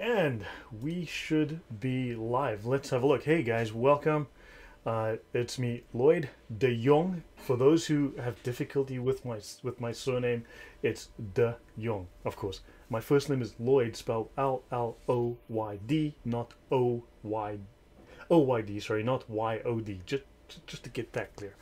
And we should be live. Let's have a look. Hey guys, welcome. Uh, it's me, Lloyd De Jong. For those who have difficulty with my with my surname, it's De Jong, of course. My first name is Lloyd, spelled L L O Y D, not O Y O Y D. Sorry, not Y O D. Just just to get that clear.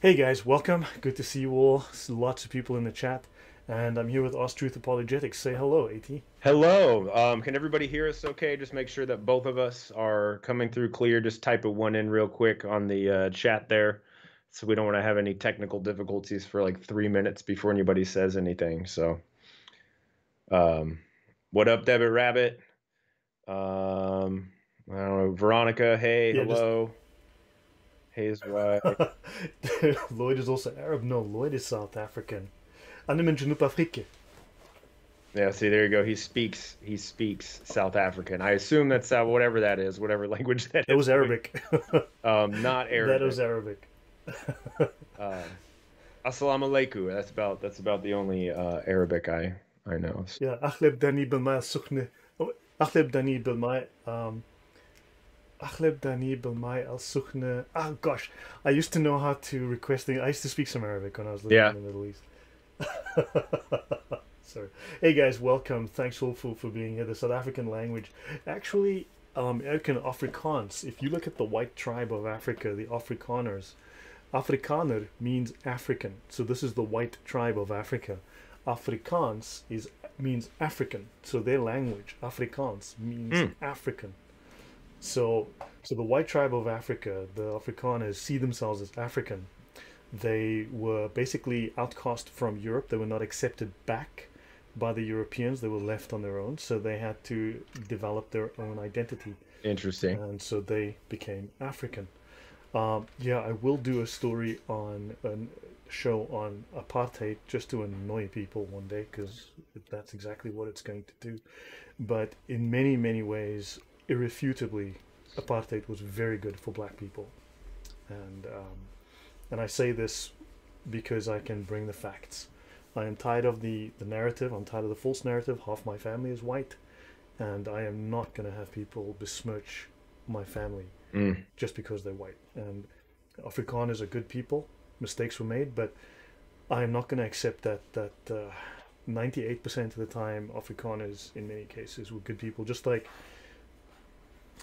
Hey guys, welcome. Good to see you all. Lots of people in the chat. And I'm here with ASK Truth Apologetics. Say hello, AT. Hello. Um, can everybody hear us okay? Just make sure that both of us are coming through clear. Just type a one in real quick on the uh, chat there. So we don't want to have any technical difficulties for like three minutes before anybody says anything. So, um, what up, Debit Rabbit? Um, I don't know. Veronica, hey, Yeah, hello. Hey, is? Lloyd is also Arab. No, Lloyd is South African And I'm in Genoep Afrique. Yeah, see, there you go. He speaks. He speaks South African. I assume that's uh, whatever that is, whatever language that It is. was Arabic. Um, not Arabic. That was Arabic. Um, Assalamu alaikum. That's about that's about the only uh, Arabic I I know. Yeah, أغلب داني بالماء السخنة أغلب داني بالماء um, أغلب داني بالماء السخنة Oh gosh, I used to know how to request things. I used to speak some Arabic when I was living Yeah. in the Middle East. Sorry. Hey guys, welcome. Thanks all for, for being here. The South African language. Actually, um, African Afrikaans, if you look at the white tribe of Africa, the Afrikaners, Afrikaner means African. So this is the white tribe of Africa. Afrikaans is means African. So their language, Afrikaans, means Mm. African. So so the white tribe of Africa, the Afrikaners, see themselves as African. They were basically outcast from Europe. They were not accepted back by the Europeans. They were left on their own. So they had to develop their own identity Interesting. and so they became African. Um, yeah, I will do a story on a show on apartheid just to annoy people one day because that's exactly what it's going to do. But in many, many ways, irrefutably, apartheid was very good for black people, and um, and I say this because I can bring the facts. I am tired of the, the narrative. I'm tired of the false narrative. Half my family is white, and I am not going to have people besmirch my family Mm. just because they're white. And Afrikaners are good people. Mistakes were made, but I am not going to accept that that uh, 98% of the time Afrikaners, in many cases, were good people. Just like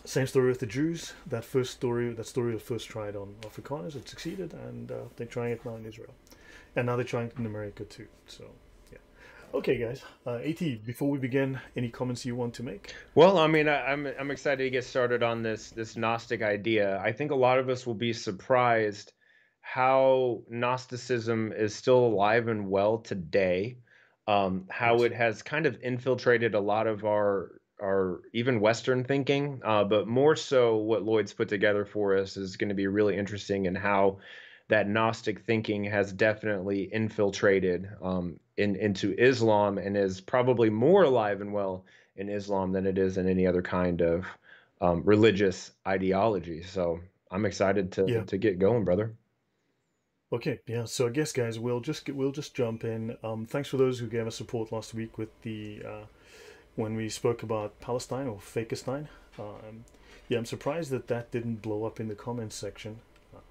same story with the Jews. That first story, that story was first tried on Afrikaners. It succeeded, and uh, they're trying it now in Israel, and now they're trying it in America too. So. yeah. Okay, guys. Uh, At before we begin, any comments you want to make? Well, I mean, I, I'm I'm excited to get started on this this Gnostic idea. I think a lot of us will be surprised how Gnosticism is still alive and well today. Um, how it has kind of infiltrated a lot of our our even Western thinking, uh, but more so what Lloyd's put together for us is going to be really interesting in how that Gnostic thinking has definitely infiltrated um, in, into Islam and is probably more alive and well in Islam than it is in any other kind of um, religious ideology. So I'm excited to Yeah. to get going, brother. Okay, yeah. So I guess, guys, we'll just get, we'll just jump in. Um, thanks for those who gave us support last week with the uh, when we spoke about Palestine or Fakestine. Um, yeah, I'm surprised that that didn't blow up in the comments section.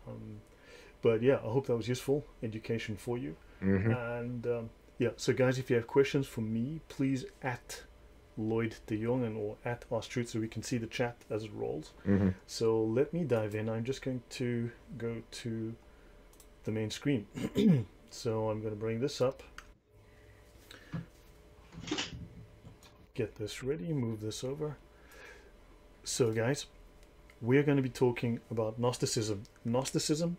Um, but yeah, I hope that was useful education for you. hmm And um, yeah, so guys, if you have questions for me, please at Lloyd De Jong and or at ASK Truth so we can see the chat as it rolls. hmm So let me dive in. I'm just going to go to the main screen. so I'm going to bring this up. Get this ready, move this over. So, guys, we're going to be talking about Gnosticism. Gnosticism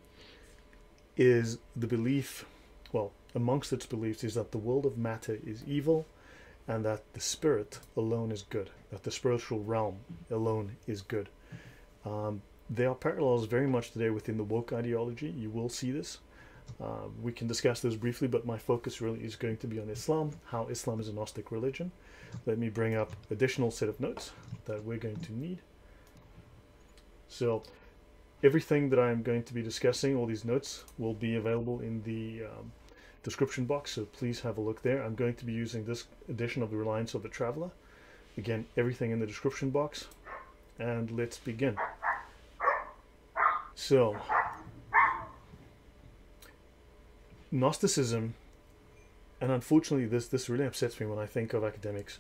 is the belief, well, amongst its beliefs, is that the world of matter is evil and that the spirit alone is good, that the spiritual realm alone is good. Um, there are parallels very much today within the woke ideology. You will see this. Uh, we can discuss this briefly, but my focus really is going to be on Islam, how Islam is a Gnostic religion. Let me bring up additional set of notes that we're going to need. So, everything that I'm going to be discussing, all these notes, will be available in the um, description box, so please have a look there. I'm going to be using this edition of the Reliance of the Traveler Again, everything in the description box. And let's begin. So, Gnosticism, and unfortunately, this, this really upsets me when I think of academics.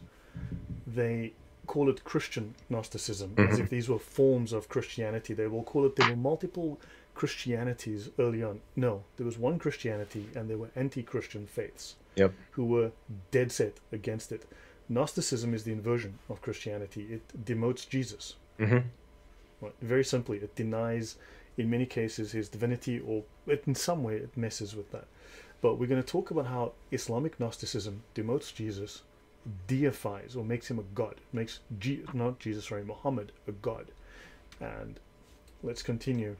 They call it Christian Gnosticism, mm-hmm. as if these were forms of Christianity. They will call it, there were multiple Christianities early on. No, there was one Christianity, and there were anti Christian faiths yep. who were dead set against it. Gnosticism is the inversion of Christianity, it demotes Jesus. Mm-hmm. Very simply, it denies, in many cases, his divinity, or it, in some way, it messes with that. But we're going to talk about how Islamic Gnosticism demotes Jesus, deifies or makes him a god, makes G- not Jesus, sorry, Muhammad a god. And let's continue.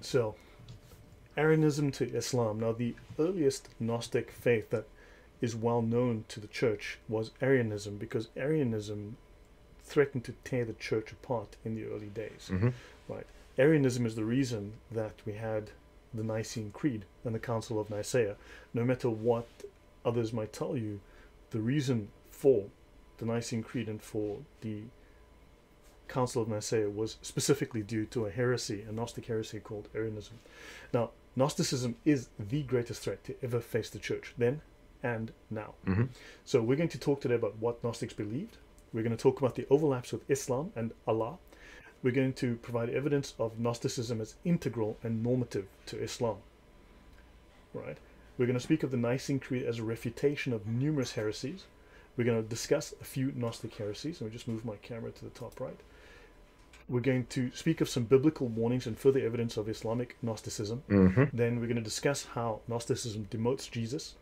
So, Arianism to Islam. Now, the earliest Gnostic faith that is well known to the church was Arianism because Arianism threatened to tear the church apart in the early days. Mm-hmm. Right. Arianism is the reason that we had the Nicene Creed and the Council of Nicaea. No matter what others might tell you, the reason for the Nicene Creed and for the Council of Nicaea was specifically due to a heresy, a Gnostic heresy called Arianism. Now, Gnosticism is the greatest threat to ever face the church, then and now. Mm-hmm. So, we're going to talk today about what Gnostics believed. We're going to talk about the overlaps with Islam and Allah. We're going to provide evidence of Gnosticism as integral and normative to Islam. Right? We're going to speak of the Nicene Creed as a refutation of numerous heresies. We're going to discuss a few Gnostic heresies. Let me just move my camera to the top right. We're going to speak of some biblical warnings and further evidence of Islamic Gnosticism. Mm-hmm. Then we're going to discuss how Gnosticism demotes Jesus,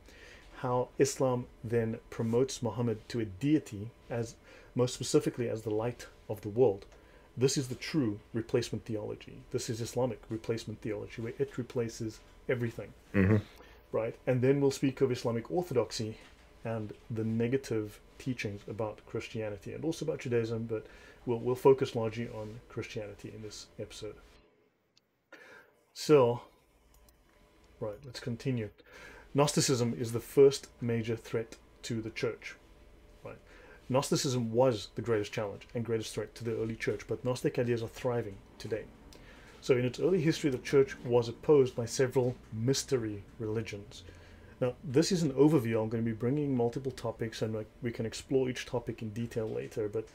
how Islam then promotes Muhammad to a deity as most specifically as the light of the world. This is the true replacement theology. This is Islamic replacement theology, where it replaces everything. Mm-hmm. Right? And then we'll speak of Islamic orthodoxy and the negative teachings about Christianity and also about Judaism, but we'll, we'll focus largely on Christianity in this episode. So, right, let's continue. Gnosticism is the first major threat to the church. Gnosticism was the greatest challenge and greatest threat to the early church, but Gnostic ideas are thriving today. So, in its early history, the church was opposed by several mystery religions. Now, this is an overview. I'm going to be bringing multiple topics, and we can explore each topic in detail later. But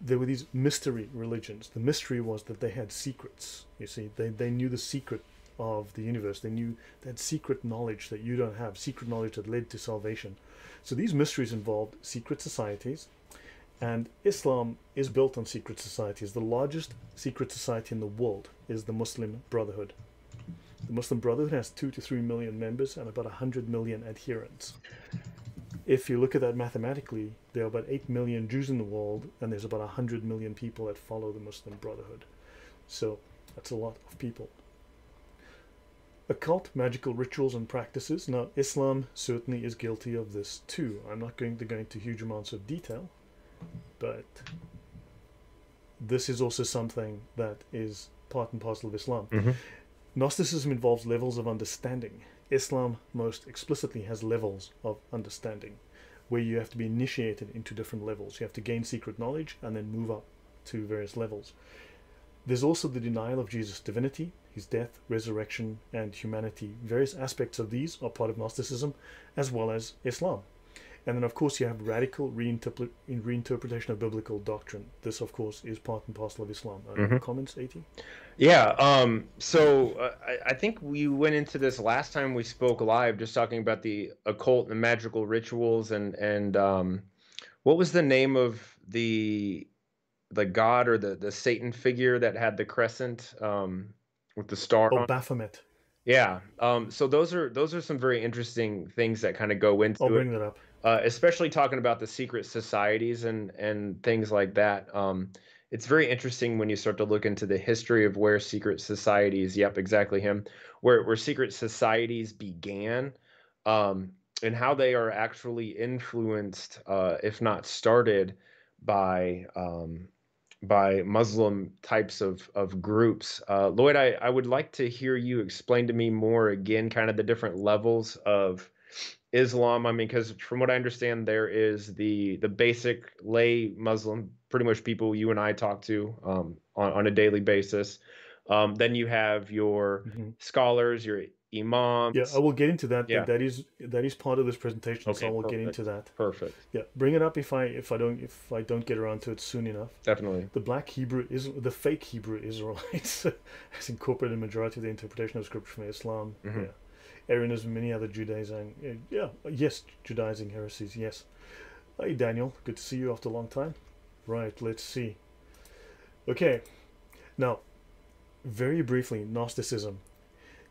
there were these mystery religions. The mystery was that they had secrets. You see, they, they knew the secret of the universe. They knew that secret knowledge that you don't have, secret knowledge that led to salvation. So these mysteries involved secret societies, and Islam is built on secret societies. The largest secret society in the world is the Muslim Brotherhood. The Muslim Brotherhood has two to three million members and about 100 million adherents if you look at that mathematically, there are about 8 million Jews in the world, and there's about 100 million people that follow the Muslim Brotherhood. So that's a lot of people. Occult, magical rituals and practices. Now, Islam certainly is guilty of this too. I'm not going to go into huge amounts of detail, but this is also something that is part and parcel of Islam. Mm-hmm. Gnosticism involves levels of understanding. Islam most explicitly has levels of understanding where you have to be initiated into different levels. You have to gain secret knowledge and then move up to various levels. There's also the denial of Jesus' divinity, his death, resurrection, and humanity. Various aspects of these are part of Gnosticism as well as Islam. And then, of course, you have radical reinterpre- reinterpretation of biblical doctrine. This, of course, is part and parcel of Islam. Uh, mm-hmm. Comments, At? Yeah. Um, so uh, I, I, think we went into this last time we spoke live, just talking about the occult and the magical rituals, and and um, what was the name of the the god or the the Satan figure that had the crescent um, with the star? Oh, Baphomet. Yeah. Um, so those are those are some very interesting things that kind of go into. I'll bring it. that up uh, especially talking about the secret societies and and things like that. Um, it's very interesting when you start to look into the history of where secret societies. Yep, exactly him. Where where secret societies began, um, and how they are actually influenced, uh, if not started, by um, by Muslim types of of groups. Uh, Lloyd, I, I would like to hear you explain to me more again, kind of the different levels of Islam, I mean, because from what I understand, there is the the basic lay Muslim, pretty much people you and I talk to um, on on a daily basis. Um, then you have your Mhm. scholars, your imams. Yeah, I will get into that. Yeah. That is that is part of this presentation, okay, so I will get into that. Perfect, Yeah, bring it up if I if I don't if I don't get around to it soon enough. definitely. The black Hebrew is the fake Hebrew Israelites has incorporated a majority of the interpretation of scripture from Islam. Mhm. Yeah, Arianism, many other Judaizing. uh, Yeah, yes, Judaizing heresies. Yes. Hey Daniel, good to see you after a long time. Right, let's see. Okay, now, very briefly, Gnosticism.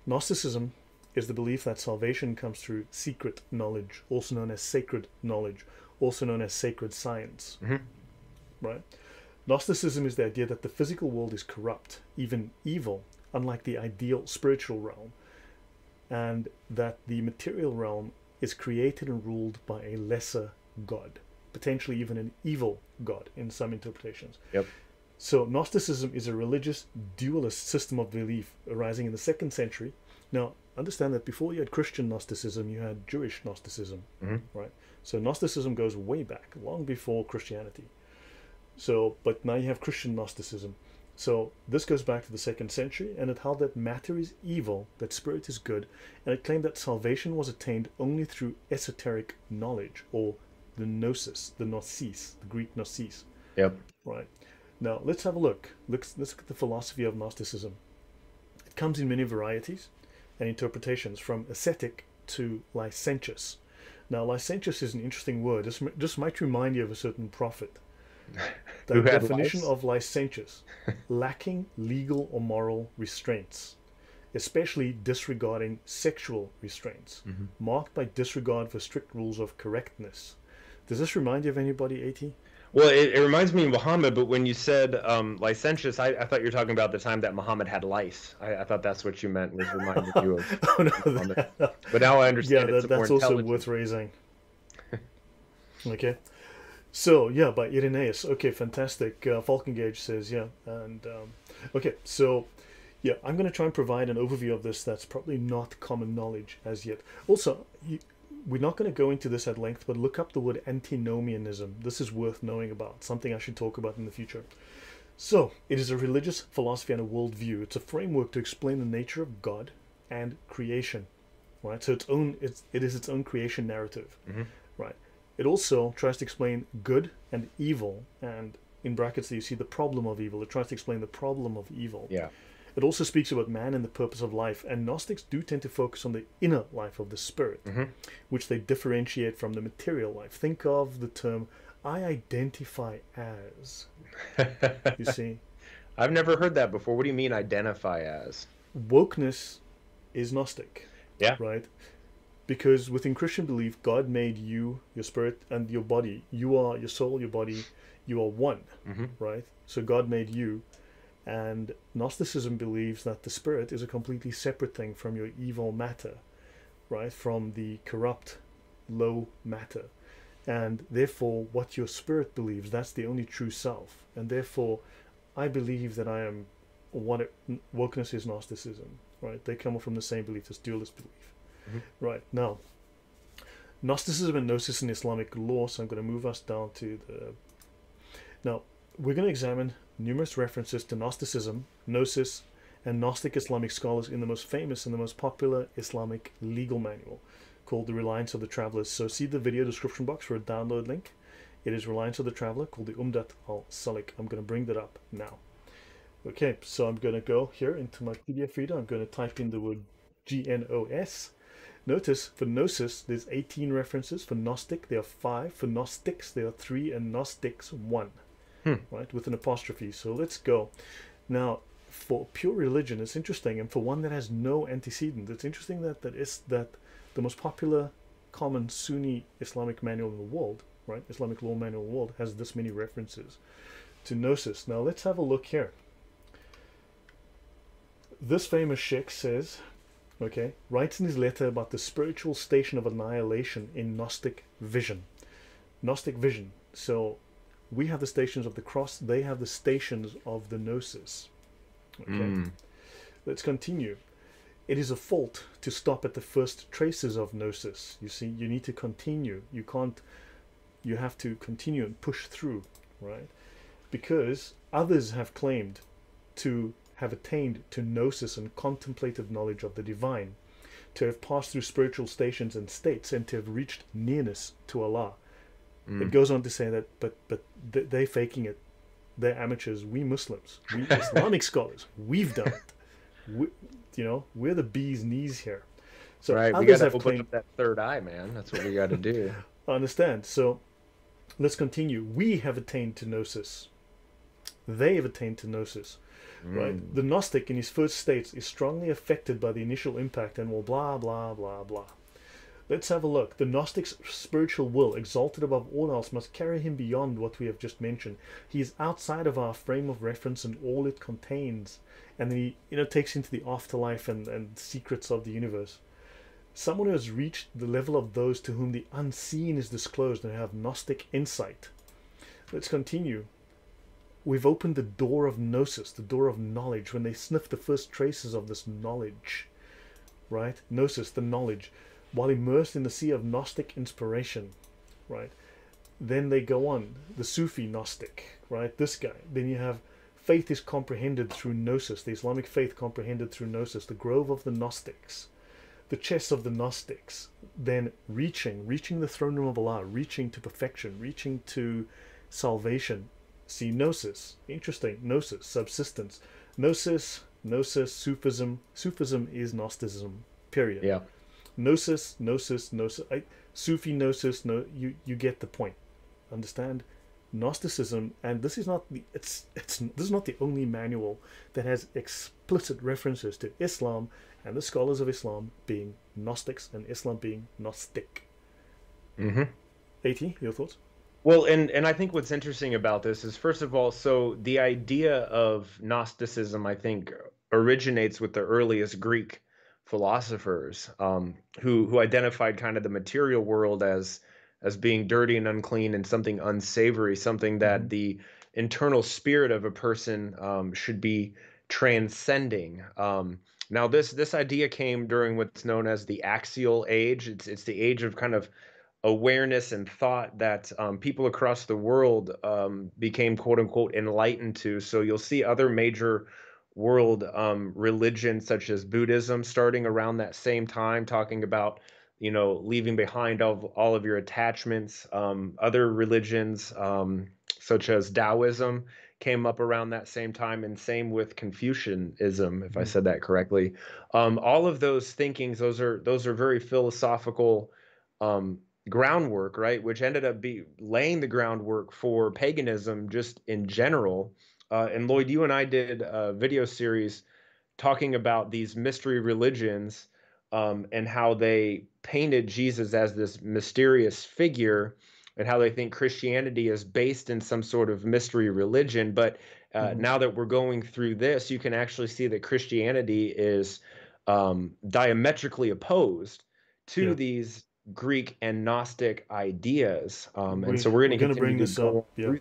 Gnosticism is the belief that salvation comes through secret knowledge, also known as sacred knowledge, also known as sacred science. Mhm. Right? Gnosticism is the idea that the physical world is corrupt, even evil, unlike the ideal spiritual realm, and that the material realm is created and ruled by a lesser god, potentially even an evil god in some interpretations. Yep. So, Gnosticism is a religious dualist system of belief arising in the second century. Now, understand that before you had Christian Gnosticism, you had Jewish Gnosticism, Mhm. right? So, Gnosticism goes way back, long before Christianity. So, but now you have Christian Gnosticism. So, this goes back to the second century, and it held that matter is evil, that spirit is good, and it claimed that salvation was attained only through esoteric knowledge, or the gnosis, the gnosis, the Greek gnosis. Yep. Right. Now let's have a look. Let's let's look at the philosophy of Gnosticism. It comes in many varieties and interpretations, from ascetic to licentious. Now, licentious is an interesting word. This just might remind you of a certain prophet. The definition of licentious: lacking legal or moral restraints, especially disregarding sexual restraints, Mhm. marked by disregard for strict rules of correctness. Does this remind you of anybody, At? Well, it, it reminds me of Muhammad, but when you said um, licentious, I, I thought you were talking about the time that Muhammad had lice. I, I thought that's what you meant was reminded you of. oh no, Muhammad. that- But now I yeah, understand it's that, that's also worth raising. okay, so yeah, by Irenaeus. Okay, fantastic. Uh, Falcongage says yeah, and um, okay, so yeah, I'm going to try and provide an overview of this that's probably not common knowledge as yet. Also, you, we're not going to go into this at length, but look up the word antinomianism. This is worth knowing about. Something I should talk about in the future. So, it is a religious philosophy and a worldview. It's a framework to explain the nature of God and creation, right? So its own, it's, it is its own creation narrative, Mhm. right? It also tries to explain good and evil, and in brackets there you see the problem of evil. It tries to explain the problem of evil. Yeah. It also speaks about man and the purpose of life, and Gnostics do tend to focus on the inner life of the spirit, Mhm. which they differentiate from the material life. Think of the term "I identify as." You see, I've never heard that before. What do you mean identify as? wokeness is Gnostic. Yeah. Right? Because within Christian belief, God made you, your spirit, and your body. You are your soul, your body, you are one. hmm Right? So God made you. And Gnosticism believes that the spirit is a completely separate thing from your evil matter, right? From the corrupt, low matter. And therefore, what your spirit believes, that's the only true self. And therefore, I believe that I am what it, wokeness is Gnosticism, right? They come from the same belief, this dualist belief. Mhm. Right, now, Gnosticism and Gnosis in Islamic law, so I'm going to move us down to the. Now, we're going to examine numerous references to Gnosticism, Gnosis, and Gnostic Islamic scholars in the most famous and the most popular Islamic legal manual called The Reliance of the Travelers. So, see the video description box for a download link. It is Reliance of the Traveler called the Umdat al Salik. I'm going to bring that up now. Okay, so I'm going to go here into my PDF reader. I'm going to type in the word GNOS. Notice for Gnosis, there's 18 references. For Gnostic, there are 5. For Gnostics, there are 3. And Gnostics, 1. Hmm. Right, with an apostrophe. So let's go. Now, for pure religion, it's interesting. And for one that has no antecedent, it's interesting that that is that the most popular common Sunni Islamic manual in the world, right, Islamic law manual in the world, has this many references to Gnosis. Now let's have a look here. This famous sheikh says, okay, writes in his letter about the spiritual station of annihilation in Gnostic vision. Gnostic vision. So we have the stations of the cross, they have the stations of the gnosis. Okay, Mm. let's continue. it is a fault to stop at the first traces of gnosis. You see, you need to continue. You can't, you have to continue and push through, right? Because others have claimed to have attained to gnosis and contemplative knowledge of the divine, to have passed through spiritual stations and states, and to have reached nearness to Allah. Mm. It goes on to say that, but but they're faking it. They're amateurs. We Muslims, we Islamic scholars, we've done it. We, you know, we're the bee's knees here. So right, we got to open claimed, up that third eye, man. That's what we got to do. I understand. So let's continue. We have attained to gnosis. They have attained to gnosis. Mm. Right? The Gnostic in his first states is strongly affected by the initial impact and will blah blah blah blah. Let's have a look. The Gnostic's spiritual will, exalted above all else, must carry him beyond what we have just mentioned. He is outside of our frame of reference and all it contains. And he, you know, takes into the afterlife and, and secrets of the universe. Someone who has reached the level of those to whom the unseen is disclosed and have Gnostic insight. Let's continue. We've opened the door of gnosis, the door of knowledge, when they sniff the first traces of this knowledge. Right? Gnosis, the knowledge while immersed in the sea of Gnostic inspiration, right? Then they go on, the Sufi Gnostic, right? This guy. Then you have faith is comprehended through Gnosis, the Islamic faith comprehended through Gnosis, the grove of the Gnostics, the chess of the Gnostics. Then reaching, reaching the throne room of Allah, reaching to perfection, reaching to salvation. See Gnosis, interesting, Gnosis, subsistence. Gnosis, Gnosis, Sufism. Sufism is Gnosticism, period. Yeah gnosis, gnosis, gnosis, I, Sufi gnosis. No, you you get the point. Understand? Gnosticism, and this is not the it's it's this is not the only manual that has explicit references to Islam and the scholars of Islam being Gnostics and Islam being Gnostic. Mm-hmm. At your thoughts? Well, and and I think what's interesting about this is first of all, so the idea of Gnosticism, I think, originates with the earliest Greek philosophers um, who who identified kind of the material world as as being dirty and unclean and something unsavory, something that mm-hmm. the internal spirit of a person um, should be transcending. Um, now, this this idea came during what's known as the axial age. It's it's the age of kind of awareness and thought that um, people across the world um, became quote unquote enlightened to. So you'll see other major world um, religions such as Buddhism starting around that same time, talking about you know leaving behind all, all of your attachments. Um, other religions um, such as Taoism came up around that same time, and same with Confucianism, if I mm. said that correctly. Um, all of those thinkings, those are those are very philosophical um, groundwork, right? Which ended up be laying the groundwork for paganism just in general. Uh, and Lloyd, you and I did a video series talking about these mystery religions um, and how they painted Jesus as this mysterious figure and how they think Christianity is based in some sort of mystery religion. But uh, mm-hmm. now that we're going through this, you can actually see that Christianity is um, diametrically opposed to yeah. these Greek and Gnostic ideas. Um, and we, so we're going to bring this up. Yeah.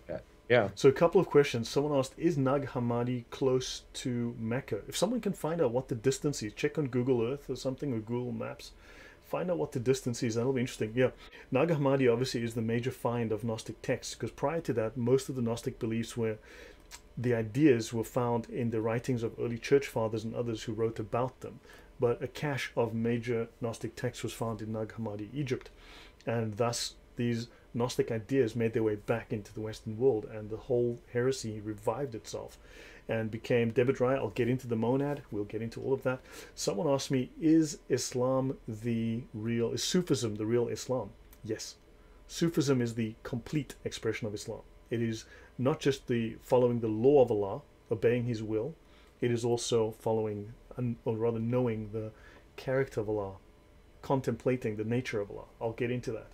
Yeah. So a couple of questions. Someone asked, is Nag Hammadi close to Mecca? If someone can find out what the distance is, check on Google Earth or something or Google Maps. Find out what the distance is. That'll be interesting. Yeah. Nag Hammadi obviously is the major find of Gnostic texts because prior to that, most of the Gnostic beliefs were the ideas were found in the writings of early church fathers and others who wrote about them. But a cache of major Gnostic texts was found in Nag Hammadi, Egypt. And thus, these Gnostic ideas made their way back into the Western world, and the whole heresy revived itself and became Debit I'll get into the monad. We'll get into all of that. Someone asked me, is Islam the real, is Sufism the real Islam? Yes. Sufism is the complete expression of Islam. It is not just the following the law of Allah, obeying His will, it is also following, or rather knowing the character of Allah, contemplating the nature of Allah. I'll get into that.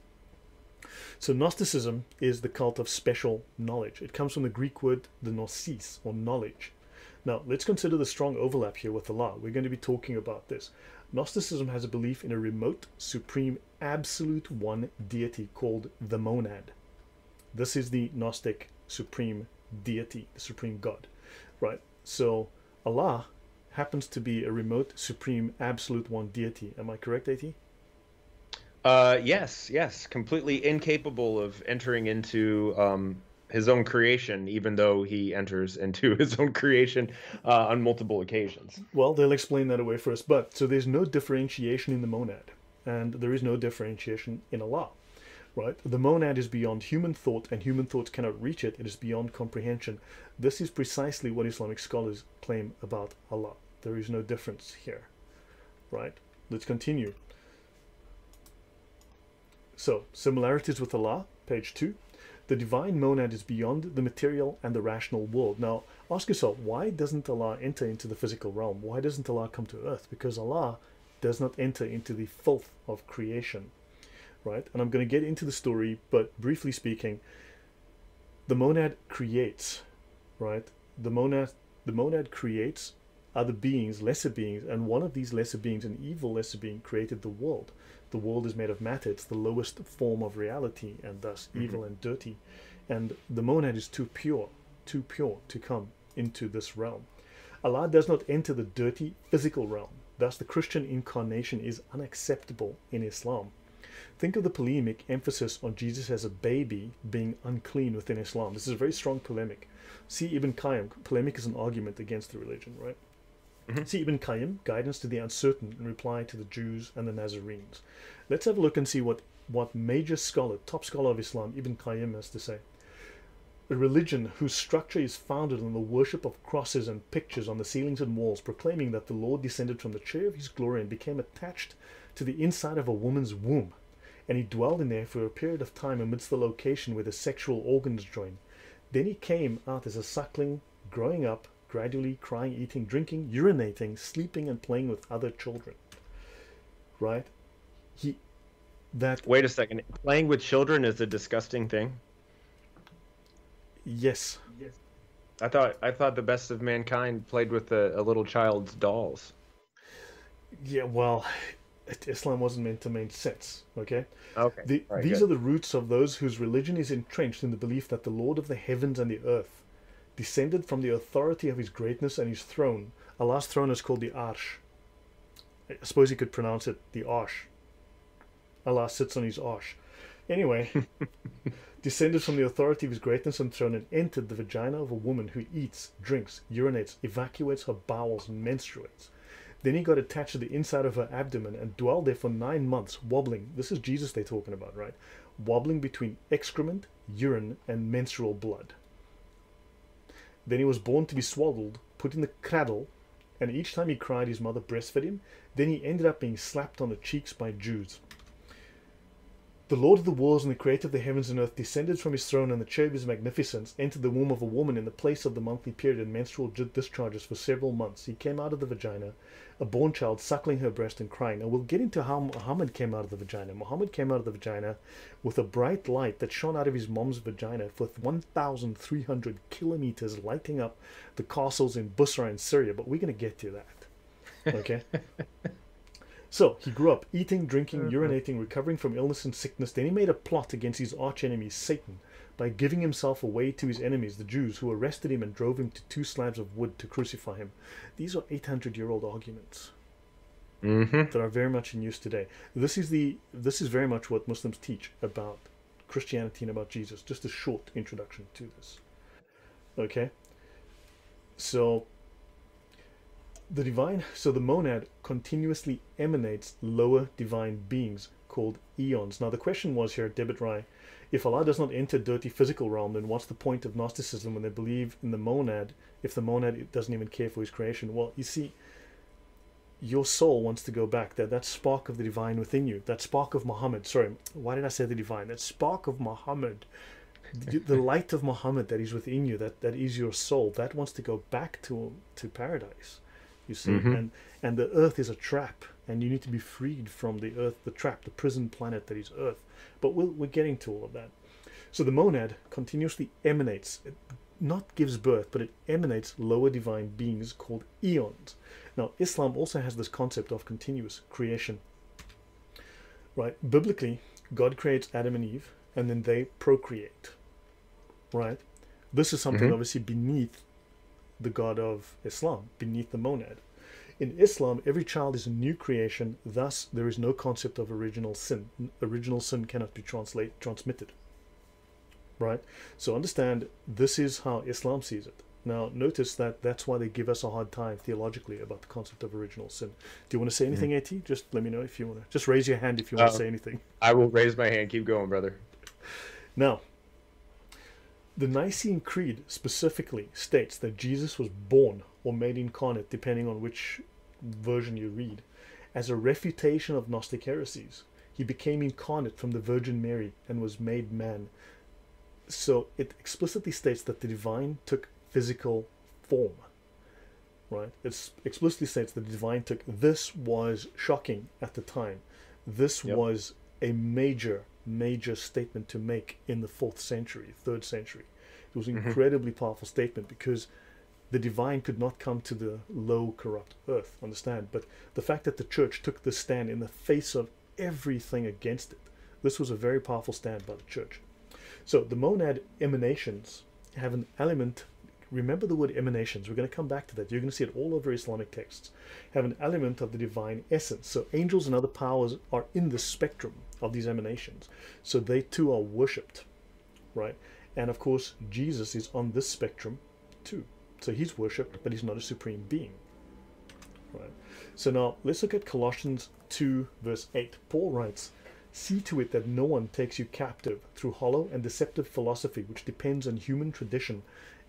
So Gnosticism is the cult of special knowledge. It comes from the Greek word the gnosis, or knowledge. Now, let's consider the strong overlap here with Allah. We're going to be talking about this. Gnosticism has a belief in a remote, supreme, absolute one deity called the monad. This is the Gnostic supreme deity, the supreme God, right? So Allah happens to be a remote, supreme, absolute one deity. Am I correct, At? Uh, yes, yes, completely incapable of entering into um, his own creation, even though he enters into his own creation uh, on multiple occasions. Well, they'll explain that away for us. But so there's no differentiation in the monad, and there is no differentiation in Allah. Right? The monad is beyond human thought, and human thoughts cannot reach it. It is beyond comprehension. This is precisely what Islamic scholars claim about Allah. There is no difference here. Right? Let's continue. So, similarities with Allah, page 2. The divine monad is beyond the material and the rational world. Now, ask yourself, why doesn't Allah enter into the physical realm? Why doesn't Allah come to earth? Because Allah does not enter into the filth of creation, right? And I'm going to get into the story, but briefly speaking, the monad creates, right? The monad, the monad creates other beings, lesser beings, and one of these lesser beings, an evil lesser being, created the world the world is made of matter. It's the lowest form of reality and thus mm-hmm. evil and dirty. And the monad is too pure, too pure to come into this realm. Allah does not enter the dirty physical realm. Thus, the Christian incarnation is unacceptable in Islam. Think of the polemic emphasis on Jesus as a baby being unclean within Islam. This is a very strong polemic. See Ibn Qayyim, polemic is an argument against the religion, right? Mm-hmm. See Ibn Qayyim, Guidance to the Uncertain, in reply to the Jews and the Nazarenes. Let's have a look and see what, what major scholar, top scholar of Islam, Ibn Qayyim has to say. A religion whose structure is founded on the worship of crosses and pictures on the ceilings and walls, proclaiming that the Lord descended from the chair of his glory and became attached to the inside of a woman's womb, and he dwelled in there for a period of time amidst the location where the sexual organs join. Then he came out as a suckling, growing up, gradually crying, eating, drinking, urinating, sleeping, and playing with other children. Right? He that Wait a second. Playing with children is a disgusting thing. Yes. Yes. I thought I thought the best of mankind played with a, a little child's dolls. Yeah, well, Islam wasn't meant to make sense. Okay. Okay. The, right, these good. are the roots of those whose religion is entrenched in the belief that the Lord of the heavens and the earth descended from the authority of his greatness and his throne. Allah's throne is called the Arsh. I suppose you could pronounce it the Arsh. Allah sits on his Arsh. Anyway, descended from the authority of his greatness and throne and entered the vagina of a woman who eats, drinks, urinates, evacuates her bowels, and menstruates. Then he got attached to the inside of her abdomen and dwelled there for nine months, wobbling. This is Jesus they're talking about, right? Wobbling between excrement, urine, and menstrual blood. Then he was born to be swaddled, put in the cradle, and each time he cried, his mother breastfed him. Then he ended up being slapped on the cheeks by Jews. The Lord of the worlds and the creator of the heavens and earth descended from his throne and the chair of magnificence, entered the womb of a woman in the place of the monthly period and menstrual discharges for several months. He came out of the vagina, a born child suckling her breast and crying. And we'll get into how Muhammad came out of the vagina. Muhammad came out of the vagina with a bright light that shone out of his mom's vagina for 1,300 kilometers, lighting up the castles in Busra in Syria. But we're going to get to that. Okay? So he grew up eating, drinking, mm-hmm. urinating, recovering from illness and sickness. Then he made a plot against his archenemy, Satan, by giving himself away to his enemies, the Jews, who arrested him and drove him to two slabs of wood to crucify him. These are 800 year old arguments. Mm-hmm. That are very much in use today. This is the this is very much what Muslims teach about Christianity and about Jesus. Just a short introduction to this. Okay. So the divine, so the monad continuously emanates lower divine beings called eons. Now the question was here, Debit Rai, if Allah does not enter dirty physical realm, then what's the point of Gnosticism when they believe in the monad if the monad doesn't even care for his creation? Well, you see, your soul wants to go back there. That spark of the divine within you, that spark of Muhammad. Sorry, why did I say the divine? That spark of Muhammad, the light of Muhammad that is within you, that, that is your soul, that wants to go back to to paradise you see mm-hmm. and and the earth is a trap and you need to be freed from the earth the trap the prison planet that is earth. But we we are getting to all of that. So the monad continuously emanates. It not gives birth but it emanates lower divine beings called eons. Now islam also has this concept of continuous creation. Right? Biblically god creates adam and eve and then they procreate. Right? This is something mm-hmm. obviously beneath the god of Islam, beneath the monad. In Islam, every child is a new creation, thus, there is no concept of original sin. Original sin cannot be translate, transmitted. Right? So understand this is how Islam sees it. Now, notice that that's why they give us a hard time theologically about the concept of original sin. Do you want to say anything, mm-hmm. At? Just let me know if you want to. Just raise your hand if you want uh, to say anything. I will raise my hand. Keep going, brother. Now, the Nicene Creed specifically states that Jesus was born or made incarnate, depending on which version you read, as a refutation of Gnostic heresies. He became incarnate from the Virgin Mary and was made man. So it explicitly states that the divine took physical form. Right? It explicitly states that the divine took. This was shocking at the time. This yep. was a major, major statement to make in the fourth century, third century. It was an mm-hmm. incredibly powerful statement because the divine could not come to the low, corrupt earth, understand? But the fact that the church took this stand in the face of everything against it, this was a very powerful stand by the church. So the monad emanations have an element. Remember the word emanations. We're going to come back to that. You're going to see it all over Islamic texts. Have an element of the divine essence. So angels and other powers are in the spectrum of these emanations. So they too are worshipped, right? And of course, Jesus is on this spectrum too. So he's worshipped, but he's not a supreme being. Right. So now let's look at Colossians 2, verse 8. Paul writes, See to it that no one takes you captive through hollow and deceptive philosophy which depends on human tradition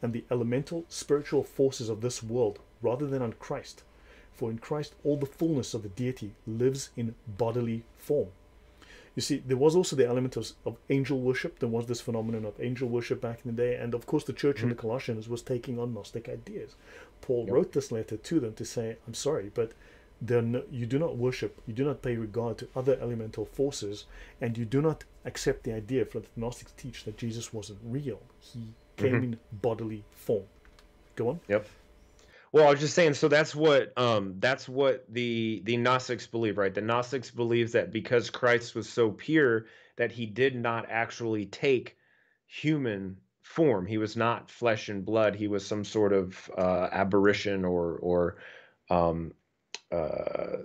and the elemental spiritual forces of this world rather than on Christ. For in Christ all the fullness of the deity lives in bodily form. You see, there was also the element of, of angel worship. There was this phenomenon of angel worship back in the day. And of course, the church mm-hmm. in the mm-hmm. Colossians was taking on Gnostic ideas. Paul yep. wrote this letter to them to say, I'm sorry, but no, you do not worship, you do not pay regard to other elemental forces, and you do not accept the idea that the Gnostics teach that Jesus wasn't real. He came mm-hmm. in bodily form. Go on. Yep. Well, I was just saying. So that's what um, that's what the the Gnostics believe, right? The Gnostics believes that because Christ was so pure that he did not actually take human form. He was not flesh and blood. He was some sort of uh, aberration or or um, uh,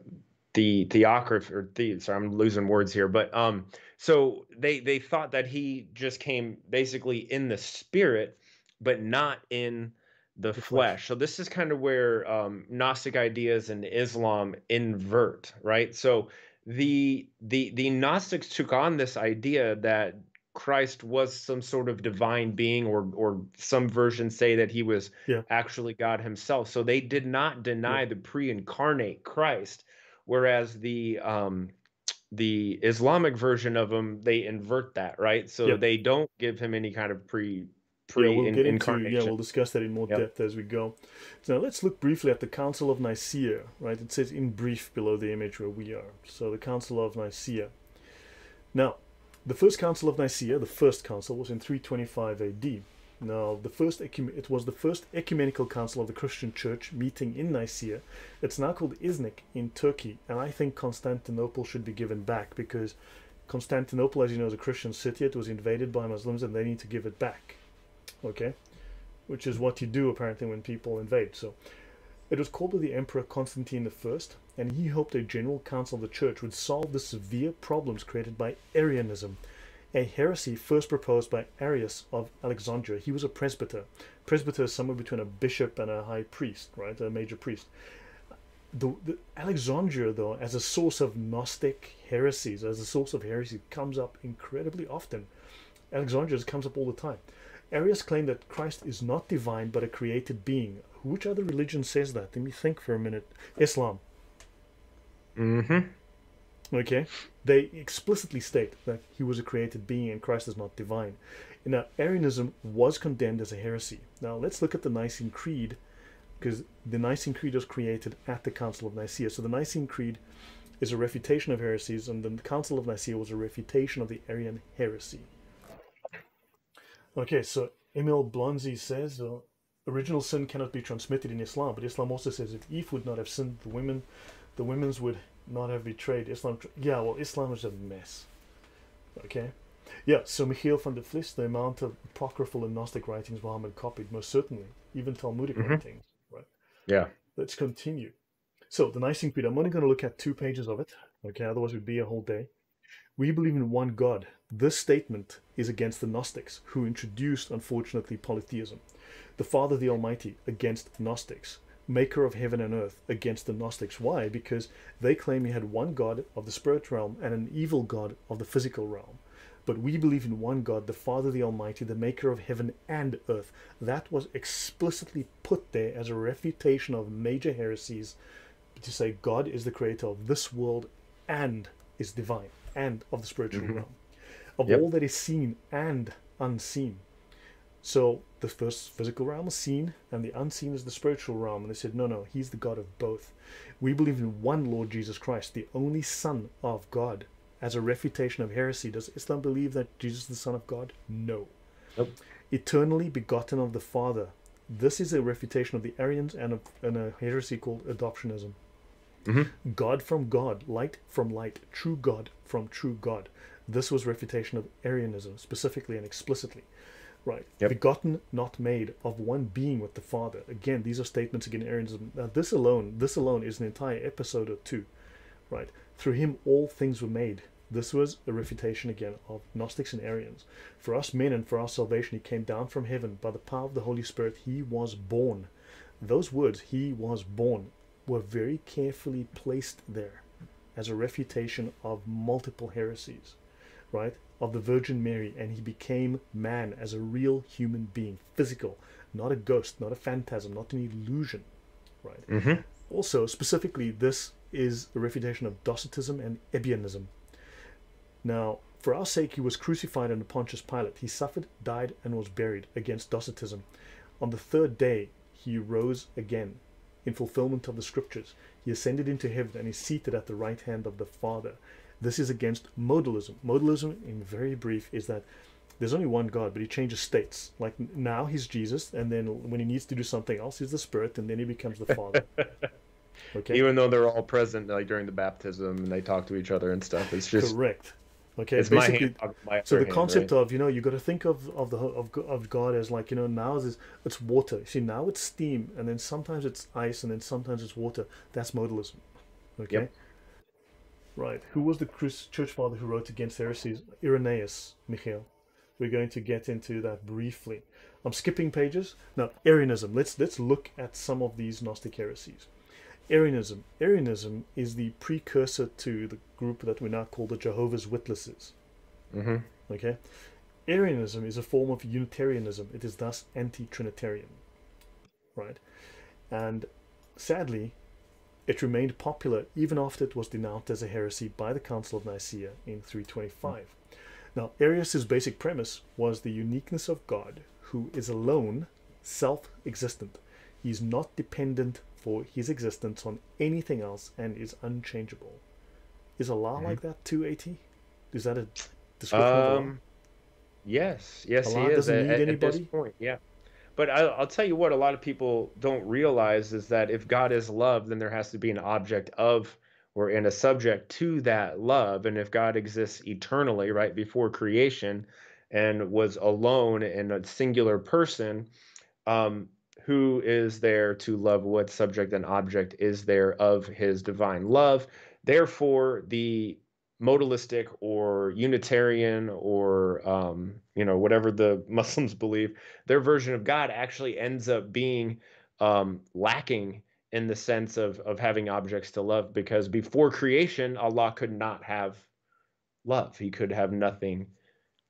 the theocracy or the sorry, I'm losing words here, but um, so they they thought that he just came basically in the spirit, but not in the, the flesh. flesh. So this is kind of where um, Gnostic ideas and Islam invert, right? So the the the Gnostics took on this idea that Christ was some sort of divine being, or or some versions say that he was yeah. actually God Himself. So they did not deny yeah. the pre-incarnate Christ, whereas the um, the Islamic version of him they invert that, right? So yeah. they don't give him any kind of pre pre yeah, we'll get into yeah we'll discuss that in more yep. depth as we go so now let's look briefly at the council of nicaea right it says in brief below the image where we are so the council of nicaea now the first council of nicaea the first council was in 325 ad now the first it was the first ecumenical council of the christian church meeting in nicaea it's now called iznik in turkey and i think constantinople should be given back because Constantinople, as you know, is a Christian city. It was invaded by Muslims, and they need to give it back okay, which is what you do apparently when people invade. So it was called by the Emperor Constantine I, and he hoped a general council of the church would solve the severe problems created by Arianism, a heresy first proposed by Arius of Alexandria. He was a presbyter. Presbyter is somewhere between a bishop and a high priest, right? A major priest. The, the, Alexandria, though, as a source of Gnostic heresies, as a source of heresy, comes up incredibly often. Alexandria comes up all the time. Arius claimed that Christ is not divine but a created being. Which other religion says that? Let me think for a minute. Islam. Mm-hmm. Okay. They explicitly state that he was a created being and Christ is not divine. Now, Arianism was condemned as a heresy. Now, let's look at the Nicene Creed, because the Nicene Creed was created at the Council of Nicaea. So the Nicene Creed is a refutation of heresies, and the Council of Nicaea was a refutation of the Arian heresy. Okay, so Emil Blonsky says uh, original sin cannot be transmitted in Islam, but Islam also says if Eve would not have sinned, the women, the women's would not have betrayed Islam. Yeah, well, Islam is a mess. Okay, yeah. So Michiel van der Vlis, the amount of apocryphal and Gnostic writings Muhammad copied, most certainly, even Talmudic mm-hmm. writings, right? Yeah. Let's continue. So the Nicene Creed, I'm only going to look at two pages of it. Okay, otherwise would be a whole day. We believe in one God. This statement is against the Gnostics, who introduced, unfortunately, polytheism. The Father, the Almighty, against Gnostics. Maker of heaven and earth, against the Gnostics. Why? Because they claim he had one God of the spirit realm and an evil God of the physical realm. But we believe in one God, the Father, the Almighty, the maker of heaven and earth. That was explicitly put there as a refutation of major heresies to say God is the creator of this world and is divine and of the spiritual Mhm. realm, of Yep. all that is seen and unseen. So the first physical realm is seen, and the unseen is the spiritual realm. And they said, no, no, he's the God of both. We believe in one Lord Jesus Christ, the only Son of God. As a refutation of heresy, does Islam believe that Jesus is the Son of God? No. Nope. Eternally begotten of the Father. This is a refutation of the Arians and, of, and a heresy called adoptionism. Mhm. God from God, light from light, true God from true God. This was refutation of Arianism, specifically and explicitly. Right. Yep. Begotten, not made, of one being with the Father. Again, these are statements against Arianism. Now, this alone, this alone is an entire episode or two. Right. Through him all things were made. This was a refutation again of Gnostics and Arians. For us men and for our salvation, he came down from heaven by the power of the Holy Spirit. He was born. Those words, he was born, were very carefully placed there as a refutation of multiple heresies, right? Of the Virgin Mary, and he became man as a real human being, physical, not a ghost, not a phantasm, not an illusion, right? Mm-hmm. Also, specifically, this is a refutation of Docetism and Ebionism. Now, for our sake, he was crucified under Pontius Pilate. He suffered, died, and was buried against Docetism. On the third day, he rose again in fulfillment of the scriptures. He ascended into heaven and is seated at the right hand of the Father. This is against modalism. Modalism, in very brief, is that there's only one God, but he changes states. Like now he's Jesus, and then when he needs to do something else, he's the Spirit, and then he becomes the Father. Okay, Even though they're all present, like during the baptism, and they talk to each other and stuff. It's just correct. Okay, it's my basically, hand, so the hand, concept right? of you know you got to think of of the of of God as like you know now is it's water. See now it's steam, and then sometimes it's ice, and then sometimes it's water. That's modalism. Okay. Yep. Right. Who was the church father who wrote against heresies? Irenaeus, Michael. We're going to get into that briefly. I'm skipping pages. Now, Arianism. Let's let's look at some of these Gnostic heresies. Arianism. Arianism is the precursor to the group that we now call the Jehovah's Witnesses. Mhm. Okay? Arianism is a form of Unitarianism. It is thus anti Trinitarian. Right? And sadly, it remained popular even after it was denounced as a heresy by the Council of Nicaea in 325. Now, Arius' basic premise was the uniqueness of God, who is alone, self existent. He is not dependent for his existence on anything else and is unchangeable. Is Allah Mhm. like that too, AT? Is that a description of Allah? Um, yes, yes, Allah he is doesn't at, need at- at this point. Yeah, but I, I'll tell you what, a lot of people don't realize is that if God is love, then there has to be an object of or in a subject to that love, and if God exists eternally, right before creation, and was alone in a singular person, um, who is there to love? What subject and object is there of His divine love? Therefore, the modalistic or Unitarian or um, you know whatever the Muslims believe, their version of God actually ends up being um, lacking in the sense of of having objects to love because before creation, Allah could not have love. He could have nothing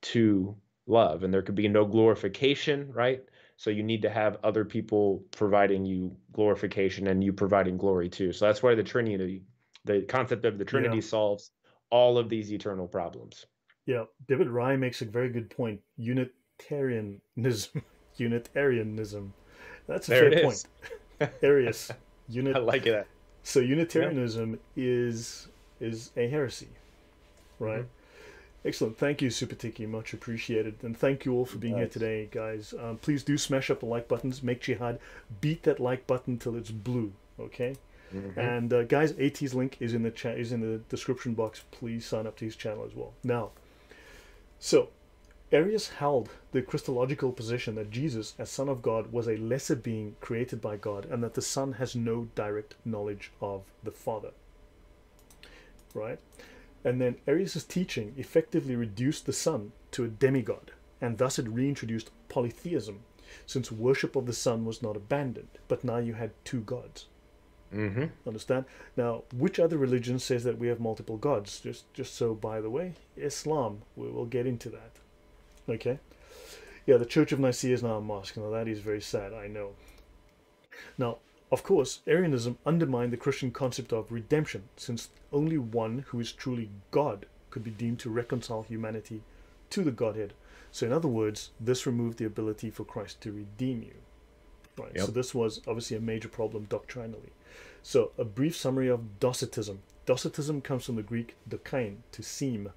to love, and there could be no glorification, right? So you need to have other people providing you glorification and you providing glory too. So that's why the Trinity, the concept of the Trinity Yeah. solves all of these eternal problems. Yeah, David Rye makes a very good point. Unitarianism. Unitarianism. That's a There fair it point. Arius. I like that. So Unitarianism is is a heresy, right? Mm-hmm. Excellent. Thank you, Super Tiki. Much appreciated. And thank you all for being here today, guys. Um, please do smash up the like buttons. Make jihad. Beat that like button till it's blue. Okay. Mhm. And uh, guys, AT's link is in the chat is in the description box. Please sign up to his channel as well. Now, so Arius held the Christological position that Jesus, as Son of God, was a lesser being created by God and that the Son has no direct knowledge of the Father. Right? And then Arius' teaching effectively reduced the Son to a demigod, and thus it reintroduced polytheism, since worship of the Son was not abandoned, but now you had two gods. Mm-hmm. Understand? Now, which other religion says that we have multiple gods? Just, just so by the way, Islam. We will get into that. Okay. Yeah, the Church of Nicaea is now a mosque. Now that is very sad. I know. Now, of course, Arianism undermined the Christian concept of redemption, since only one who is truly God could be deemed to reconcile humanity to the Godhead. So, in other words, this removed the ability for Christ to redeem you. Right. Yep. So this was obviously a major problem doctrinally. So, a brief summary of Docetism. Docetism comes from the Greek dokein, to seem.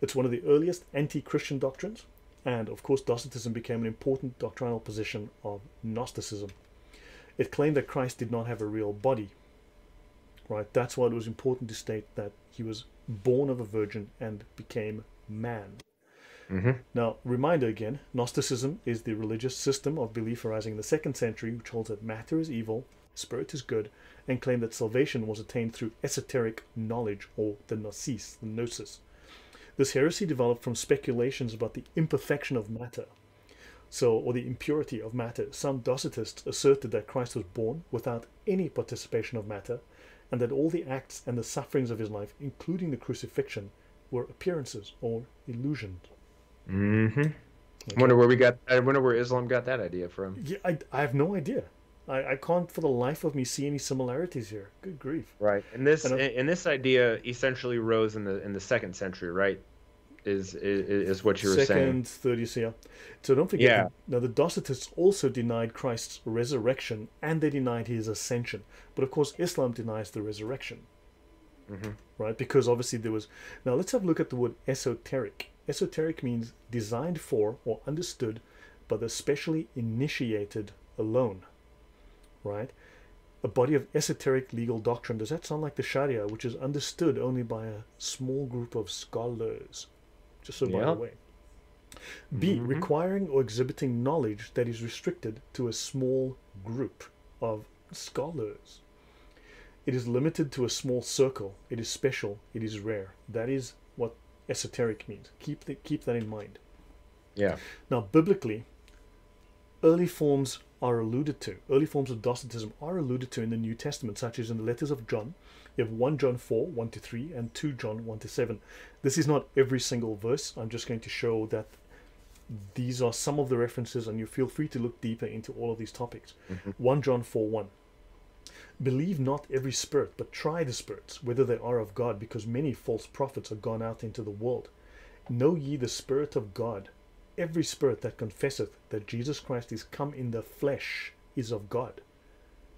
It's one of the earliest anti-Christian doctrines, and of course, Docetism became an important doctrinal position of Gnosticism. It claimed that Christ did not have a real body. Right. That's why it was important to state that he was born of a virgin and became man. Mm-hmm. Now, reminder again Gnosticism is the religious system of belief arising in the second century which holds that matter is evil, spirit is good, and claimed that salvation was attained through esoteric knowledge or the gnosis, the gnosis. This heresy developed from speculations about the imperfection of matter, so or the impurity of matter. Some Docetists asserted that Christ was born without any participation of matter, and that all the acts and the sufferings of his life, including the crucifixion, were appearances or illusions. Mm-hmm. I wonder where we got. I wonder where Islam got that idea from. Yeah, I, I have no idea. I, I can't for the life of me see any similarities here. Good grief. Right, and this And, and this idea essentially rose in the in the second century, right? Is is, is what you were Second, saying? 30th, yeah. So don't forget, Yeah. now the Docetists also denied Christ's resurrection and they denied his ascension. But of course, Islam denies the resurrection, Mm-hmm. right? Because obviously there was. Now let's have a look at the word esoteric. Esoteric means designed for or understood by the specially initiated alone, right? A body of esoteric legal doctrine. Does that sound like the Sharia, which is understood only by a small group of scholars? Just so by the way. B. Mhm. Requiring or exhibiting knowledge that is restricted to a small group of scholars. It is limited to a small circle. It is special. It is rare. That is what esoteric means. Keep the, keep that in mind. Yeah. Now, biblically, early forms are alluded to. Early forms of Docetism are alluded to in the New Testament, such as in the letters of John. You have 1 John 4, 1 to 3, and 2 John 1 to 7. This is not every single verse. I'm just going to show that these are some of the references, and you feel free to look deeper into all of these topics. Mm-hmm. 1 John 4, 1. Believe not every spirit, but try the spirits, whether they are of God, because many false prophets are gone out into the world. Know ye the Spirit of God. Every spirit that confesseth that Jesus Christ is come in the flesh is of God.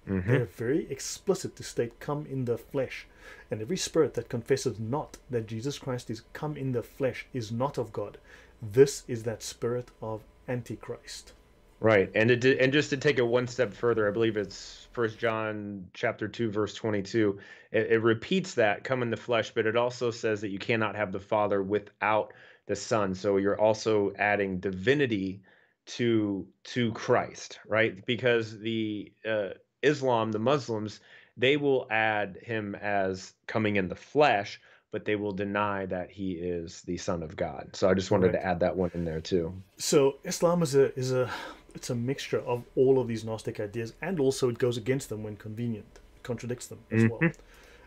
Mm-hmm. They are very explicit to state come in the flesh. And every spirit that confesseth not that Jesus Christ is come in the flesh is not of God. This is that spirit of Antichrist. Right, and it did, and just to take it one step further, I believe it's First John chapter two, verse twenty-two. It, it repeats that come in the flesh, but it also says that you cannot have the Father without the Son. So you're also adding divinity to to Christ, right? Because the uh, Islam, the Muslims, they will add him as coming in the flesh, but they will deny that he is the Son of God. So I just wanted Correct. to add that one in there too. So Islam is a is a it's a mixture of all of these Gnostic ideas, and also it goes against them when convenient, it contradicts them as well.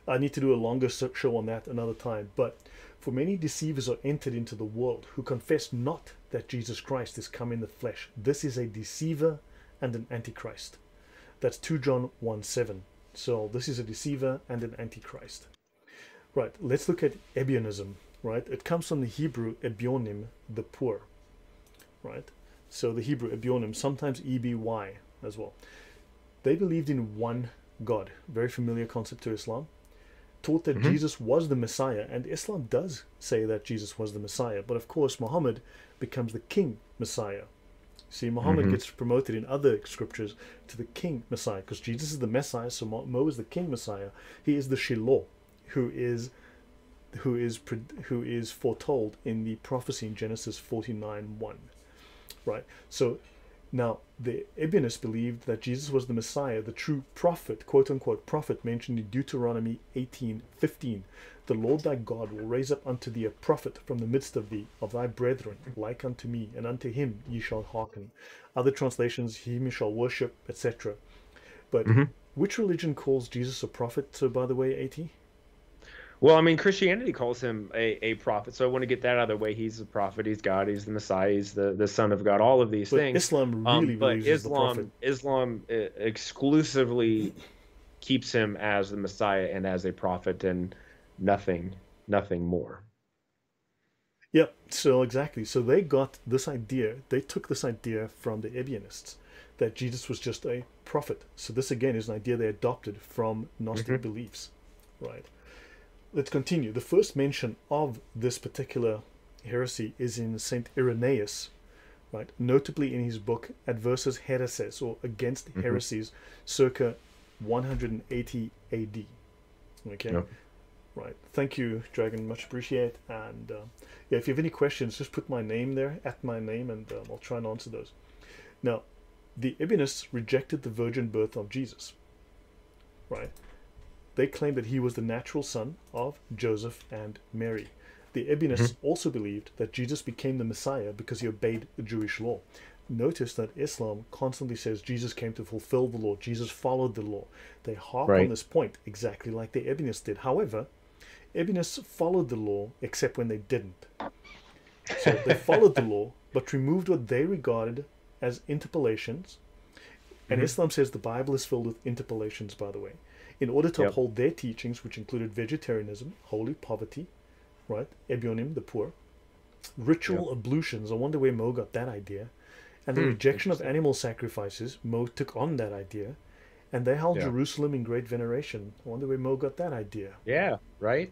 I need to do a longer show on that another time. But for many deceivers are entered into the world who confess not that Jesus Christ is come in the flesh. This is a deceiver and an antichrist. That's 2 John 1 7. So this is a deceiver and an antichrist. Right, let's look at Ebionism. Right, it comes from the Hebrew Ebionim, the poor. Right, so the Hebrew Ebionim, sometimes EBY as well. They believed in one God, very familiar concept to Islam. Taught that Mhm. Jesus was the Messiah, and Islam does say that Jesus was the Messiah, but of course, Muhammad becomes the King Messiah. See, Muhammad Mhm. gets promoted in other scriptures to the King Messiah because Jesus is the Messiah, so Mo Mo is the King Messiah. He is the Shiloh, who is who is who is foretold in the prophecy in Genesis 49 1. Right? So now the Ebionists believed that Jesus was the Messiah, the true prophet, quote unquote prophet mentioned in Deuteronomy 18 15. The Lord thy God will raise up unto thee a prophet from the midst of thee, of thy brethren, like unto me, and unto him ye shall hearken. Other translations, him ye shall worship, etc. But mm-hmm. which religion calls Jesus a prophet, so by the way, AT? Well, I mean, Christianity calls him a, a prophet, so I want to get that out of the way. He's a prophet. He's God. He's the Messiah. He's the, the Son of God. All of these but things. Islam um, really um, but Islam Islam uh, exclusively keeps him as the Messiah and as a prophet, and nothing nothing more. Yep. So exactly. So they got this idea. They took this idea from the Ebionists that Jesus was just a prophet. So this again is an idea they adopted from Gnostic mm-hmm. beliefs, right? Let's continue. The first mention of this particular heresy is in Saint Irenaeus, right? Notably in his book Adversus Haereses or Against mm-hmm. Heresies, circa 180 AD. Okay. Yep. Right. Thank you, Dragon. Much appreciate. And uh, yeah, if you have any questions, just put my name there at my name, and um, I'll try and answer those. Now, the Ebionists rejected the virgin birth of Jesus. Right. They claimed that he was the natural son of Joseph and Mary. The Ebionists mm-hmm. also believed that Jesus became the Messiah because he obeyed the Jewish law. Notice that Islam constantly says Jesus came to fulfill the law, Jesus followed the law. They harp right. on this point exactly like the Ebionists did. However, Ebionists followed the law except when they didn't. So they followed the law but removed what they regarded as interpolations. And mm-hmm. Islam says the Bible is filled with interpolations, by the way in order to yep. uphold their teachings, which included vegetarianism, holy poverty, right? Ebionim, the poor, ritual yep. ablutions. I wonder where Mo got that idea. And the hmm, rejection of animal sacrifices, Mo took on that idea. And they held Jerusalem in great veneration. I wonder where Mo got that idea. Yeah, right?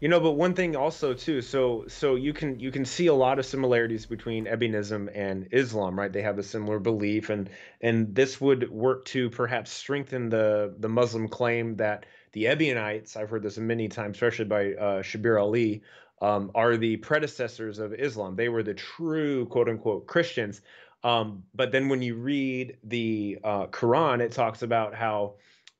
You know, but one thing also too, so so you can you can see a lot of similarities between Ebionism and Islam, right? They have a similar belief, and and this would work to perhaps strengthen the the Muslim claim that the Ebionites, I've heard this many times, especially by uh, Shabir Ally, um, are the predecessors of Islam. They were the true quote unquote Christians. Um, but then when you read the uh, Quran, it talks about how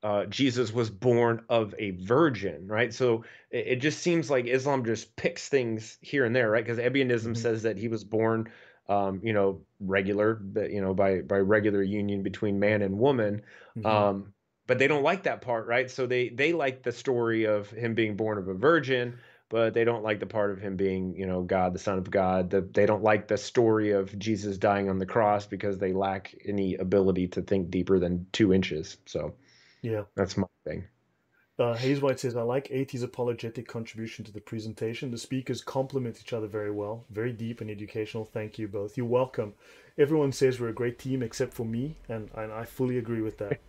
uh, Jesus was born of a virgin, right? So it, it, just seems like Islam just picks things here and there, right? Because Ebionism mm-hmm. says that he was born, um, you know, regular, but you know, by by regular union between man and woman. Mm-hmm. Um, but they don't like that part, right? So they they like the story of him being born of a virgin, but they don't like the part of him being, you know, God, the Son of God. The, they don't like the story of Jesus dying on the cross because they lack any ability to think deeper than two inches. So. Yeah. That's my thing. Uh, Hayes White says, I like AT's apologetic contribution to the presentation. The speakers complement each other very well. Very deep and educational. Thank you both. You're welcome. Everyone says we're a great team except for me, and, and I fully agree with that.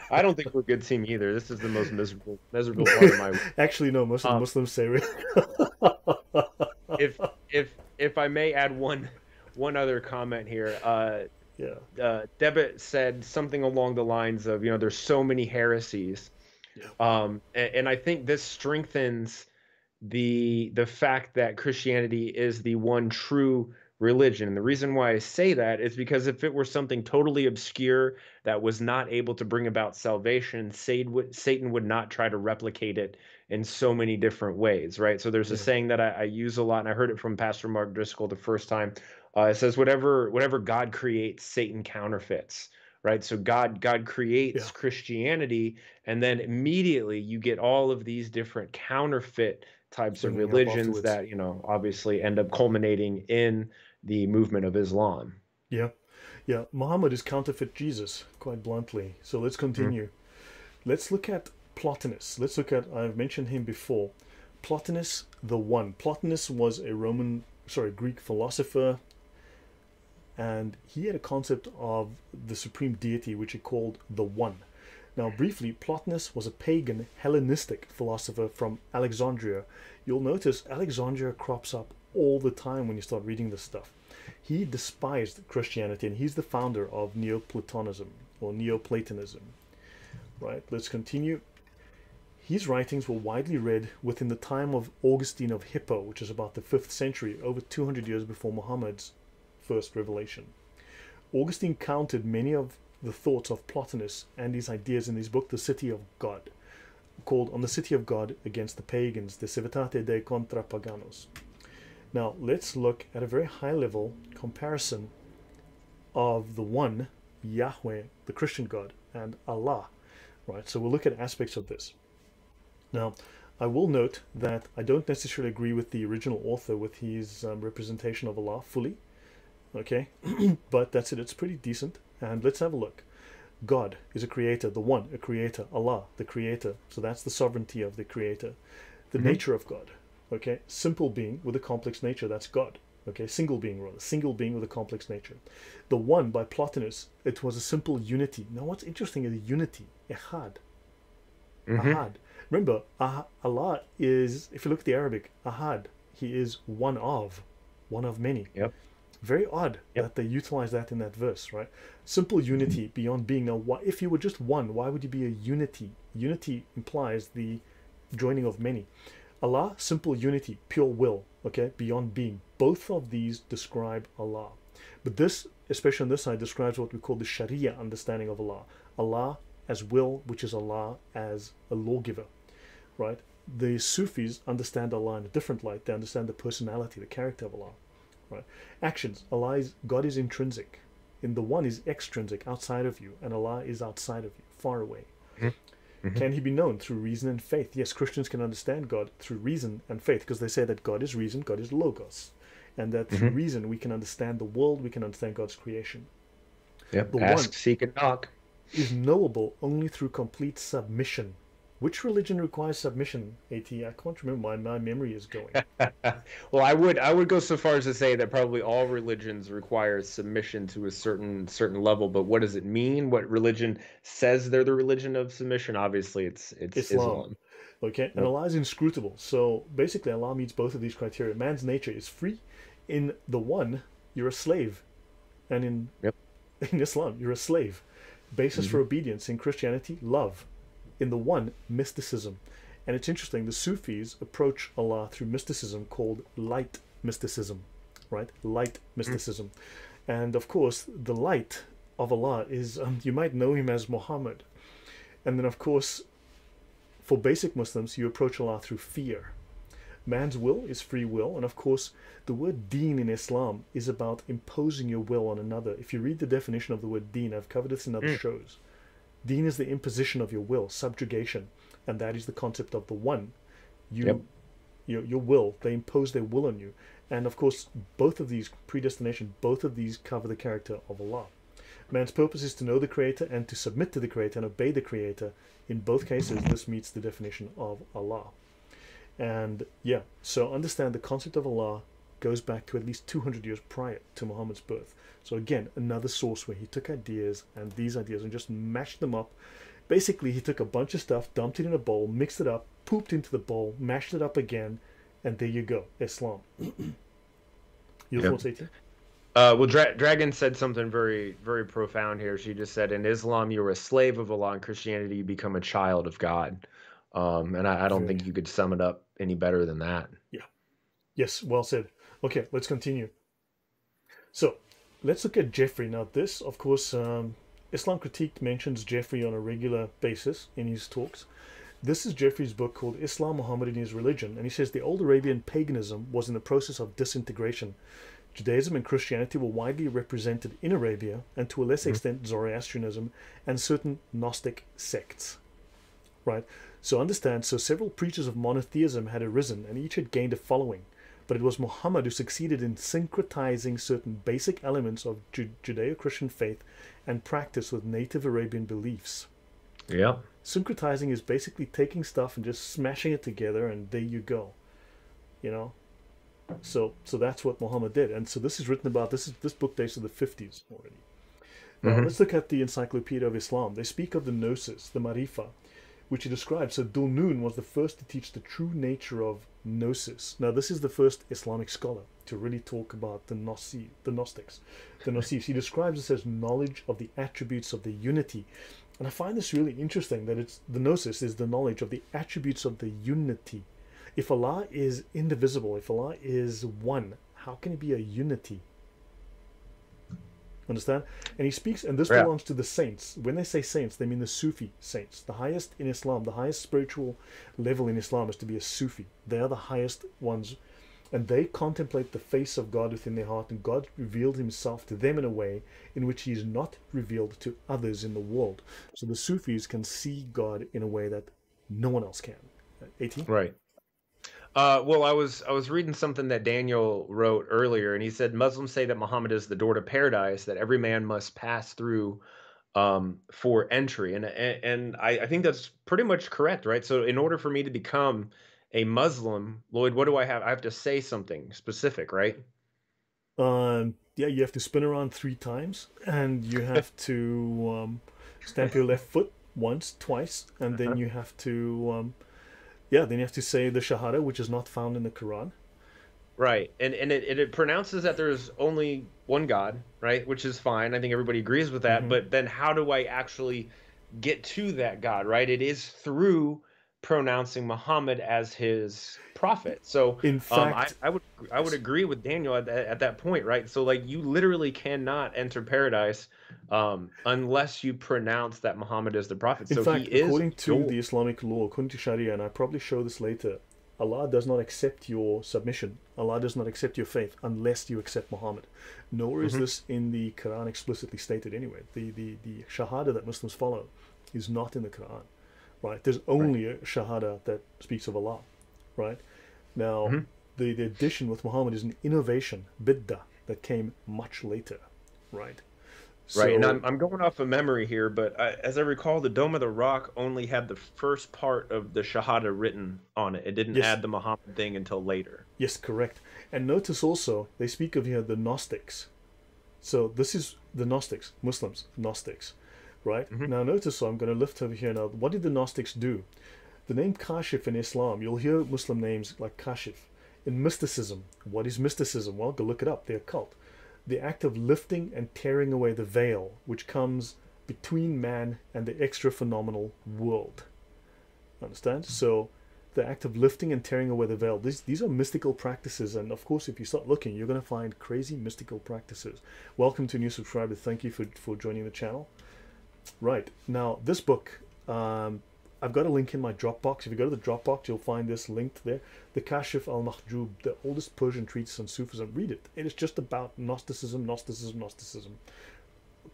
I don't think we're a good team either. This is the most miserable miserable part of my Actually no, most of the um, Muslims say it. if if if I may add one one other comment here. Uh, yeah. Uh, Debit said something along the lines of, you know, there's so many heresies. Yeah. Um, and, and I think this strengthens the the fact that Christianity is the one true religion. And the reason why I say that is because if it were something totally obscure that was not able to bring about salvation, Satan would, not try to replicate it in so many different ways, right? So there's yeah. a saying that I, I, use a lot, and I heard it from Pastor Mark Driscoll the first time. Uh, it says, "Whatever whatever God creates, Satan counterfeits." Right, so God God creates yeah. Christianity, and then immediately you get all of these different counterfeit types Bringing of religions that you know obviously end up culminating in the movement of Islam. Yeah, yeah. Muhammad is counterfeit Jesus, quite bluntly. So let's mm-hmm. continue. Mm-hmm. Let's look at Plotinus. Let's look at. I've mentioned him before. Plotinus the One. Plotinus was a Roman, sorry, Greek philosopher, and he had a concept of the supreme deity which he called the One. Now, briefly, Plotinus was a pagan Hellenistic philosopher from Alexandria. You'll notice Alexandria crops up all the time when you start reading this stuff. He despised Christianity and he's the founder of Neoplatonism or Neoplatonism. Right, let's continue. His writings were widely read within the time of Augustine of Hippo, which is about the 5th century, over 200 years before Muhammad's first revelation. Augustine counted many of the thoughts of Plotinus and his ideas in his book, The City of God, called On the City of God Against the Pagans, De Civitate Dei Contra Paganos. Now, let's look at a very high level comparison of the one, Yahweh, the Christian God, and Allah. Right, so we'll look at aspects of this. Now, I will note that I don't necessarily agree with the original author with his um, representation of Allah fully. Okay, but that's it, it's pretty decent. And let's have a look. God is a creator, the one, a creator, Allah, the creator. So that's the sovereignty of the creator. The mm-hmm. nature of God. Okay, simple being with a complex nature, that's God. Okay, single being rather, single being with a complex nature. The one by Plotinus, it was a simple unity. Now, what's interesting is the unity, ehad. Mm-hmm. Ahad. Remember, ah, Allah is, if you look at the Arabic, ahad, he is one of, one of many. Yep. Very odd yep. that they utilize that in that verse, right? Simple unity mm-hmm. beyond being. Now, why, if you were just one, why would you be a unity? Unity implies the joining of many. Allah, simple unity, pure will, okay, beyond being. Both of these describe Allah. But this, especially on this side, describes what we call the Sharia understanding of Allah. Allah as will, which is Allah as a lawgiver, right? The Sufis understand Allah in a different light. They understand the personality, the character of Allah. Right? Actions. Allah is God is intrinsic. In the one is extrinsic, outside of you, and Allah is outside of you, far away. Mm-hmm. mm-hmm. Can he be known through reason and faith? Yes, Christians can understand God through reason and faith because they say that God is reason, God is logos, and that through mm-hmm. reason we can understand the world, we can understand God's creation. Yep. The Ask, one seek, and knock is knowable only through complete submission which religion requires submission, At? I can't remember. My, my memory is going. well, I would I would go so far as to say that probably all religions require submission to a certain certain level. But what does it mean? What religion says they're the religion of submission? Obviously, it's it's Islam. Islam. Okay, and Allah is inscrutable. So basically, Allah meets both of these criteria. Man's nature is free. In the one, you're a slave, and in yep. in Islam, you're a slave. Basis mm-hmm. for obedience in Christianity, love in the one mysticism. And it's interesting, the Sufis approach Allah through mysticism called light mysticism, right? Light mysticism. Mm. And of course, the light of Allah is, um, you might know him as Muhammad. And then, of course, for basic Muslims, you approach Allah through fear. Man's will is free will, and of course, the word deen in Islam is about imposing your will on another. If you read the definition of the word deen, I've covered this in other mm. shows. Deen is the imposition of your will, subjugation, and that is the concept of the one. You, yep. your, your will, they impose their will on you. And of course, both of these, predestination, both of these cover the character of Allah. Man's purpose is to know the Creator and to submit to the Creator and obey the Creator. In both cases, this meets the definition of Allah. And yeah, so understand the concept of Allah goes back to at least 200 years prior to Muhammad's birth. So again, another source where he took ideas and these ideas and just mashed them up. Basically, he took a bunch of stuff, dumped it in a bowl, mixed it up, pooped into the bowl, mashed it up again, and there you go, Islam. Your yep. thoughts? Uh, well, Dra- Dragon said something very, very profound here. She just said, "In Islam, you're a slave of Allah. In Christianity, you become a child of God." Um, and I, I don't think you could sum it up any better than that. Yeah. Yes. Well said. Okay, let's continue. So, let's look at Jeffery. Now, this, of course, um, Islam Critique mentions Jeffery on a regular basis in his talks. This is Jeffery's book called Islam, Muhammad and His Religion, and he says the old Arabian paganism was in the process of disintegration. Judaism and Christianity were widely represented in Arabia, and to a lesser mm-hmm. extent, Zoroastrianism and certain Gnostic sects. Right? So understand, so several preachers of monotheism had arisen, and each had gained a following but it was Muhammad who succeeded in syncretizing certain basic elements of Ju- Judeo Christian faith and practice with native Arabian beliefs. Yeah. Syncretizing is basically taking stuff and just smashing it together, and there you go. You know? So so that's what Muhammad did. And so this is written about this is this book dates to the fifties already. Now mm-hmm. let's look at the Encyclopedia of Islam. They speak of the gnosis, the marifa, which he describes. So Dhul-Nun was the first to teach the true nature of Gnosis. Now, this is the first Islamic scholar to really talk about the, Gnosi, the Gnostics. The Gnosis. He describes this as knowledge of the attributes of the unity And I find this really interesting that it's the gnosis is the knowledge of the attributes of the unity. If Allah is indivisible, if Allah is one, how can it be a unity? Understand? And he speaks, and this Yeah. belongs to the saints. When they say saints, they mean the Sufi saints. The highest in Islam, the highest spiritual level in Islam is to be a Sufi. They are the highest ones. And they contemplate the face of God within their heart, and God revealed himself to them in a way in which he is not revealed to others in the world. So the Sufis can see God in a way that no one else can. AT? Right. Uh, well, I was I was reading something that Daniel wrote earlier, and he said Muslims say that Muhammad is the door to paradise that every man must pass through um, for entry, and and, and I, I think that's pretty much correct, right? So, in order for me to become a Muslim, Lloyd, what do I have? I have to say something specific, right? Um, yeah, you have to spin around three times, and you have to um, stamp your left foot once, twice, and then Uh-huh. you have to, um, yeah, then you have to say the Shahada, which is not found in the Quran. Right, and and it, it, pronounces that there's only one God, right? Which is fine. I think everybody agrees with that. Mhm. But then, how do I actually get to that God? Right? It is through pronouncing Muhammad as his prophet. So, In um, I, fact, I would I would agree with Daniel at that, at that point, right? So, like, you literally cannot enter paradise um, unless you pronounce that Muhammad is the prophet. in so fact, he is according to the Islamic law, according to Sharia, and I probably show this later, Allah does not accept your submission. Allah does not accept your faith unless you accept Muhammad. Nor is Mhm. this in the Quran explicitly stated anyway. The, the, the Shahada that Muslims follow is not in the Quran, right? There's only a Shahada that speaks of Allah, right? Now, Mhm. the, the addition with Muhammad is an innovation, biddah, that came much later, right? Right, and I'm, I'm going off of memory here, but I, as I recall, the Dome of the Rock only had the first part of the Shahada written on it. It didn't Yes. add the Muhammad thing until later. Yes, correct. And notice also they speak of here the Gnostics. So this is the Gnostics, Muslims, Gnostics, right? Mhm. Now notice, so I'm going to lift over here now. What did the Gnostics do? The name Kashif in Islam, you'll hear Muslim names like Kashif. In mysticism, what is mysticism? Well, go look it up. The occult, the act of lifting and tearing away the veil which comes between man and the extra phenomenal world. Understand? So the act of lifting and tearing away the veil. These these are mystical practices, and of course, if you start looking, you're going to find crazy mystical practices. Welcome to new subscriber. Thank you for for joining the channel. Right now, this book, um, I've got a link in my Dropbox. If you go to the Dropbox, you'll find this linked there. The Kashif al Mahjub, the oldest Persian treatise on Sufism. Read it. It is just about Gnosticism, Gnosticism, Gnosticism,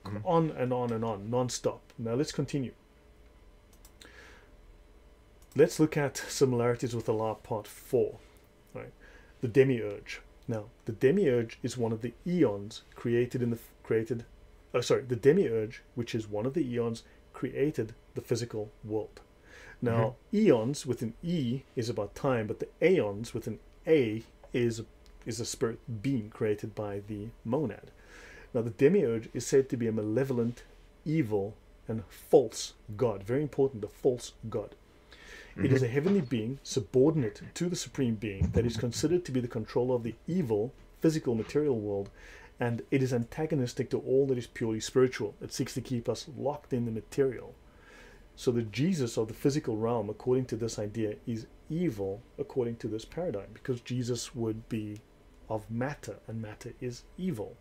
Mhm. on and on and on, non-stop. Now let's continue. Let's look at similarities with Allah part 4. Right. The demiurge. Now, the demiurge is one of the eons created in the created oh sorry, the demiurge, which is one of the eons created the physical world. Now, mm-hmm. eons with an E is about time, but the aeons with an A is is a spirit being created by the monad. Now, the demiurge is said to be a malevolent, evil, and false god. Very important, the false god. It is a mm-hmm. heavenly being subordinate to the supreme being that is considered to be the controller of the evil, physical, material world, and it is antagonistic to all that is purely spiritual. It seeks to keep us locked in the material. So the Jesus of the physical realm, according to this idea, is evil according to this paradigm, because Jesus would be of matter, and matter is evil.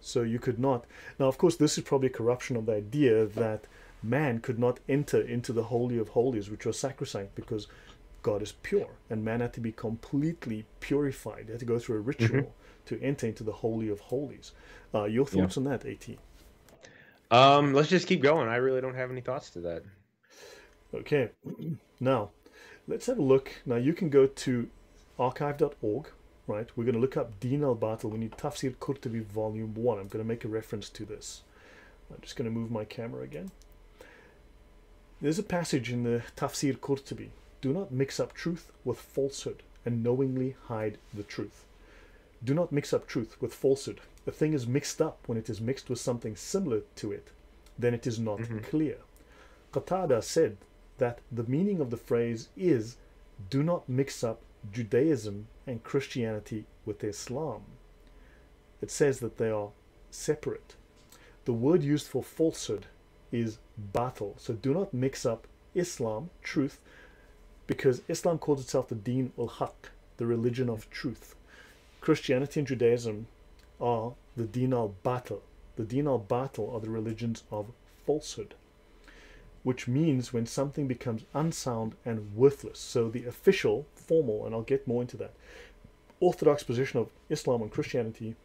So you could not. Now, of course, this is probably a corruption of the idea that man could not enter into the Holy of Holies, which was sacrosanct, because God is pure, and man had to be completely purified. He had to go through a ritual to enter into the Holy of Holies. Uh, your Yeah. thoughts on that, AT? Um, let's just keep going. I really don't have any thoughts to that. Okay, now let's have a look. Now you can go to archive.org, right? We're going to look up Din al Batil. We need Tafsir Qurtubi Volume 1. I'm going to make a reference to this. I'm just going to move my camera again. There's a passage in the Tafsir Qurtubi Do not mix up truth with falsehood and knowingly hide the truth. Do not mix up truth with falsehood. A thing is mixed up when it is mixed with something similar to it. Then it is not Mhm. clear. Qatada said that the meaning of the phrase is do not mix up Judaism and Christianity with Islam. It says that they are separate. The word used for falsehood is batil. So do not mix up Islam, truth, because Islam calls itself the Deen ul Haq, the religion of truth. Christianity and Judaism are the Deen batil. The Deen batil are the religions of falsehood, which means when something becomes unsound and worthless. So the official, formal, and I'll get more into that, orthodox position of Islam and Christianity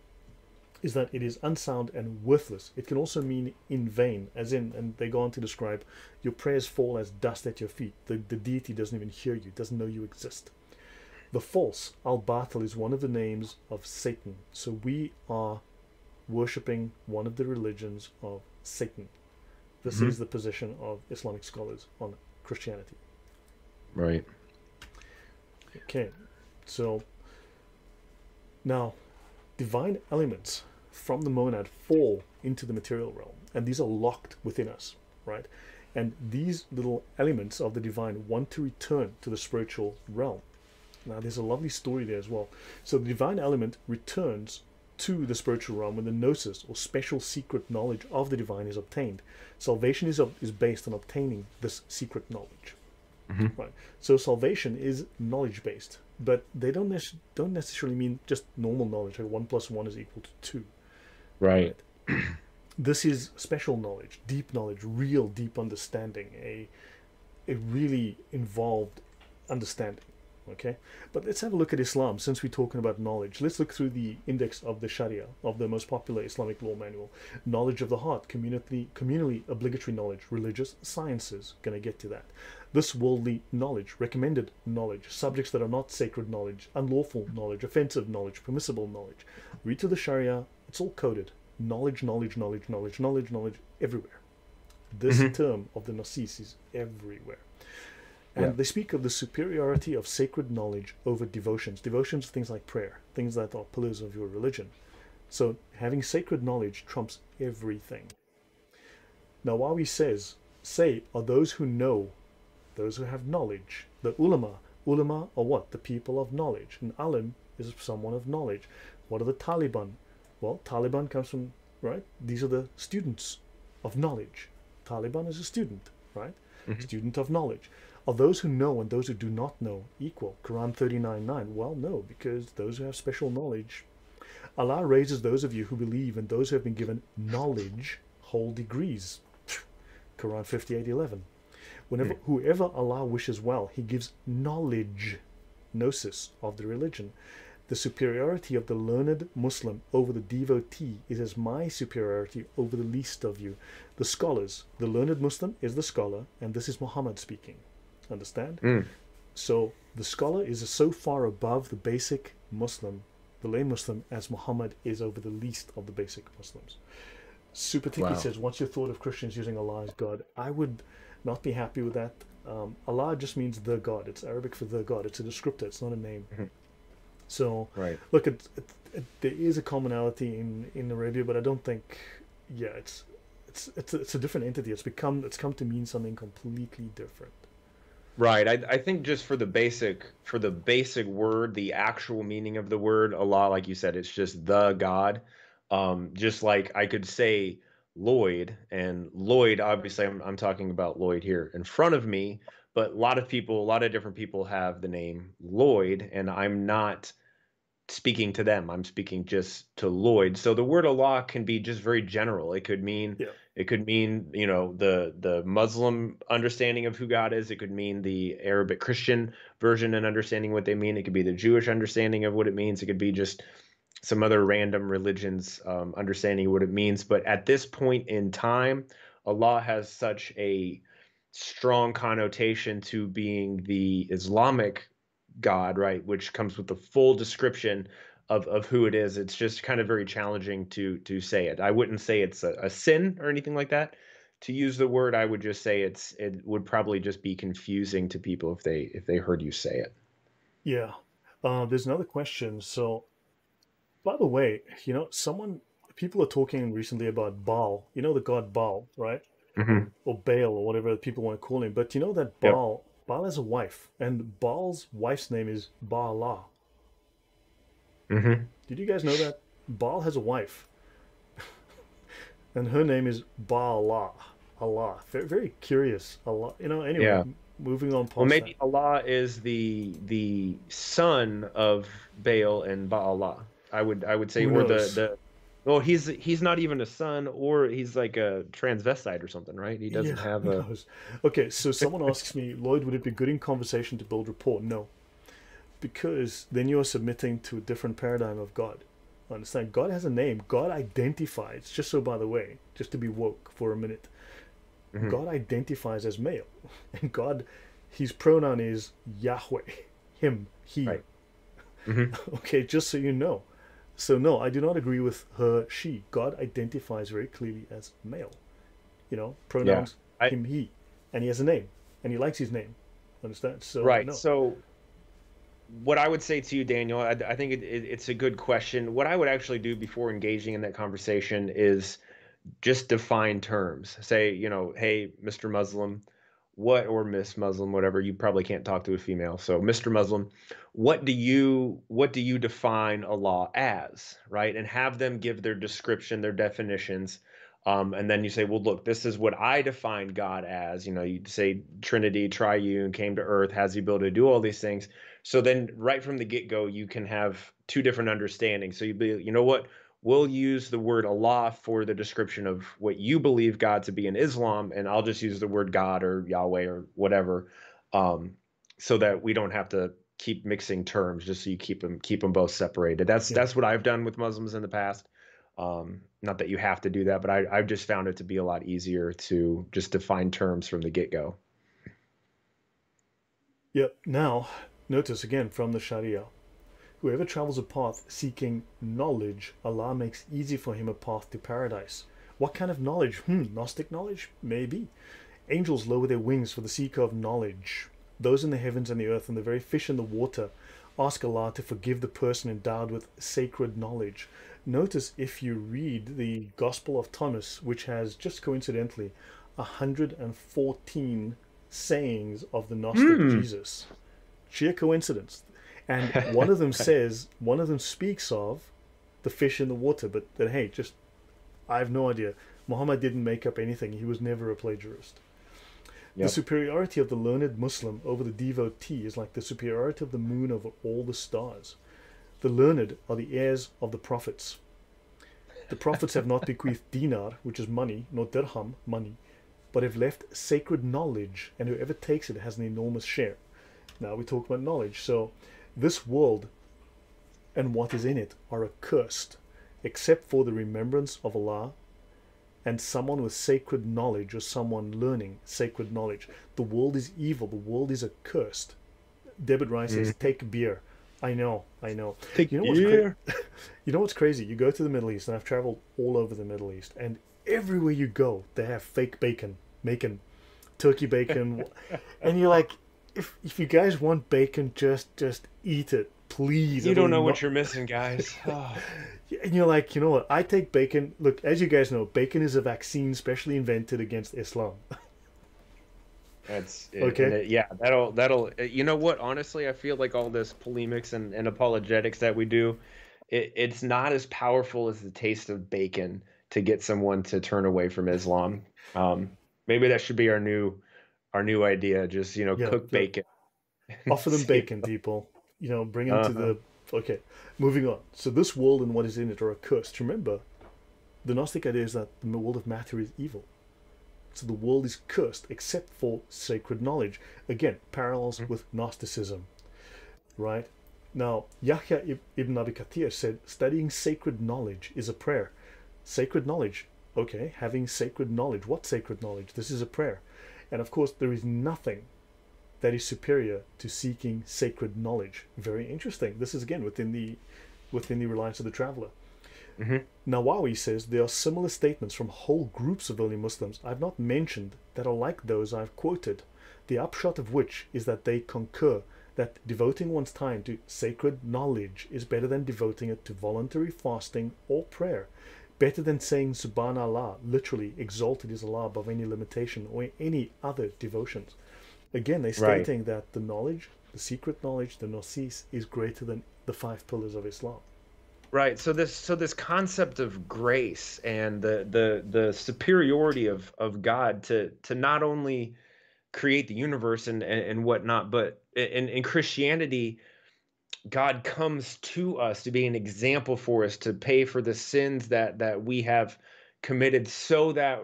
is that it is unsound and worthless. It can also mean in vain, as in, and they go on to describe, your prayers fall as dust at your feet. The, the deity doesn't even hear you, doesn't know you exist. The false, Al Batil, is one of the names of Satan. So we are worshipping one of the religions of Satan. This mm-hmm. is the position of Islamic scholars on Christianity. Right. Okay. So now divine elements from the monad fall into the material realm, and these are locked within us, right? And these little elements of the divine want to return to the spiritual realm. Now, there's a lovely story there as well. So, the divine element returns to the spiritual realm when the gnosis or special secret knowledge of the divine is obtained. Salvation is, is based on obtaining this secret knowledge. Mm-hmm. Right. So salvation is knowledge based, but they don't nec- don't necessarily mean just normal knowledge. Like one plus one is equal to two. Right. right. this is special knowledge, deep knowledge, real deep understanding, a a really involved understanding. Okay, but let's have a look at Islam since we're talking about knowledge. Let's look through the index of the Sharia, of the most popular Islamic law manual. Knowledge of the heart, communally, communally obligatory knowledge, religious sciences. Gonna get to that. This worldly knowledge, recommended knowledge, subjects that are not sacred knowledge, unlawful knowledge, offensive knowledge, permissible knowledge. Read to the Sharia, it's all coded. Knowledge, knowledge, knowledge, knowledge, knowledge, knowledge, everywhere. This mm-hmm. term of the Gnosis is everywhere. And yeah. they speak of the superiority of sacred knowledge over devotions. Devotions, things like prayer, things that are pillars of your religion. So having sacred knowledge trumps everything. Now, Wawi says, say are those who know, those who have knowledge. The ulama, ulama are what? The people of knowledge. And alim is someone of knowledge. What are the Taliban? Well, Taliban comes from, right? These are the students of knowledge. Taliban is a student, right? Mm-hmm. Student of knowledge. Are those who know and those who do not know equal? Quran 39.9. Well, no, because those who have special knowledge. Allah raises those of you who believe and those who have been given knowledge whole degrees. Quran 58.11. Whenever, mm. Whoever Allah wishes well, He gives knowledge, gnosis, of the religion. The superiority of the learned Muslim over the devotee is as my superiority over the least of you. The scholars, the learned Muslim is the scholar, and this is Muhammad speaking. Understand? Mm. So the scholar is so far above the basic Muslim, the lay Muslim, as Muhammad is over the least of the basic Muslims. Super Tiki wow. says, What's your thought of Christians using Allah as God? I would not be happy with that. Um, Allah just means the God. It's Arabic for the God. It's a descriptor. It's not a name. Mm-hmm. So, right. look, it, it, it, there is a commonality in, in Arabia, but I don't think, yeah, it's it's it's a, it's a different entity. It's become it's come to mean something completely different. Right. I, I think just for the basic for the basic word, the actual meaning of the word, Allah, like you said, it's just the God. Um, just like I could say Lloyd, and Lloyd, obviously, I'm I'm talking about Lloyd here in front of me, but a lot of people, a lot of different people have the name Lloyd, and I'm not speaking to them. I'm speaking just to Lloyd. So the word Allah can be just very general. It could mean yeah. It could mean, you know, the the Muslim understanding of who God is. It could mean the Arabic Christian version and understanding what they mean. It could be the Jewish understanding of what it means. It could be just some other random religions um, understanding what it means. But at this point in time, Allah has such a strong connotation to being the Islamic God, right, which comes with the full description of, of who it is. It's just kind of very challenging to to say it. I wouldn't say it's a, a sin or anything like that. To use the word, I would just say it's it would probably just be confusing to people if they if they heard you say it. Yeah. Uh, there's another question. So, by the way, you know, someone people are talking recently about Baal. You know the god Baal, right? Mm-hmm. Or Baal or whatever people want to call him. But you know that Baal yep Baal has a wife, and Baal's wife's name is Baala. Mm-hmm. Did you guys know that? Baal has a wife, and her name is Baala. Allah. Very, very curious. Allah. You know. Anyway, Yeah. moving on. Past Well, maybe that. Allah is the the son of Baal and Baalah. I would I would say, Who or the knows? the. Well, he's he's not even a son, or he's like a transvestite or something, right? He doesn't Yeah, have a. knows? Okay, so someone asks me, Lloyd, would it be good in conversation to build rapport? No, because then you are submitting to a different paradigm of God. Understand? God has a name. God identifies. Just so, by the way, just to be woke for a minute, Mhm. God identifies as male, and God, His pronoun is Yahweh, Him, He. Right. Mhm. Okay, just so you know. So no, I do not agree with her, she. God identifies very clearly as male. You know, pronouns I- him, he, and he has a name, and he likes his name. Understand? So Right. no. So, what I would say to you, Daniel, I, I think it, it, it's a good question. What I would actually do before engaging in that conversation is just define terms. Say, you know, hey, Mr. Muslim, what or Miss Muslim, whatever. You probably can't talk to a female, so Mr. Muslim, what do you what do you define Allah as, right? And have them give their description, their definitions. Um, and then you say, well, look, this is what I define God as. You know, you say Trinity, triune, came to earth, has the ability to do all these things. So then, right from the get go, you can have two different understandings. So you be, you know what? We'll use the word Allah for the description of what you believe God to be in Islam, and I'll just use the word God or Yahweh or whatever, um, so that we don't have to keep mixing terms. Just so you keep them keep them both separated. That's Yeah. that's what I've done with Muslims in the past. Um, not that you have to do that, but I, I've just found it to be a lot easier to just define terms from the get go. Yep. Now, notice again from the Sharia. Whoever travels a path seeking knowledge, Allah makes easy for him a path to paradise. What kind of knowledge? Hmm, Gnostic knowledge? Maybe. Angels lower their wings for the seeker of knowledge. Those in the heavens and the earth and the very fish in the water ask Allah to forgive the person endowed with sacred knowledge. Notice if you read the Gospel of Thomas, which has just coincidentally 114 sayings of the Gnostic Hmm. Jesus. Sheer coincidence. And one of them says, one of them speaks of the fish in the water, but then, hey, just, I have no idea. Muhammad didn't make up anything. He was never a plagiarist. The superiority of the learned Muslim over the devotee is like the superiority of the moon over all the stars. The learned are the heirs of the prophets. The prophets have not bequeathed dinar, which is money, nor dirham, money, but have left sacred knowledge, and whoever takes it has an enormous share. Now we talk about knowledge. So, this world and what is in it are accursed, except for the remembrance of Allah and someone with sacred knowledge or someone learning sacred knowledge. The world is evil. The world is accursed. Debit Rice says, mm. "Take beer." I know, I know. Take you know what's beer. cra- you know what's crazy? You go to the Middle East, and I've traveled all over the Middle East, and everywhere you go, they have fake bacon, bacon, turkey bacon, and you're like, if if you guys want bacon, just just eat it, please. You don't know not- what you're missing, guys. and you're like, you know what? I take bacon. Look, as you guys know, bacon is a vaccine specially invented against Islam. That's Okay. it- yeah, that'll that'll. You know what? Honestly, I feel like all this polemics and, and apologetics that we do, it, it's not as powerful as the taste of bacon to get someone to turn away from Islam. Um, maybe that should be our new our new idea. Just you know, Yeah, cook yeah. bacon. Offer them bacon, people. You know, bring them to the. Uh-huh. Okay, moving on. So this world and what is in it are accursed. Remember, the Gnostic idea is that the world of matter is evil. So the world is cursed except for sacred knowledge. Again, parallels mm-hmm. with Gnosticism. Right? Now, Yahya ibn Abi Kathir said, studying sacred knowledge is a prayer. Sacred knowledge. Okay, having sacred knowledge. What sacred knowledge? This is a prayer. And of course, there is nothing that is superior to seeking sacred knowledge. Very interesting. This is again within the within the reliance of the traveler. Mhm. Nawawi says there are similar statements from whole groups of early Muslims I've not mentioned that are like those I've quoted, the upshot of which is that they concur that devoting one's time to sacred knowledge is better than devoting it to voluntary fasting or prayer, better than saying Subhanallah, literally exalted is Allah above any limitation or any other devotions. Again, they're Right. stating that the knowledge, the secret knowledge, the gnosis, is greater than the five pillars of Islam. Right. So this so this concept of grace and the the the superiority of of God to to not only create the universe and and, and whatnot, but in, in Christianity, God comes to us to be an example for us to pay for the sins that that we have committed so that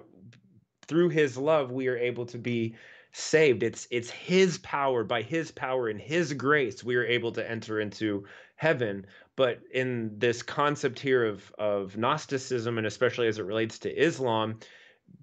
through his love we are able to be saved. It's it's his power by his power and his grace we are able to enter into heaven. But in this concept here of of gnosticism and especially as it relates to islam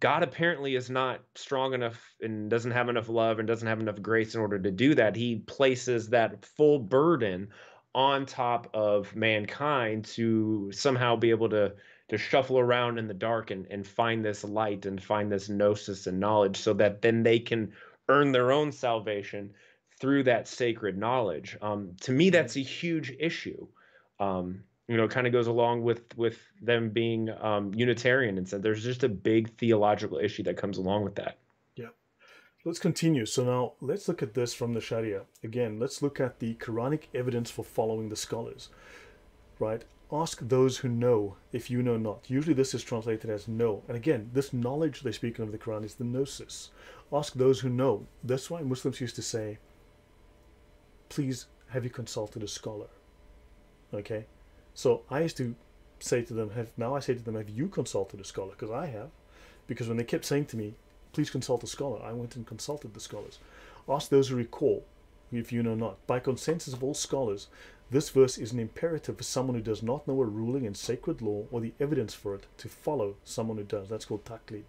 god apparently is not strong enough and doesn't have enough love and doesn't have enough grace in order to do that he places that full burden on top of mankind to somehow be able to to shuffle around in the dark and, and find this light and find this gnosis and knowledge so that then they can earn their own salvation through that sacred knowledge. Um, to me, that's a huge issue. Um, you know, kind of goes along with with them being um, Unitarian and said there's just a big theological issue that comes along with that. Yeah. Let's continue. So now let's look at this from the Sharia. Again, let's look at the Quranic evidence for following the scholars. Right? ask those who know if you know not. Usually this is translated as know. And again, this knowledge they speak of the Quran is the gnosis. Ask those who know. That's why Muslims used to say, please have you consulted a scholar? Okay? So I used to say to them, have now I say to them, have you consulted a scholar? Because I have. Because when they kept saying to me, please consult a scholar, I went and consulted the scholars. Ask those who recall, if you know not. By consensus of all scholars, this verse is an imperative for someone who does not know a ruling in sacred law or the evidence for it to follow someone who does. That's called taqlid.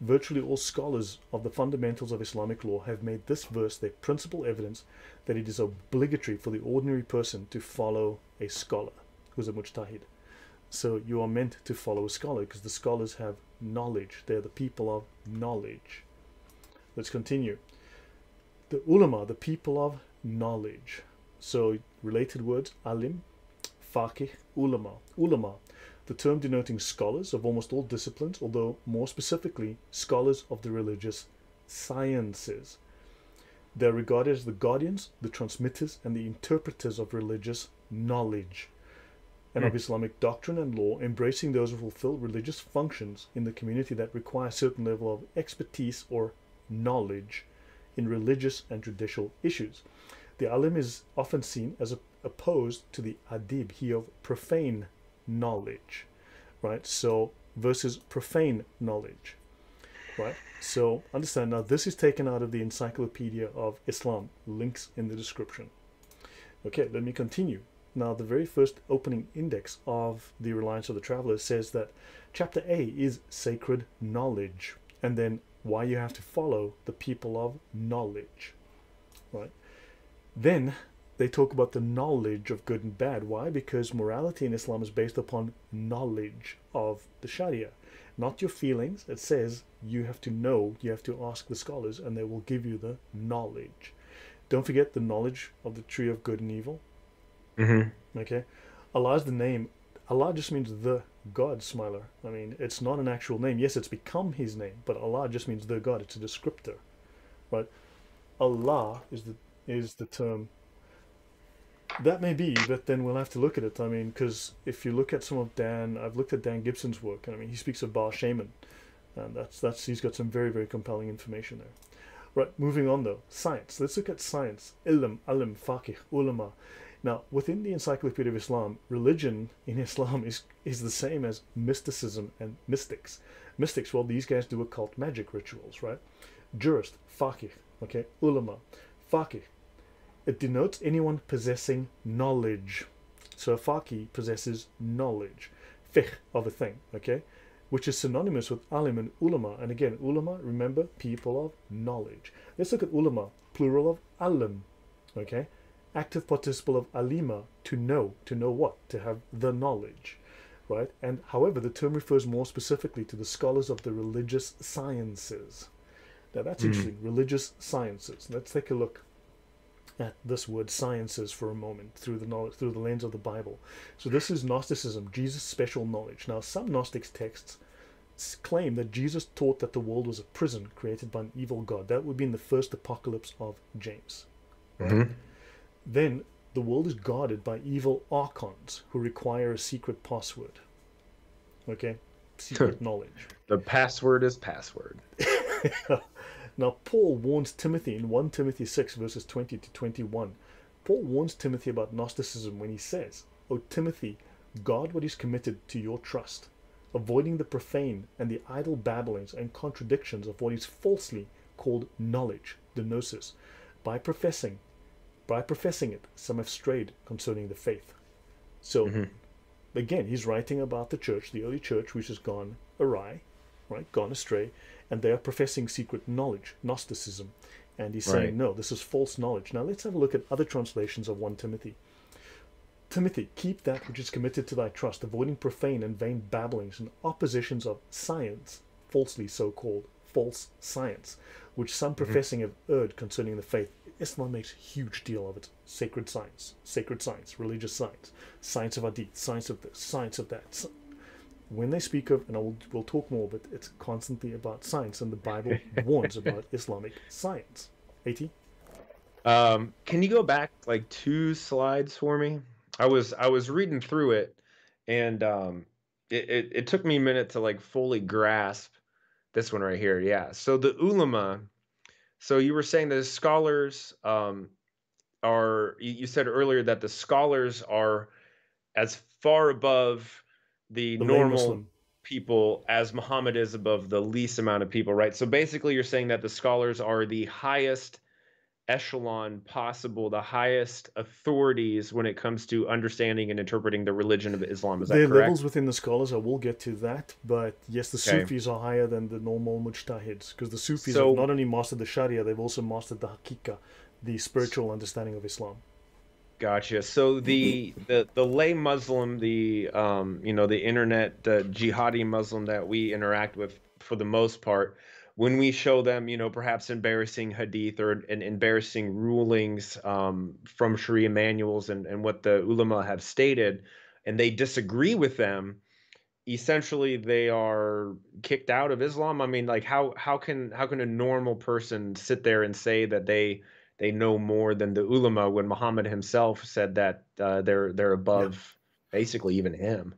Virtually all scholars of the fundamentals of Islamic law have made this verse their principal evidence that it is obligatory for the ordinary person to follow a scholar who's a mujtahid. So you are meant to follow a scholar because the scholars have knowledge. They're the people of knowledge. Let's continue. The ulama, the people of knowledge. So related words, alim, faqih, ulama. Ulama, the term denoting scholars of almost all disciplines, although more specifically, scholars of the religious sciences. They are regarded as the guardians, the transmitters, and the interpreters of religious knowledge and mm. of Islamic doctrine and law, embracing those who fulfill religious functions in the community that require a certain level of expertise or knowledge in religious and judicial issues. The alim is often seen as a, opposed to the adib, he of profane knowledge, right? So versus profane knowledge, right? So understand now this is taken out of the Encyclopedia of Islam, links in the description. Okay, let me continue. Now, the very first opening index of the Reliance of the Traveler says that chapter A is sacred knowledge, and then why you have to follow the people of knowledge, right? Then they talk about the knowledge of good and bad. Why? Because morality in Islam is based upon knowledge of the Sharia, not your feelings. It says you have to know, you have to ask the scholars, and they will give you the knowledge. Don't forget the knowledge of the tree of good and evil. Mm-hmm. Okay, Allah is the name. Allah just means the God, Smiler. I mean, it's not an actual name. Yes, it's become His name, but Allah just means the God. It's a descriptor, right? Allah is the is the term. That may be, but then we'll have to look at it. I mean, because if you look at some of Dan, I've looked at Dan Gibson's work, and I mean, he speaks of Baal Shaman, and that's that's he's got some very very compelling information there. Right, moving on though, science. Let's look at science. Ilm, alim, faqih, ulama. Now, within the Encyclopedia of Islam, religion in Islam is is the same as mysticism and mystics. Mystics, well, these guys do occult magic rituals, right? Jurist, faqih, okay, ulama, faqih, it denotes anyone possessing knowledge. So a faqih possesses knowledge, fiqh of a thing, okay? Which is synonymous with alim and ulama. And again, ulama, remember, people of knowledge. Let's look at ulama, plural of alim, okay? Active participle of alima, to know. To know what? To have the knowledge, right? And however, the term refers more specifically to the scholars of the religious sciences. Now that's mm. interesting, religious sciences. Let's take a look at this word sciences for a moment through the knowledge, through the lens of the Bible. So this is Gnosticism, Jesus' special knowledge. Now, some Gnostics texts claim that Jesus taught that the world was a prison created by an evil God. That would be in the first apocalypse of James. Mm-hmm. Then the world is guarded by evil archons who require a secret password. Okay? Secret knowledge. The password is password. now, Paul warns Timothy in 1 Timothy 6, verses 20 to 21. Paul warns Timothy about Gnosticism when he says, O Timothy, guard what is committed to your trust, avoiding the profane and the idle babblings and contradictions of what is falsely called knowledge, the gnosis. By professing, by professing it, some have strayed concerning the faith. So, mm-hmm. again, he's writing about the church, the early church, which has gone awry, right, gone astray, and they are professing secret knowledge, Gnosticism. And he's saying, no, this is false knowledge. Now, let's have a look at other translations of 1 Timothy. Timothy, keep that which is committed to thy trust, avoiding profane and vain babblings and oppositions of science, falsely so called, false science, which some mm-hmm. professing have erred concerning the faith. Islam makes a huge deal of it. Sacred science, sacred science, religious science, science of hadith, science of this, science of that. When they speak of, and I will, we'll talk more, but it's constantly about science, and the Bible warns about Islamic science. At. Um, can you go back like two slides for me? I was I was reading through it, and um, it, it, it took me a minute to like fully grasp this one right here. Yeah. So the ulama. So you were saying that the scholars um, are. You said earlier that the scholars are as far above the, the normal people as Muhammad is above the least amount of people, right? So basically, you're saying that the scholars are the highest echelon possible, the highest authorities when it comes to understanding and interpreting the religion of Islam. Is that there correct? levels within the scholars. I will get to that, but yes, the okay. Sufis are higher than the normal mujtahids because the Sufis so, have not only mastered the Sharia, they've also mastered the Hakika, the spiritual understanding of Islam. Gotcha. So the the the lay Muslim, the um, you know, the internet the jihadi Muslim that we interact with for the most part, when we show them, you know, perhaps embarrassing hadith or an embarrassing rulings um, from Sharia manuals and, and what the ulama have stated, and they disagree with them, essentially they are kicked out of Islam. I mean, like how how can how can a normal person sit there and say that they they know more than the ulama when Muhammad himself said that uh, they're they're above yeah. basically even him.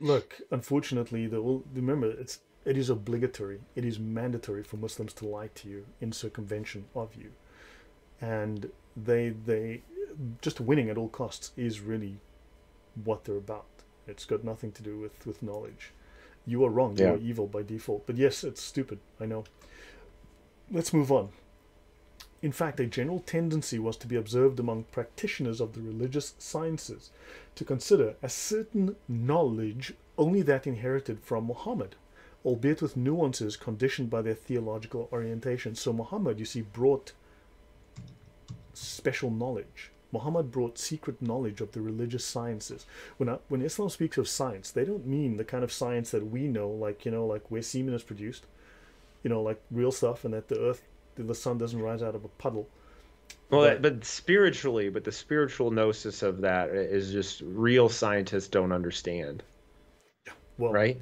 Look, unfortunately, the remember it's it is obligatory, it is mandatory for Muslims to lie to you in circumvention of you, and they they just winning at all costs is really what they're about. It's got nothing to do with with knowledge. You are wrong. You are evil by default. But yes, it's stupid. I know. Let's move on. In fact, a general tendency was to be observed among practitioners of the religious sciences to consider as certain knowledge only that inherited from Muhammad, albeit with nuances conditioned by their theological orientation. So Muhammad, you see, brought special knowledge. Muhammad brought secret knowledge of the religious sciences. When, I, when Islam speaks of science, they don't mean the kind of science that we know, like, you know, like where semen is produced, you know, like real stuff, and that the earth the sun doesn't rise out of a puddle. Well, but, but spiritually, but the spiritual gnosis of that is just real scientists don't understand. Well, right?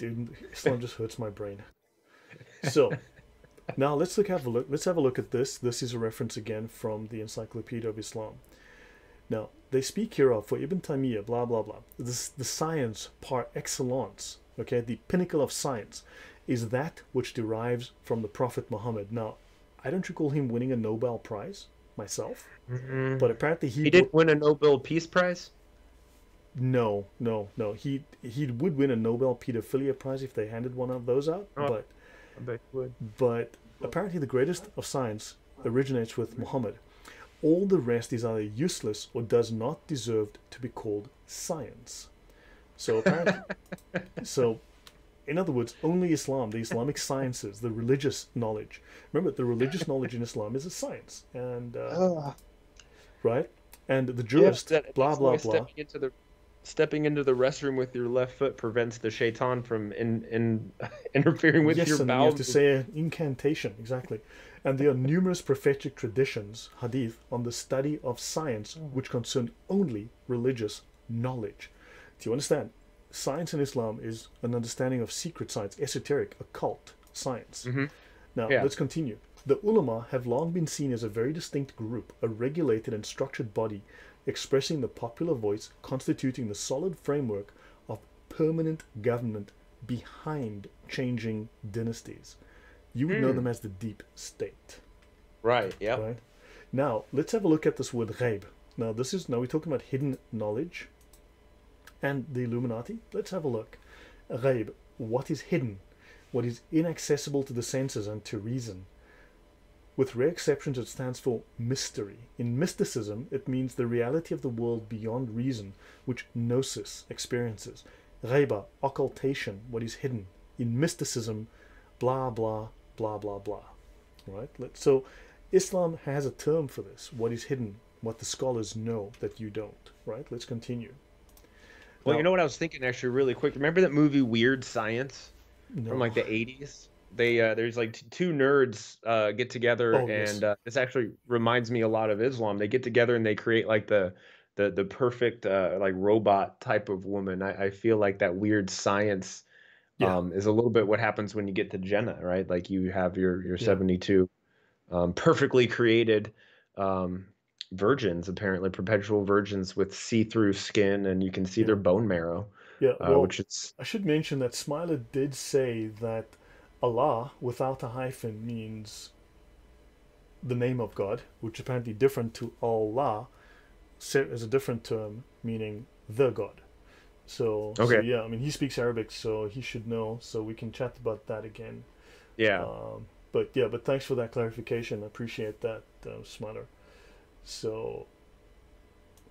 Dude, Islam just hurts my brain. So, now let's look have a look. Let's have a look at this. This is a reference again from the Encyclopedia of Islam. Now they speak here of for Ibn Taymiyyah, blah blah blah. This the science par excellence. Okay, the pinnacle of science is that which derives from the Prophet Muhammad. Now, I don't recall him winning a Nobel Prize myself, mm-hmm. but apparently he, he did win a Nobel Peace Prize. No, no, no. He he would win a Nobel Pedophilia Prize if they handed one of those out, oh, but I would. But apparently, the greatest of science originates with Muhammad. All the rest is either useless or does not deserve to be called science. So apparently, so in other words, only Islam, the Islamic sciences, the religious knowledge. Remember, the religious knowledge in Islam is a science, and uh, right, and the jurist, yeah, blah blah blah. Stepping into the stepping into the restroom with your left foot prevents the shaitan from in, in interfering with yes, your and bowels. You have to say an incantation exactly. And there are numerous prophetic traditions, hadith, on the study of science which concern only religious knowledge. Do you understand? science in Islam is an understanding of secret science, esoteric, occult science. Mm-hmm. Now, yeah. let's continue. The ulama have long been seen as a very distinct group, a regulated and structured body expressing the popular voice, constituting the solid framework of permanent government behind changing dynasties. You would know Hmm. them as the deep state. Right. Yep. Right. Now let's have a look at this word ghaib. Now this is now we're talking about hidden knowledge and the Illuminati. Let's have a look. Ghaib, what is hidden? What is inaccessible to the senses and to reason? With rare exceptions, it stands for mystery. In mysticism, it means the reality of the world beyond reason, which gnosis experiences. Reba, occultation, what is hidden. In mysticism, blah blah blah blah blah. Right? So Islam has a term for this. What is hidden? What the scholars know that you don't. Right? Let's continue. Well, Now- you know what I was thinking actually, really quick. Remember that movie Weird Science No. from like the '80s? They uh, there's like t- two nerds uh, get together, Oh, yes. and uh, this actually reminds me a lot of Islam. They get together and they create like the the the perfect uh, like robot type of woman. I, I feel like that Weird Science Yeah. um, is a little bit what happens when you get to Jannah, right? Like you have your your Yeah. 72 um, perfectly created um, virgins, apparently perpetual virgins with see-through skin, and you can see Yeah. their bone marrow, yeah, uh, which is I should mention that Smiler did say that Allah without a hyphen means the name of God, which is apparently different to Allah, as a different term meaning the God. So, so Okay. yeah, I mean he speaks Arabic, so he should know. So we can chat about that again. yeah. Um, but yeah, but thanks for that clarification. I appreciate that, uh. So,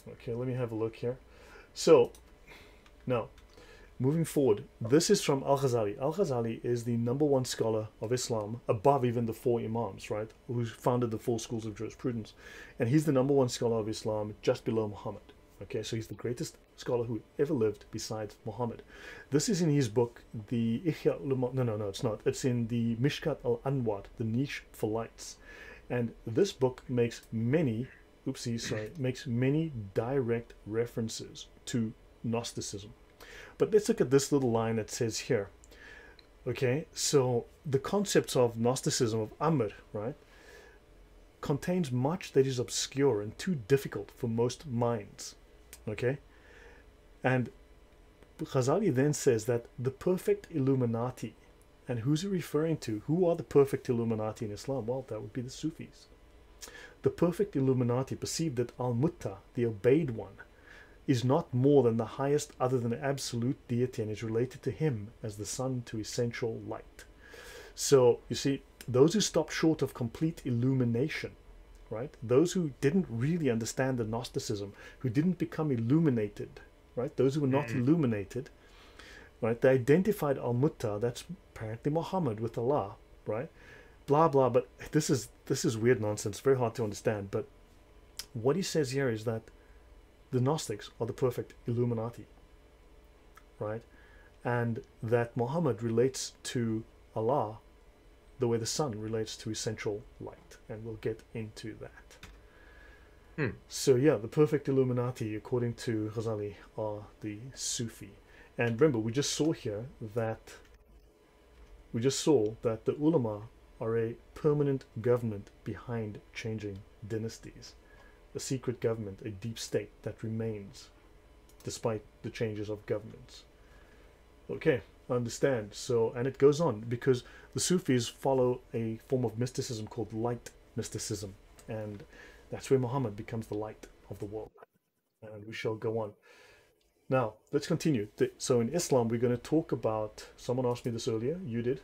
okay, let me have a look here. So, now, moving forward, this is from Al Ghazali. Al Ghazali is the number one scholar of Islam, above even the four Imams, right? Who founded the four schools of jurisprudence. And he's the number one scholar of Islam, just below Muhammad. Okay, so he's the greatest scholar who ever lived besides Muhammad. This is in his book, the Ihya Ulama. No, no, no, it's not. It's in the Mishkat al Anwar, the niche for lights. And this book makes many, oopsie, sorry, makes many direct references to Gnosticism. But let's look at this little line that says here. Okay, so the concepts of Gnosticism, of Amr, right, contains much that is obscure and too difficult for most minds. Okay? And Ghazali then says that the perfect Illuminati, and who's he referring to? Who are the perfect Illuminati in Islam? Well, that would be the Sufis. The perfect Illuminati perceived that Al Mutta, the obeyed one, is not more than the highest other than absolute deity and is related to him as the sun to essential light. So, you see, those who stop short of complete illumination, right? Those who didn't really understand the Gnosticism, who didn't become illuminated, right? Those who were not mm-hmm. illuminated, right? They identified Al Mutta, that's apparently Muhammad with Allah, right? Blah blah. But this is this is weird nonsense. Very hard to understand. But what he says here is that the Gnostics are the perfect Illuminati, right? And that Muhammad relates to Allah the way the sun relates to essential light, and we'll get into that. Hmm. So yeah, the perfect Illuminati, according to Ghazali, are the Sufi. And remember, we just saw here that we just saw that the ulama are a permanent government behind changing dynasties, a secret government, a deep state that remains despite the changes of governments. Okay, I understand. So, and it goes on because the Sufis follow a form of mysticism called light mysticism, and that's where Muhammad becomes the light of the world. And we shall go on. Now, let's continue. So, in Islam, we're going to talk about. Someone asked me this earlier. You did.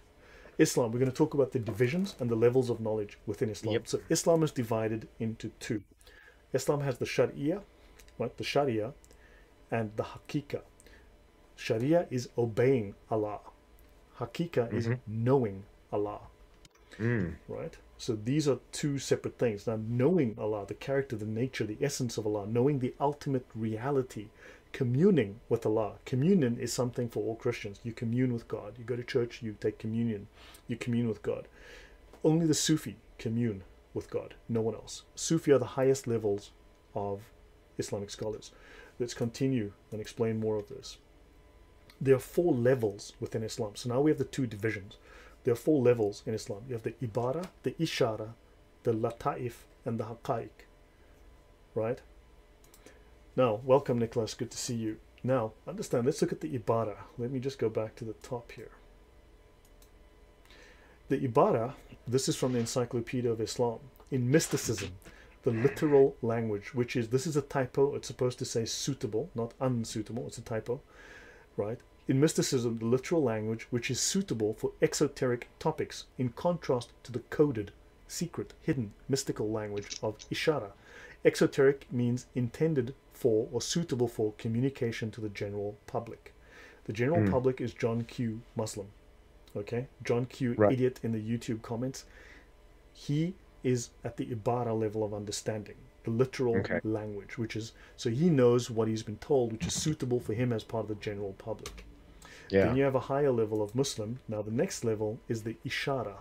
Islam, we're going to talk about the divisions and the levels of knowledge within Islam. Yep. So, Islam is divided into two. Islam has the Sharia, right? The Sharia, and the Hakika. Sharia is obeying Allah. Hakika is Mhm. knowing Allah Mm. right? So these are two separate things. Now, knowing Allah, the character, the nature, the essence of Allah, knowing the ultimate reality, communing with Allah. Communion is something for all Christians. You commune with God. You go to church, you take communion, you commune with God. Only the Sufi commune with God, no one else. Sufi are the highest levels of Islamic scholars. Let's continue and explain more of this. There are four levels within Islam. So now we have the two divisions there are four levels in Islam. You have the ibara, the ishara, the lataif, and the haqaiq. Right? Now, welcome, Nicholas. Good to see you. Now, understand, let's look at the ibara. Let me just go back to the top here. The ibara, this is from the Encyclopedia of Islam. In mysticism, the literal language, which is, this is a typo, it's supposed to say suitable, not unsuitable, it's a typo, right? In mysticism, the literal language, which is suitable for exoteric topics, in contrast to the coded, secret, hidden, mystical language of ishara. Exoteric means intended for or suitable for communication to the general public. The general mm. public is John Q. Muslim. Okay? John Q. Right. Idiot in the YouTube comments. He is at the Ibara level of understanding, the literal okay. language, which is so he knows what he's been told, which is suitable for him as part of the general public. Yeah. Then you have a higher level of Muslim. Now the next level is the Ishara,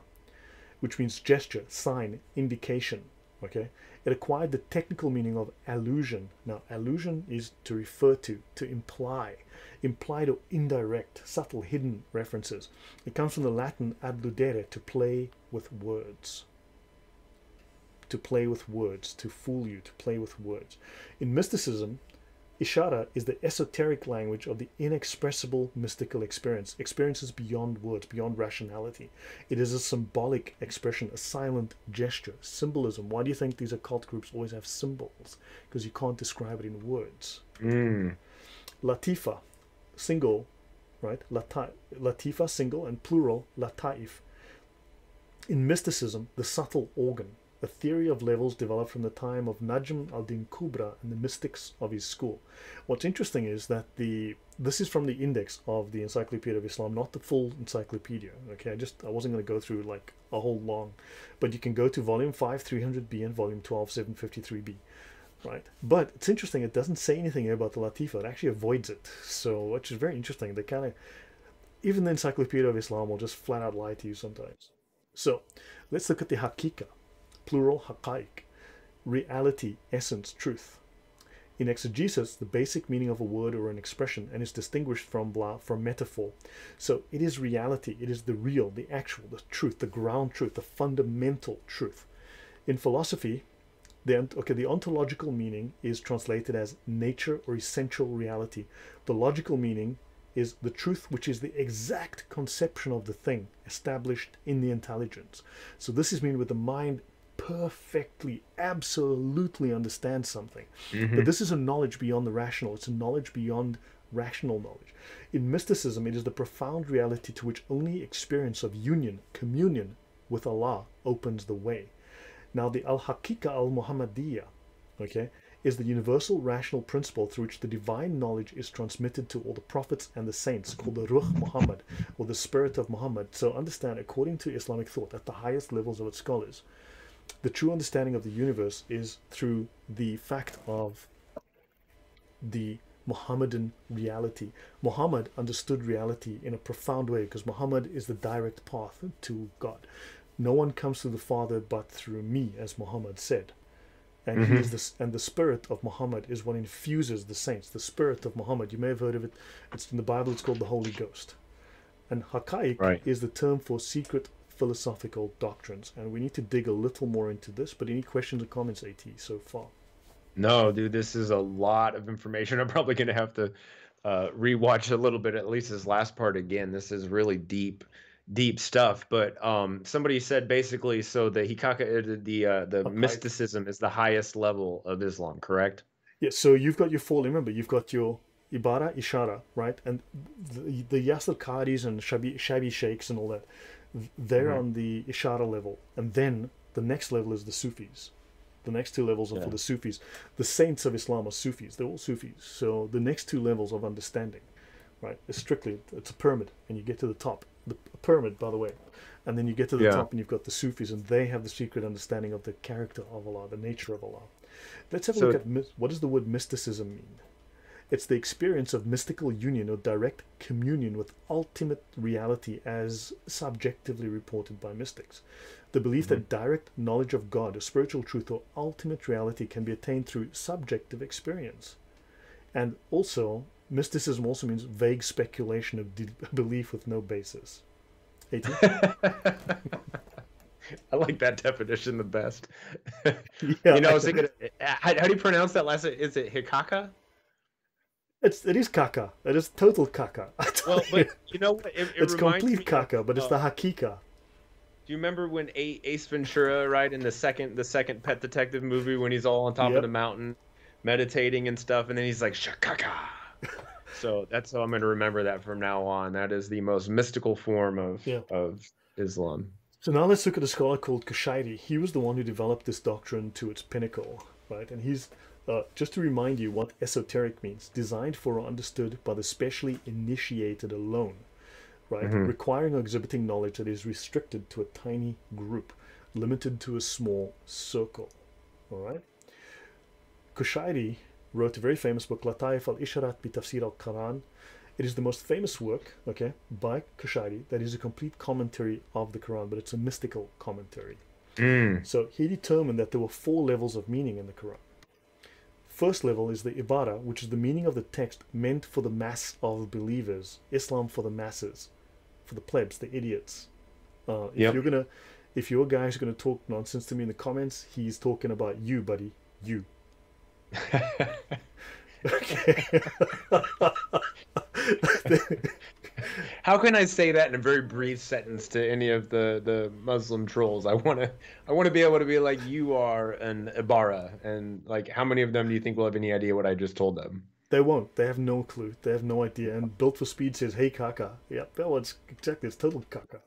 which means gesture, sign, indication. Okay, it acquired the technical meaning of allusion. Now, allusion is to refer to, to imply, implied or indirect, subtle, hidden references. It comes from the Latin adludere, to play with words. To play with words, to fool you, to play with words. In mysticism, Ishara is the esoteric language of the inexpressible mystical experience, experiences beyond words, beyond rationality. It is a symbolic expression, a silent gesture, symbolism. Why do you think these occult groups always have symbols? Because you can't describe it in words. Mm. Latifa, single, right? Lati- Latifa, single, and plural, lataif. In mysticism, the subtle organ, a theory of levels developed from the time of Najm al-Din Kubra and the mystics of his school. What's interesting is that the this is from the index of the Encyclopedia of Islam, not the full encyclopedia. Okay, I just I wasn't going to go through like a whole long, but you can go to volume 5 300b and volume 12 753b. Right, but it's interesting. It doesn't say anything about the Latifa. It actually avoids it. So, which is very interesting. They kind of, even the Encyclopedia of Islam will just flat out lie to you sometimes. So, let's look at the Hakika plural haqaiq, reality, essence, truth. In exegesis, the basic meaning of a word or an expression and is distinguished from blah, from metaphor. So it is reality, it is the real, the actual, the truth, the ground truth, the fundamental truth. In philosophy, the, okay, the ontological meaning is translated as nature or essential reality. The logical meaning is the truth, which is the exact conception of the thing established in the intelligence. So this is mean with the mind perfectly, absolutely understand something. Mm-hmm. But this is a knowledge beyond the rational, it's a knowledge beyond rational knowledge. In mysticism, it is the profound reality to which only experience of union, communion with Allah opens the way. Now, the Al Hakika al Muhammadiyya, okay, is the universal rational principle through which the divine knowledge is transmitted to all the prophets and the saints, called the Ruh Muhammad, or the Spirit of Muhammad. So, understand, according to Islamic thought, at the highest levels of its scholars, the true understanding of the universe is through the fact of the Muhammadan reality. Muhammad understood reality in a profound way because Muhammad is the direct path to God. No one comes to the Father but through me, as Muhammad said. And mm-hmm. he is this, and the spirit of Muhammad is what infuses the saints. The spirit of Muhammad, you may have heard of it. It's in the Bible. It's called the Holy Ghost. And Haqaiq right. is the term for secret philosophical doctrines. And we need to dig a little more into this. But any questions or comments, AT, so far? No, dude, this is a lot of information. I'm probably going to have to uh, rewatch a little bit, at least this last part again. This is really deep, deep stuff. But um, somebody said basically, so the hikaka, uh, the uh, the okay. mysticism is the highest level of Islam, correct? Yeah. So you've got your four. Remember, you've got your ibara, ishara, right, and the, the Yasir Qadhis and shabi, shabi sheikhs and all that they're mm-hmm. on the Ishara level, and then the next level is the Sufis. The next two levels are yeah. for the Sufis. The saints of Islam are Sufis. They're all Sufis. So the next two levels of understanding, right, is strictly it's a pyramid, and you get to the top. The pyramid, by the way, and then you get to the yeah. top, and you've got the Sufis, and they have the secret understanding of the character of Allah, the nature of Allah. Let's have a so, look at what does the word mysticism mean. It's the experience of mystical union or direct communion with ultimate reality as subjectively reported by mystics. The belief mm-hmm. that direct knowledge of God or spiritual truth or ultimate reality can be attained through subjective experience. And also, mysticism also means vague speculation of belief with no basis. 18. I like that definition the best. Yeah, you know, I I- was thinking, how, how do you pronounce that last? Is it Hikaka? It's it is caca. It is total caca. Tell Well, you. but you know what? It, it it's complete caca, of, but it's uh, the hakika. Do you remember when A- Ace Ventura, right, in the second the second Pet Detective movie, when he's all on top Yep. of the mountain, meditating and stuff, and then he's like shakaka. so that's how I'm going to remember that from now on. That is the most mystical form of Yeah. of Islam. So now let's look at a scholar called Kushairi. He was the one who developed this doctrine to its pinnacle, right? And he's uh, just to remind you what esoteric means: designed for or understood by the specially initiated alone, right? Mhm. Requiring or exhibiting knowledge that is restricted to a tiny group, limited to a small circle. All right. Kushairi wrote a very famous book, Lataif al-Isharat bi Tafsir al-Quran. It is the most famous work, okay, by Kushairi that is a complete commentary of the Quran, but it's a mystical commentary. Mm. So he determined that there were four levels of meaning in the Quran. First level is the ibara, which is the meaning of the text meant for the mass of believers, Islam for the masses, for the plebs, the idiots. Uh, if Yep. you're gonna, if your guy's gonna talk nonsense to me in the comments, he's talking about you, buddy, you. Okay. How can I say that in a very brief sentence to any of the, the Muslim trolls? I want to I want to be able to be like you are an Ibarra, and like how many of them do you think will have any idea what I just told them? They won't. They have no clue. They have no idea. And Built for Speed says, "Hey, Kaka." Yep, that one's exactly. It's total Kaka.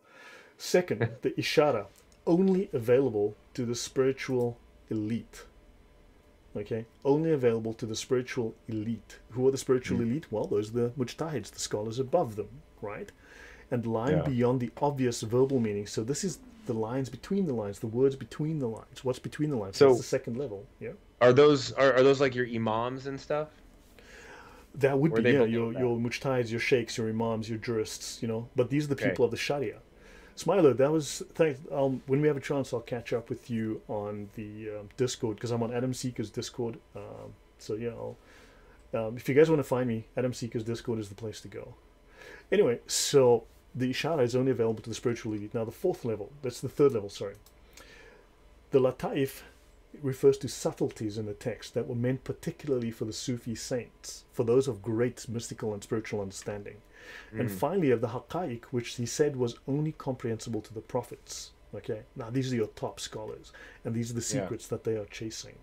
Second, the ishara, only available to the spiritual elite. Okay, only available to the spiritual elite. Who are the spiritual hmm. elite? Well, those are the mujtahids, the scholars above them, right? And lying Yeah. beyond the obvious verbal meaning. So this is the lines between the lines, the words between the lines. What's between the lines? So- That's the second level. Yeah. Are those are, are those like your imams and stuff? That would Or be yeah, your your mujtahids, your sheikhs, your imams, your jurists, you know. But these are the Okay. people of the Sharia. Smiler, that was thanks. Um, when we have a chance, I'll catch up with you on the um, Discord because I'm on Adam Seeker's Discord. Um, so yeah, um, if you guys want to find me, Adam Seeker's Discord is the place to go. Anyway, so the Ishara is only available to the spiritual elite. Now the fourth level, that's the third level. Sorry, the Lataif refers to subtleties in the text that were meant particularly for the Sufi saints, for those of great mystical and spiritual understanding. And mm. finally, of the Haqqaiq, which he said was only comprehensible to the prophets. Okay, now these are your top scholars, and these are the Yeah. secrets that they are chasing.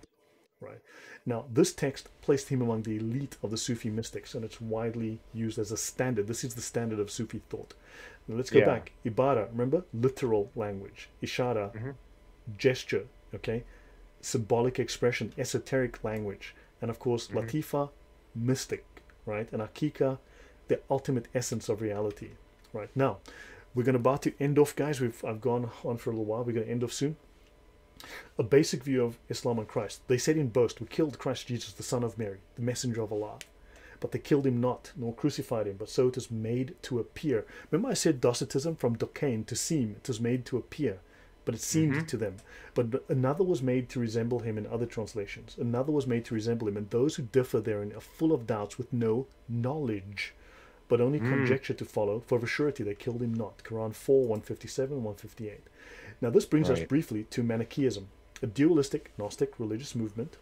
Right now, this text placed him among the elite of the Sufi mystics, and it's widely used as a standard. This is the standard of Sufi thought. Now, let's go Yeah. back. Ibara, remember, literal language. Ishara, mm-hmm. gesture. Okay, symbolic expression, esoteric language, and of course, mm-hmm. latifa, mystic, right? And akika, the ultimate essence of reality, right? Now, we're going to about to end off, guys. We've I've gone on for a little while. We're going to end off soon. A basic view of Islam and Christ. They said in boast, "We killed Christ Jesus, the Son of Mary, the messenger of Allah." But they killed him not, nor crucified him, but so it is made to appear. Remember, I said Docetism from dokein to seem. It was made to appear but it seemed mm-hmm. to them. But another was made to resemble him in other translations. Another was made to resemble him, and those who differ therein are full of doubts with no knowledge, but only conjecture to follow. For of a surety they killed him not. Quran 4, 157, 158. Now this brings us briefly to Manichaeism, a dualistic Gnostic religious movement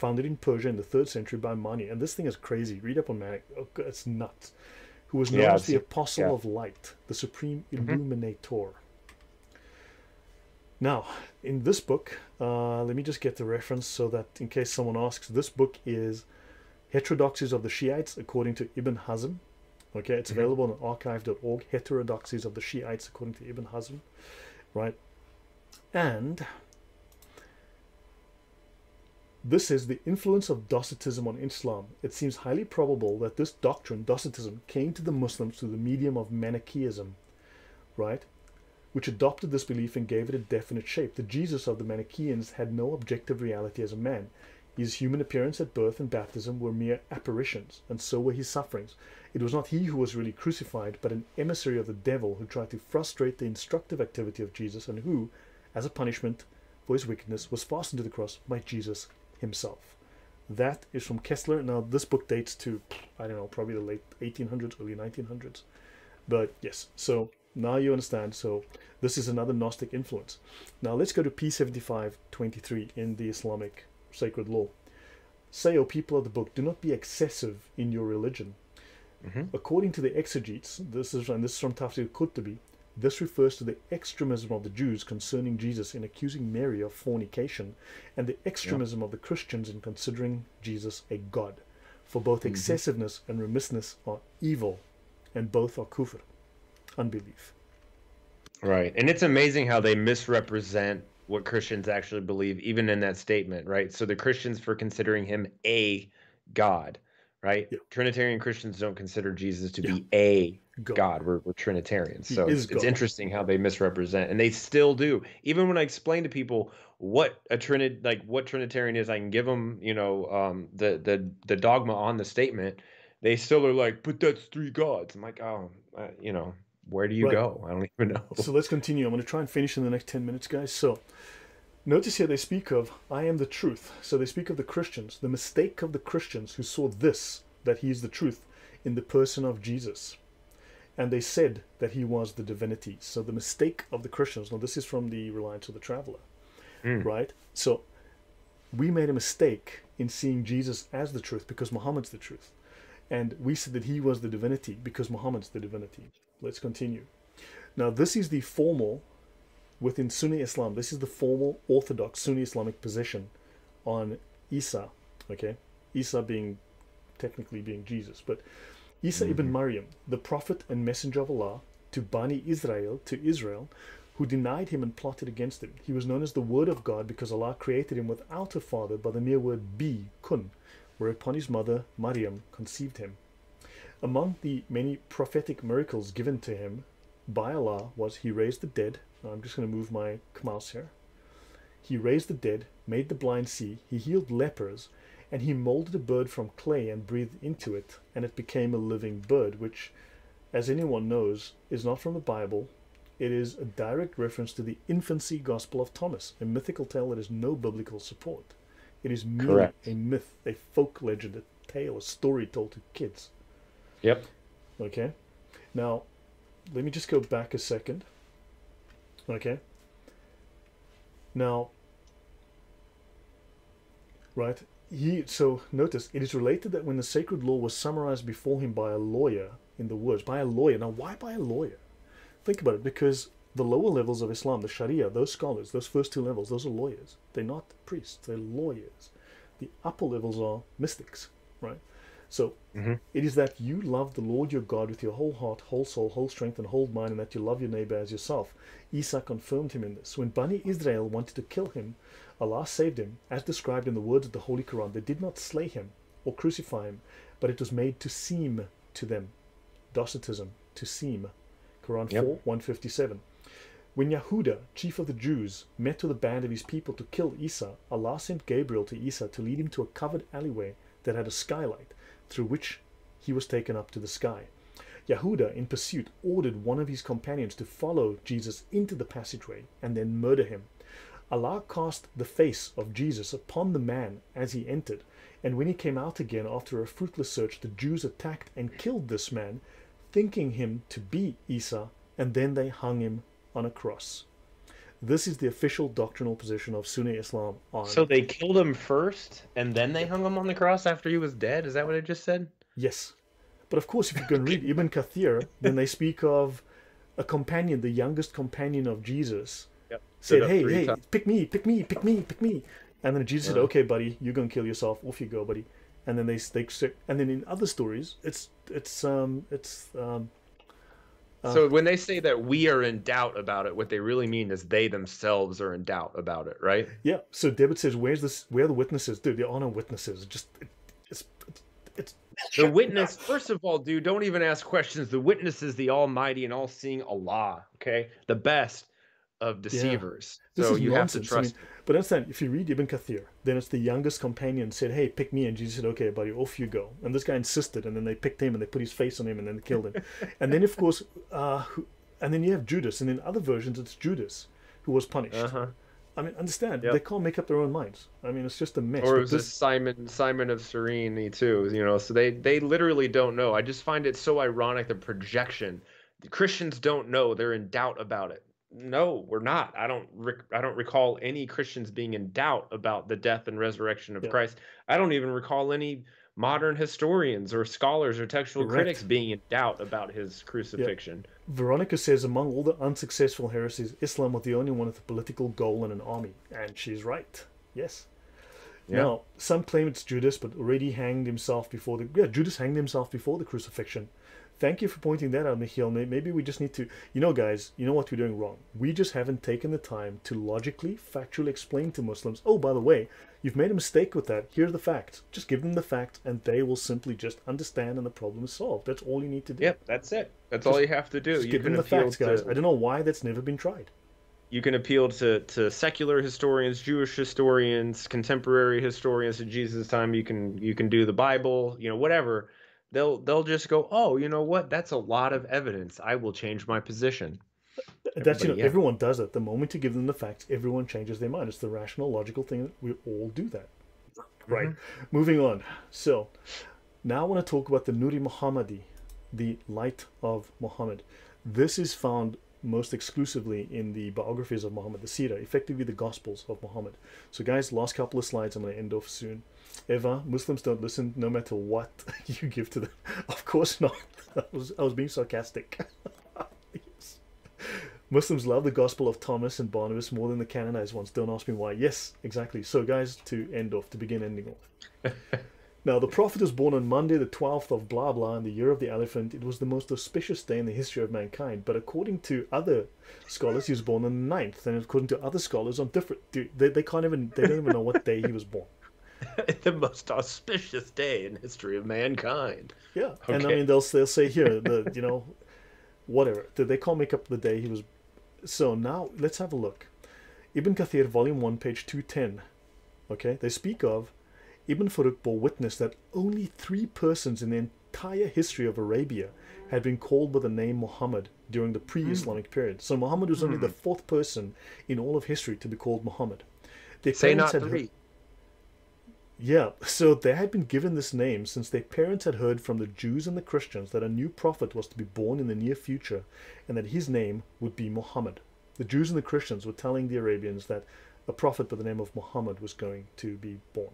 founded in Persia in the third century by Mani. And this thing is crazy. Read up on Manic. Oh, it's nuts. Who was known Yeah, as the Apostle yeah. of Light, the Supreme Illuminator. Now, in this book, uh, let me just get the reference so that in case someone asks, this book is Heterodoxies of the Shiites according to Ibn Hazm. Okay, it's mhm. available on archive.org. Heterodoxies of the Shiites according to Ibn Hazm. Right? And this is the influence of Docetism on Islam. It seems highly probable that this doctrine, Docetism, came to the Muslims through the medium of Manichaeism, right? Which adopted this belief and gave it a definite shape. The Jesus of the Manichaeans had no objective reality as a man. His human appearance at birth and baptism were mere apparitions, and so were his sufferings. It was not he who was really crucified, but an emissary of the devil who tried to frustrate the instructive activity of Jesus and who, as a punishment for his wickedness, was fastened to the cross by Jesus himself. That is from Kessler. Now, this book dates to, I don't know, probably the late 1800s, early 1900s. But yes, so now you understand. So this is another Gnostic influence. Now let's go to P7523 in the Islamic sacred law. Say, O people of the book, do not be excessive in your religion. Mm-hmm. According to the exegetes, this is and this is from Tafsir Qurtubi, this refers to the extremism of the Jews concerning Jesus in accusing Mary of fornication, and the extremism of the Christians in considering Jesus a god. For both Mhm. excessiveness and remissness are evil, and both are kufr, unbelief. Right. And it's amazing how they misrepresent what Christians actually believe, even in that statement, right? So the Christians for considering him a God, right? Yeah. Trinitarian Christians don't consider Jesus to Yeah. be a God. God. We're, we're Trinitarians. He So it's, it's interesting how they misrepresent, and they still do. Even when I explain to people what a Trinit like what Trinitarian is, I can give them, you know, um, the the the dogma on the statement. They still are like, but that's three gods. I'm like, oh, uh, you know, where do you Right. go? I don't even know. So let's continue. I'm going to try and finish in the next 10 minutes, guys. So notice here they speak of, I am the truth. So they speak of the Christians, the mistake of the Christians who saw this, that he is the truth, in the person of Jesus. And they said that he was the divinity. So the mistake of the Christians, now this is from the Reliance of the Traveler, Mm. right? So we made a mistake in seeing Jesus as the truth because Muhammad's the truth. And we said that he was the divinity because Muhammad's the divinity. Let's continue. Now, this is the formal, within Sunni Islam, this is the formal orthodox Sunni Islamic position on Isa. Okay? Isa being technically being Jesus, but Isa ibn mm-hmm. Maryam, the prophet and messenger of Allah to Bani Israel, to Israel, who denied him and plotted against him. He was known as the Word of God because Allah created him without a father by the mere word bi, kun, whereupon his mother, Maryam, conceived him. Among the many prophetic miracles given to him by Allah was he raised the dead. Now I'm just going to move my mouse here. He raised the dead, made the blind see, he healed lepers, and he molded a bird from clay and breathed into it, and it became a living bird, which, as anyone knows, is not from the Bible. It is a direct reference to the infancy gospel of Thomas, a mythical tale that has no biblical support. It is merely Correct. a myth, a folk legend, a tale, a story told to kids. Yep. Okay. Now, let me just go back a second. Okay. Now, right. He so notice it is related that when the sacred law was summarized before him by a lawyer in the words by a lawyer. Now, why by a lawyer? Think about it. Because the lower levels of Islam, the Sharia, those scholars, those first two levels, those are lawyers. They're not priests. They're lawyers. The upper levels are mystics, right? So Mhm. it is that you love the Lord your God with your whole heart, whole soul, whole strength, and whole mind, and that you love your neighbor as yourself. Isa confirmed him in this. When Bani Israel wanted to kill him, Allah saved him, as described in the words of the Holy Quran. They did not slay him or crucify him, but it was made to seem to them. Docetism, to seem. Quran Yep. 4, 157. When Yahuda, chief of the Jews, met with a band of his people to kill Isa, Allah sent Gabriel to Isa to lead him to a covered alleyway that had a skylight, through which he was taken up to the sky. Yahuda, in pursuit, ordered one of his companions to follow Jesus into the passageway and then murder him. Allah cast the face of Jesus upon the man as he entered, and when he came out again after a fruitless search, the Jews attacked and killed this man, thinking him to be Isa, and then they hung him on a cross. This is the official doctrinal position of Sunni Islam on So they killed him first, and then they hung him on the cross after he was dead. Is that what I just said? Yes. But of course, if you can read Ibn Kathir, then they speak of a companion, the youngest companion of Jesus, Yep. said, Hey, hey, pick me, pick me, pick me, pick me. And then Jesus said, Uh. Okay, buddy, you're going to kill yourself. Off you go, buddy. And then they, they and then in other stories, it's, it's, um, it's, um, Uh, so when they say that we are in doubt about it, what they really mean is they themselves are in doubt about it, right? yeah. So David says, Where's this, where are the witnesses? Dude, there are no witnesses. Just, it, it's, it's, it's, The witness, first of all, dude, don't even ask questions. The witness is the Almighty and all-seeing Allah. Okay, the best of deceivers. This so you nonsense. have to I mean, trust. but understand, if you read Ibn Kathir, then it's the youngest companion said, "Hey, pick me," and Jesus said, "Okay, buddy, off you go." And this guy insisted, and then they picked him and they put his face on him and then they killed him. and then, of course, uh, and then you have Judas, and in other versions, it's Judas who was punished. uh-huh. I mean, understand? Yep. They can't make up their own minds. I mean, it's just a mess. Or it was this- Simon Simon of Cyrene too. You know, so they they literally don't know. I just find it so ironic the projection Christians don't know. They're in doubt about it. No, we're not. I don't. Rec- I don't recall any Christians being in doubt about the death and resurrection of Yeah. Christ. I don't even recall any modern historians or scholars or textual Correct. critics being in doubt about his crucifixion. Veronica says among all the unsuccessful heresies, Islam was the only one with a political goal and an army. And she's right. Yes. Yeah. Now, some claim it's Judas, but already hanged himself before the. Yeah, Judas hanged himself before the crucifixion. Thank you for pointing that out, Michiel. Maybe we just need to. You know, guys, you know what we're doing wrong? We just haven't taken the time to logically, factually explain to Muslims, oh, by the way, you've made a mistake with that. Here are the facts. Just give them the facts, and they will simply just understand, and the problem is solved. That's all you need to do. Yep, that's it. That's all you have to do. Just you give them the facts, guys. I don't know why that's never been tried. you can appeal to to secular historians, Jewish historians, contemporary historians of Jesus' time. You can you can do the Bible, you know, whatever. They'll they'll just go, oh, you know what? That's a lot of evidence. I will change my position. That's you know yeah. everyone does it. The moment you give them the facts, everyone changes their mind. It's the rational, logical thing that we all do that. Right. Mm-hmm. Moving on. So now I want to talk about the Nuri Muhammadi, the light of Muhammad. This is found most exclusively in the biographies of Muhammad, the Sira, effectively the Gospels of Muhammad. So, guys, last couple of slides. I'm going to end off soon. Eva, Muslims don't listen no matter what you give to them. Of course not. I was, I was being sarcastic. Yes. Muslims love the Gospel of Thomas and Barnabas more than the canonized ones. Don't ask me why. Yes, exactly. So, guys, to end off, to begin ending off. Now, the Prophet was born on Monday, the 12th of blah blah, in the year of the elephant. It was the most auspicious day in the history of mankind. But according to other scholars, he was born on the 9th. And according to other scholars, on different. Dude, they, they can't even. They don't even know what day he was born. the most auspicious day in history of mankind. Yeah. And I mean, they'll, they'll say here, the you know, whatever. did they can't make up the day he was. So now, let's have a look. Ibn Kathir, volume 1, page 210. Okay, they speak of Ibn Farouk bore witness that only three persons in the entire history of Arabia had been called by the name Muhammad during the pre Islamic hmm. period. So Muhammad was only the hmm. fourth person in all of history to be called Muhammad. Their Say not three. Yeah, so they had been given this name since their parents had heard from the Jews and the Christians that a new prophet was to be born in the near future and that his name would be Muhammad. The Jews and the Christians were telling the Arabians that a prophet by the name of Muhammad was going to be born.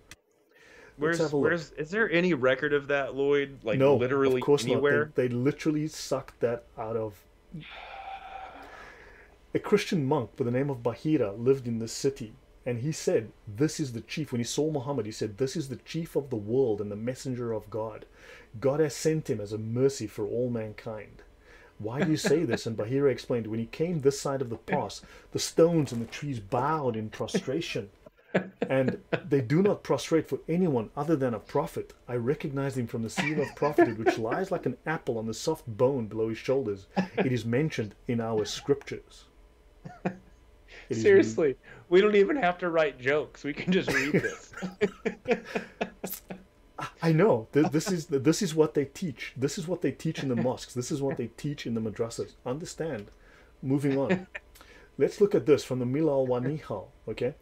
Where's where's is there any record of that, Lloyd? Like no, literally of course anywhere? not. They, they literally sucked that out of. A Christian monk by the name of Bahira lived in this city, and he said, "This is the chief." When he saw Muhammad, he said, "This is the chief of the world and the messenger of God. God has sent him as a mercy for all mankind." Why do you say this? And Bahira explained, when he came this side of the pass, the stones and the trees bowed in prostration. and they do not prostrate for anyone other than a prophet. I recognized him from the seal of prophethood, which lies like an apple on the soft bone below his shoulders. It is mentioned in our scriptures. It is- Seriously, we don't even have to write jokes. We can just read this. I know. Th- This is this is what they teach. This is what they teach in the mosques. This is what they teach in the madrasas. Understand? Moving on. Let's look at this from the Milal wa Nihal. Okay.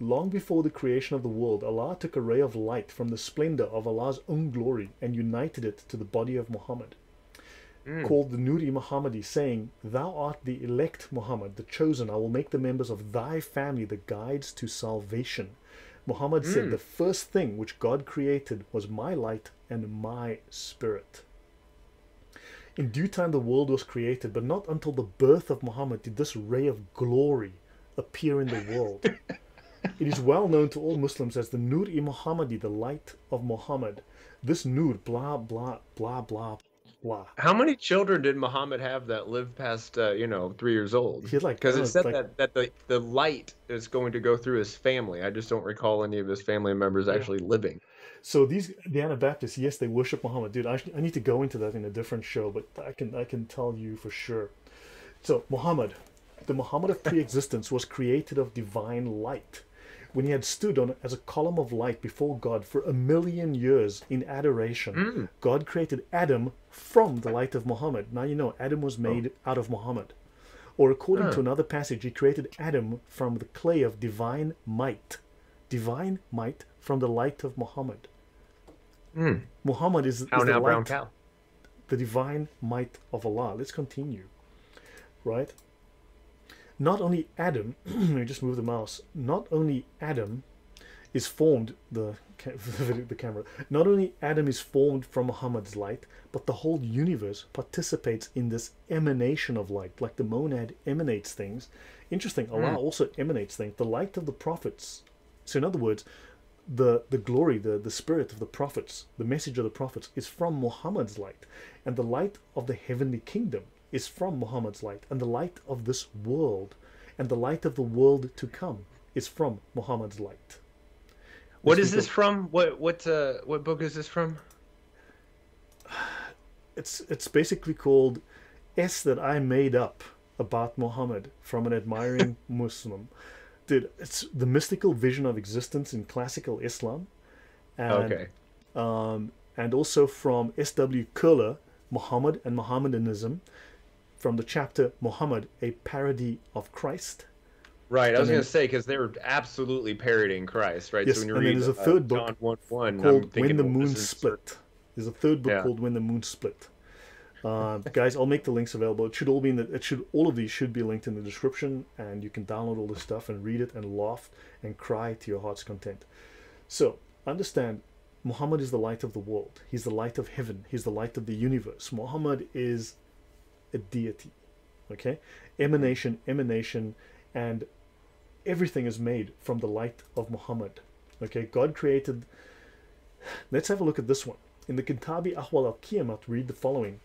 Long before the creation of the world, Allah took a ray of light from the splendor of Allah's own glory and united it to the body of Muhammad. Mm. Called the Nuri Muhammadi, saying, Thou art the elect Muhammad, the chosen. I will make the members of thy family the guides to salvation. Muhammad said, mm. The first thing which God created was my light and my spirit. In due time, the world was created, but not until the birth of Muhammad did this ray of glory appear in the world. it is well known to all Muslims as the Nur-i Muhammadi, the light of Muhammad. This Nur, blah, blah, blah, blah, blah. How many children did Muhammad have that lived past, uh, you know, three years old? He like, Because it said like that, that the, the light is going to go through his family. I just don't recall any of his family members actually living. So these the Anabaptists, yes, they worship Muhammad, dude. I, I need to go into that in a different show, but I can I can tell you for sure. So Muhammad, the Muhammad of pre-existence was created of divine light. When he had stood on it as a column of light before God for a million years in adoration, hmm. God created Adam from the light of Muhammad. Now you know Adam was made oh. out of Muhammad. Or according to another passage, he created Adam from the clay of divine might. Divine might from the light of Muhammad. Hmm. Muhammad is, is Cow the now, brown light. the divine might of Allah. Let's continue. Right? Not only Adam, let me just move the mouse. Not only Adam is formed the the camera. Not only Adam is formed from Muhammad's light, but the whole universe participates in this emanation of light, like the monad emanates things. Interesting. Allah mm. also emanates things. The light of the prophets. So, in other words, the the glory, the the spirit of the prophets, the message of the prophets is from Muhammad's light, and the light of the heavenly kingdom is from Muhammad's light, and the light of this world, and the light of the world to come is from Muhammad's light. What is this from? What what uh, what book is this from? It's it's basically called S that I made up about Muhammad from an admiring Muslim. Dude, it's the mystical vision of existence in classical Islam. And, okay. Um, and also from S.W. Koelle, Muhammad and Mohammedanism, from the chapter Muhammad, a parody of Christ. Right, I was going to say because they're absolutely parodying Christ, right? Yes, so when you and read there's a uh, third uh, book John 1, 1, called When the Moon Split. There's a third book yeah. called When the Moon Split. Uh, guys, I'll make the links available. It should all be in the. It should all of these should be linked in the description, and you can download all this stuff and read it and laugh and cry to your heart's content. So understand, Muhammad is the light of the world. He's the light of heaven. He's the light of the universe. Muhammad is a deity. Okay, emanation, emanation, and everything is made from the light of Muhammad. Okay, God created. Let's have a look at this one. In the Kitabi Ahwal al Qiyamat, read the following.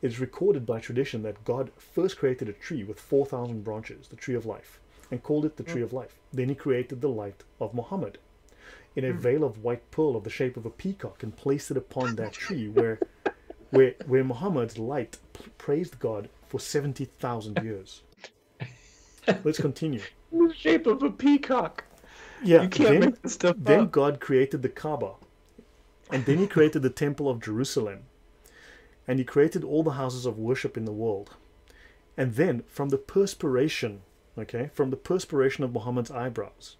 It is recorded by tradition that God first created a tree with 4,000 branches, the tree of life, and called it the tree of life. Then he created the light of Muhammad in a hmm. veil of white pearl of the shape of a peacock and placed it upon that tree where where where Muhammad's light praised God for 70,000 years. Let's continue in the shape of a peacock. Yeah, you can't then, make this stuff Then up. God created the Kaaba, and then He created the Temple of Jerusalem, and He created all the houses of worship in the world. And then, from the perspiration, okay, from the perspiration of Muhammad's eyebrows,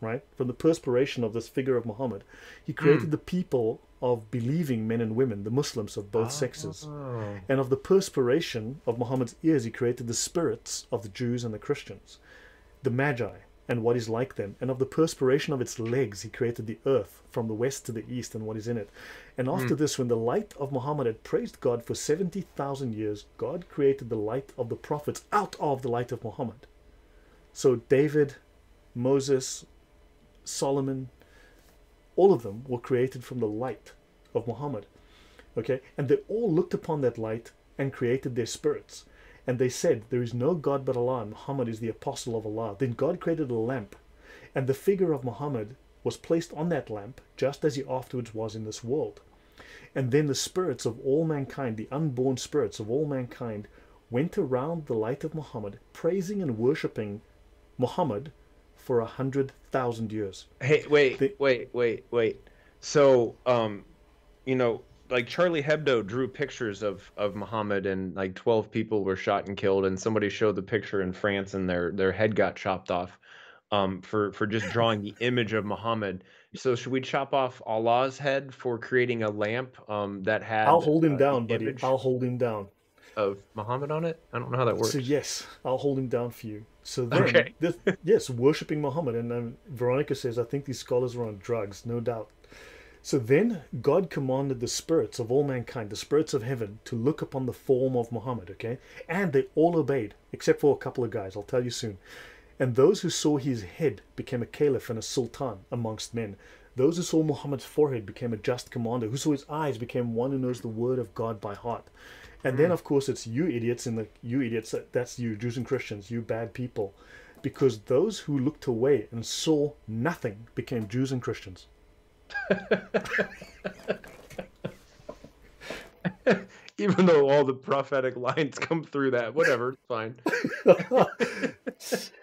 right, from the perspiration of this figure of Muhammad, He created mm. the people of believing men and women, the Muslims of both oh. sexes. And of the perspiration of Muhammad's ears, He created the spirits of the Jews and the Christians the Magi and what is like them, and of the perspiration of its legs he created the earth from the west to the east and what is in it. And after mm. this, when the light of Muhammad had praised God for 70,000 years, God created the light of the prophets out of the light of Muhammad. So David, Moses, Solomon, all of them were created from the light of Muhammad. Okay? And they all looked upon that light and created their spirits. And they said, There is no God but Allah, and Muhammad is the apostle of Allah. Then God created a lamp, and the figure of Muhammad was placed on that lamp, just as he afterwards was in this world. And then the spirits of all mankind, the unborn spirits of all mankind, went around the light of Muhammad, praising and worshipping Muhammad for a hundred thousand years. Hey, wait, the, wait, wait, wait. So, um, you know, like Charlie Hebdo drew pictures of of Muhammad and like 12 people were shot and killed and somebody showed the picture in France and their their head got chopped off um for for just drawing the image of Muhammad. So should we chop off Allah's head for creating a lamp um that had I'll hold him uh, down, buddy. I'll hold him down. Of Muhammad on it? I don't know how that works. So yes, I'll hold him down for you. So then, okay. this, yes, worshiping Muhammad, and um, Veronica says, I think these scholars were on drugs, no doubt. So then God commanded the spirits of all mankind, the spirits of heaven, to look upon the form of Muhammad, okay? And they all obeyed, except for a couple of guys, I'll tell you soon. And those who saw his head became a caliph and a sultan amongst men. Those who saw Muhammad's forehead became a just commander. Who saw his eyes became one who knows the word of God by heart. And then, hmm. of course, it's you idiots and the you idiots. That's you, Jews and Christians, you bad people, because those who looked away and saw nothing became Jews and Christians. Even though all the prophetic lines come through that, whatever, it's fine.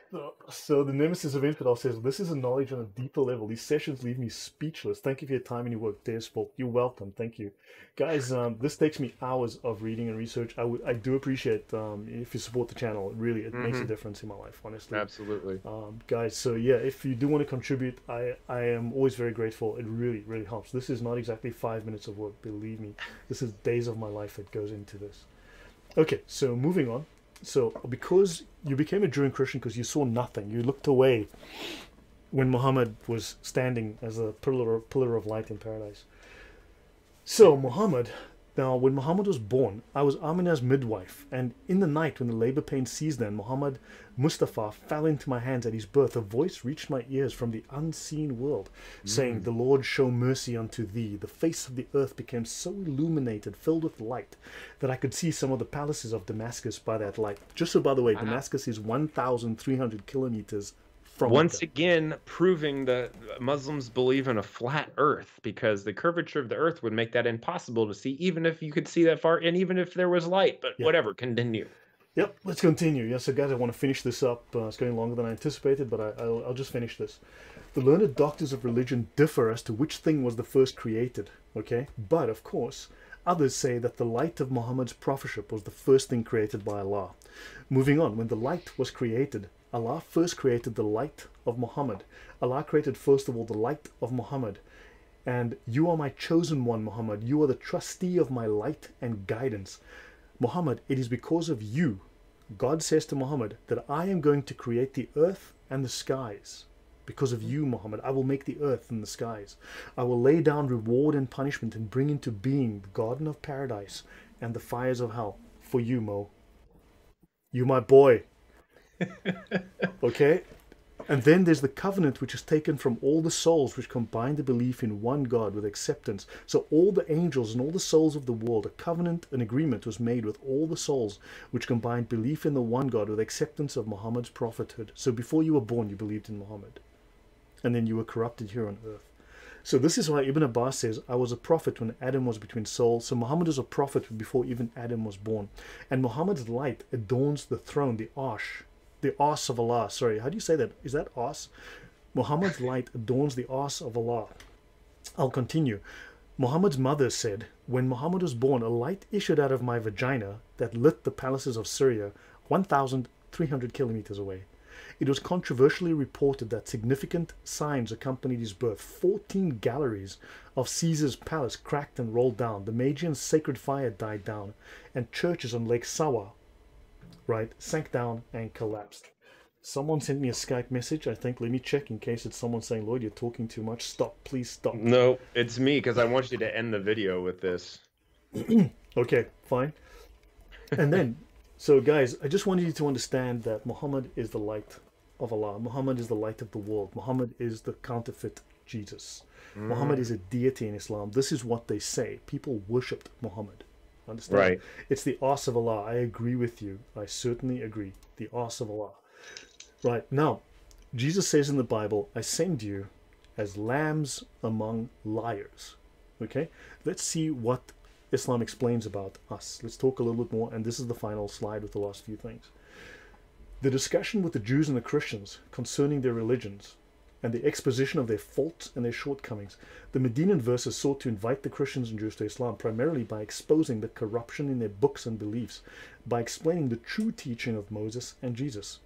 So the nemesis of infidel says, "This is a knowledge on a deeper level. These sessions leave me speechless. Thank you for your time and your work, dear Sport. You're welcome. Thank you, guys. Um, this takes me hours of reading and research. I would, I do appreciate um, if you support the channel. It really, it makes a Mhm. difference in my life, honestly. Absolutely. Um, guys, so yeah, if you do want to contribute, I, I am always very grateful. It really, really helps. This is not exactly five minutes of work, believe me. This is days of my life that goes into this. Okay, so moving on. So because you became a Jew Christian because you saw nothing, you looked away when Muhammad was standing as a pillar pillar of light in paradise. So Muhammad, now when Muhammad was born, I was Amina's midwife, and in the night when the labor pain seized her and Muhammad Mustafa fell into my hands at his birth, a voice reached my ears from the unseen world, saying, mm. The Lord show mercy unto thee. The face of the earth became so illuminated, filled with light, that I could see some of the palaces of Damascus by that light. Just so by the way, Wow. Damascus is one thousand three hundred kilometers from Once again, proving that Muslims believe in a flat Earth because the curvature of the Earth would make that impossible to see, even if you could see that far, and even if there was light. But Yeah. whatever, continue. Yep, let's continue. Yeah, so guys, I want to finish this up. Uh, it's going longer than I anticipated, but I, I'll, I'll just finish this. The learned doctors of religion differ as to which thing was the first created, okay? But, of course, others say that the light of Muhammad's prophetship was the first thing created by Allah. Moving on, when the light was created, Allah first created the light of Muhammad. Allah created, first of all, the light of Muhammad. And you are my chosen one, Muhammad. You are the trustee of my light and guidance. Muhammad, it is because of you, God says to Muhammad, that I am going to create the earth and the skies. Because of you, Muhammad, I will make the earth and the skies. I will lay down reward and punishment and bring into being the garden of paradise and the fires of hell for you, Mo. You, my boy. okay? And then there's the covenant which is taken from all the souls which combine the belief in one God with acceptance. So all the angels and all the souls of the world, a covenant, an agreement was made with all the souls which combined belief in the one God with acceptance of Muhammad's prophethood. So before you were born, you believed in Muhammad. And then you were corrupted here on earth. So this is why Ibn Abbas says, I was a prophet when Adam was between souls. So Muhammad is a prophet before even Adam was born. And Muhammad's light adorns the throne, the arsh, the arse of Allah. Sorry, how do you say that? Is that arse? Muhammad's light adorns the arse of Allah. I'll continue. Muhammad's mother said, When Muhammad was born, a light issued out of my vagina that lit the palaces of Syria 1,300 kilometers away. It was controversially reported that significant signs accompanied his birth. 14 galleries of Caesar's palace cracked and rolled down. The Magian sacred fire died down, and churches on Lake Sawa, right, sank down and collapsed. Someone sent me a Skype message. I think. Let me check in case it's someone saying, "Lloyd, you're talking too much. Stop, please stop." No, it's me because I want you to end the video with this. Okay, fine. And then, so guys, I just wanted you to understand that Muhammad is the light of Allah. Muhammad is the light of the world. Muhammad is the counterfeit Jesus. Muhammad mm. is a deity in Islam. This is what they say. People worshipped Muhammad. Understand? Right. It's the arse of Allah. I agree with you. I certainly agree. The arse of Allah. Right. Now, Jesus says in the Bible, I send you as lambs among liars. Okay? Let's see what Islam explains about us. Let's talk a little bit more, and this is the final slide with the last few things. The discussion with the Jews and the Christians concerning their religions and the exposition of their faults and their shortcomings. The Medinan verses sought to invite the Christians and Jews to Islam primarily by exposing the corruption in their books and beliefs, by explaining the true teaching of Moses and Jesus.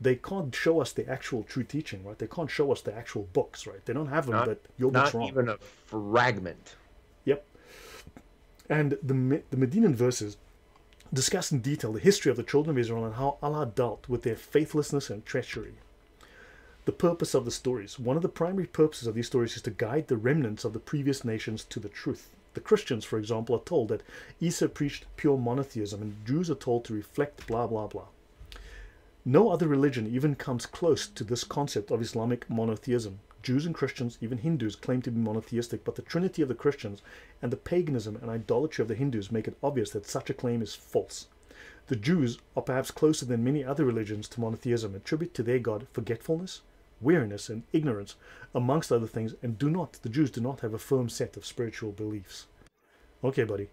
They can't show us the actual true teaching, right? They can't show us the actual books, right? They don't have them, Not- but you're Not wrong. even a fragment. Yep. And the the Medinan verses discuss in detail the history of the children of Israel and how Allah dealt with their faithlessness and treachery. The purpose of the stories. One of the primary purposes of these stories is to guide the remnants of the previous nations to the truth. The Christians, for example, are told that Isa preached pure monotheism, and Jews are told to reflect blah blah blah. No other religion even comes close to this concept of Islamic monotheism. Jews and Christians, even Hindus, claim to be monotheistic, but the trinity of the Christians and the paganism and idolatry of the Hindus make it obvious that such a claim is false. The Jews are perhaps closer than many other religions to monotheism, attribute to their God forgetfulness, weariness, and ignorance, amongst other things, and do not, the Jews do not have a firm set of spiritual beliefs. Okay, buddy.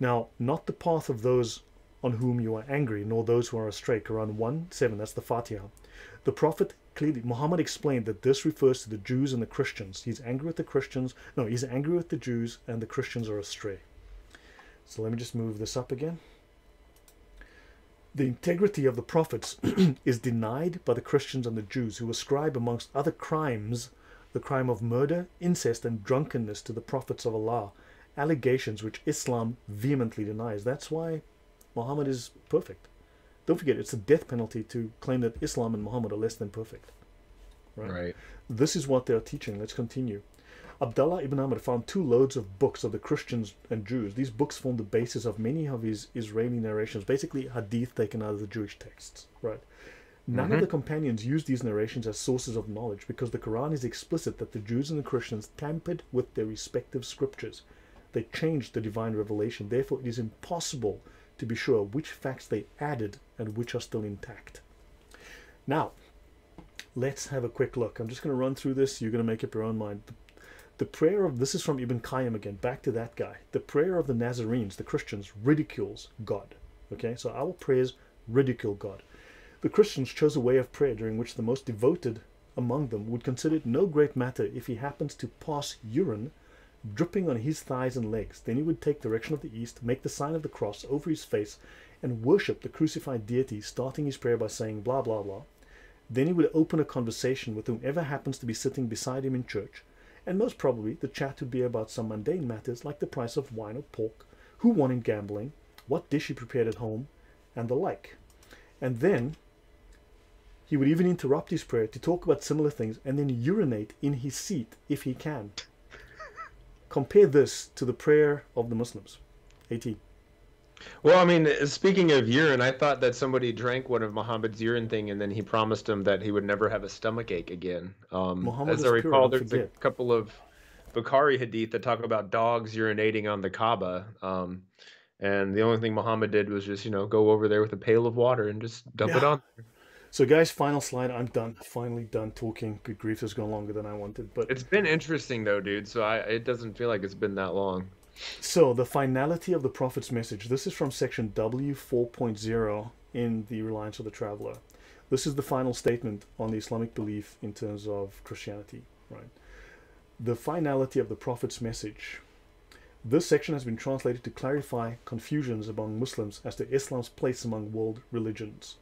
Now, not the path of those on whom you are angry, nor those who are astray. Quran 1 7, that's the Fatiha. The Prophet clearly, Muhammad explained that this refers to the Jews and the Christians. He's angry with the Christians. No, he's angry with the Jews, and the Christians are astray. So let me just move this up again. The integrity of the prophets is denied by the Christians and the Jews, who ascribe, amongst other crimes, the crime of murder, incest, and drunkenness to the prophets of Allah, allegations which Islam vehemently denies. That's why Muhammad is perfect. Don't forget, it's a death penalty to claim that Islam and Muhammad are less than perfect. Right. right. This is what they're teaching. Let's continue. Abdullah ibn Amr found two loads of books of the Christians and Jews. These books form the basis of many of his Israeli narrations, basically hadith taken out of the Jewish texts. Right. None mm-hmm. of the companions used these narrations as sources of knowledge because the Quran is explicit that the Jews and the Christians tampered with their respective scriptures. They changed the divine revelation. Therefore, it is impossible to be sure which facts they added and which are still intact. Now, let's have a quick look. I'm just going to run through this. You're going to make up your own mind. The, the prayer of this is from Ibn Qayyim again. Back to that guy. The prayer of the Nazarenes, the Christians, ridicules God. Okay, so our prayers ridicule God. The Christians chose a way of prayer during which the most devoted among them would consider it no great matter if he happens to pass urine dripping on his thighs and legs. Then he would take direction of the east, make the sign of the cross over his face, and worship the crucified deity, starting his prayer by saying blah blah blah. Then he would open a conversation with whomever happens to be sitting beside him in church, and most probably the chat would be about some mundane matters like the price of wine or pork, who won in gambling, what dish he prepared at home, and the like. And then he would even interrupt his prayer to talk about similar things and then urinate in his seat if he can. Compare this to the prayer of the Muslims. 18. Well, I mean, speaking of urine, I thought that somebody drank one of Muhammad's urine thing, and then he promised him that he would never have a stomach ache again. Um, as I recall, there's a couple of Bukhari hadith that talk about dogs urinating on the Kaaba, um, and the only thing Muhammad did was just, you know, go over there with a pail of water and just dump yeah. it on. So, guys, final slide. I'm done. Finally done talking. Good grief, has gone longer than I wanted, but it's been interesting though, dude. So I, it doesn't feel like it's been that long. So the finality of the prophet's message. This is from section W 4.0 in the Reliance of the Traveler. This is the final statement on the Islamic belief in terms of Christianity. Right. The finality of the prophet's message. This section has been translated to clarify confusions among Muslims as to Islam's place among world religions.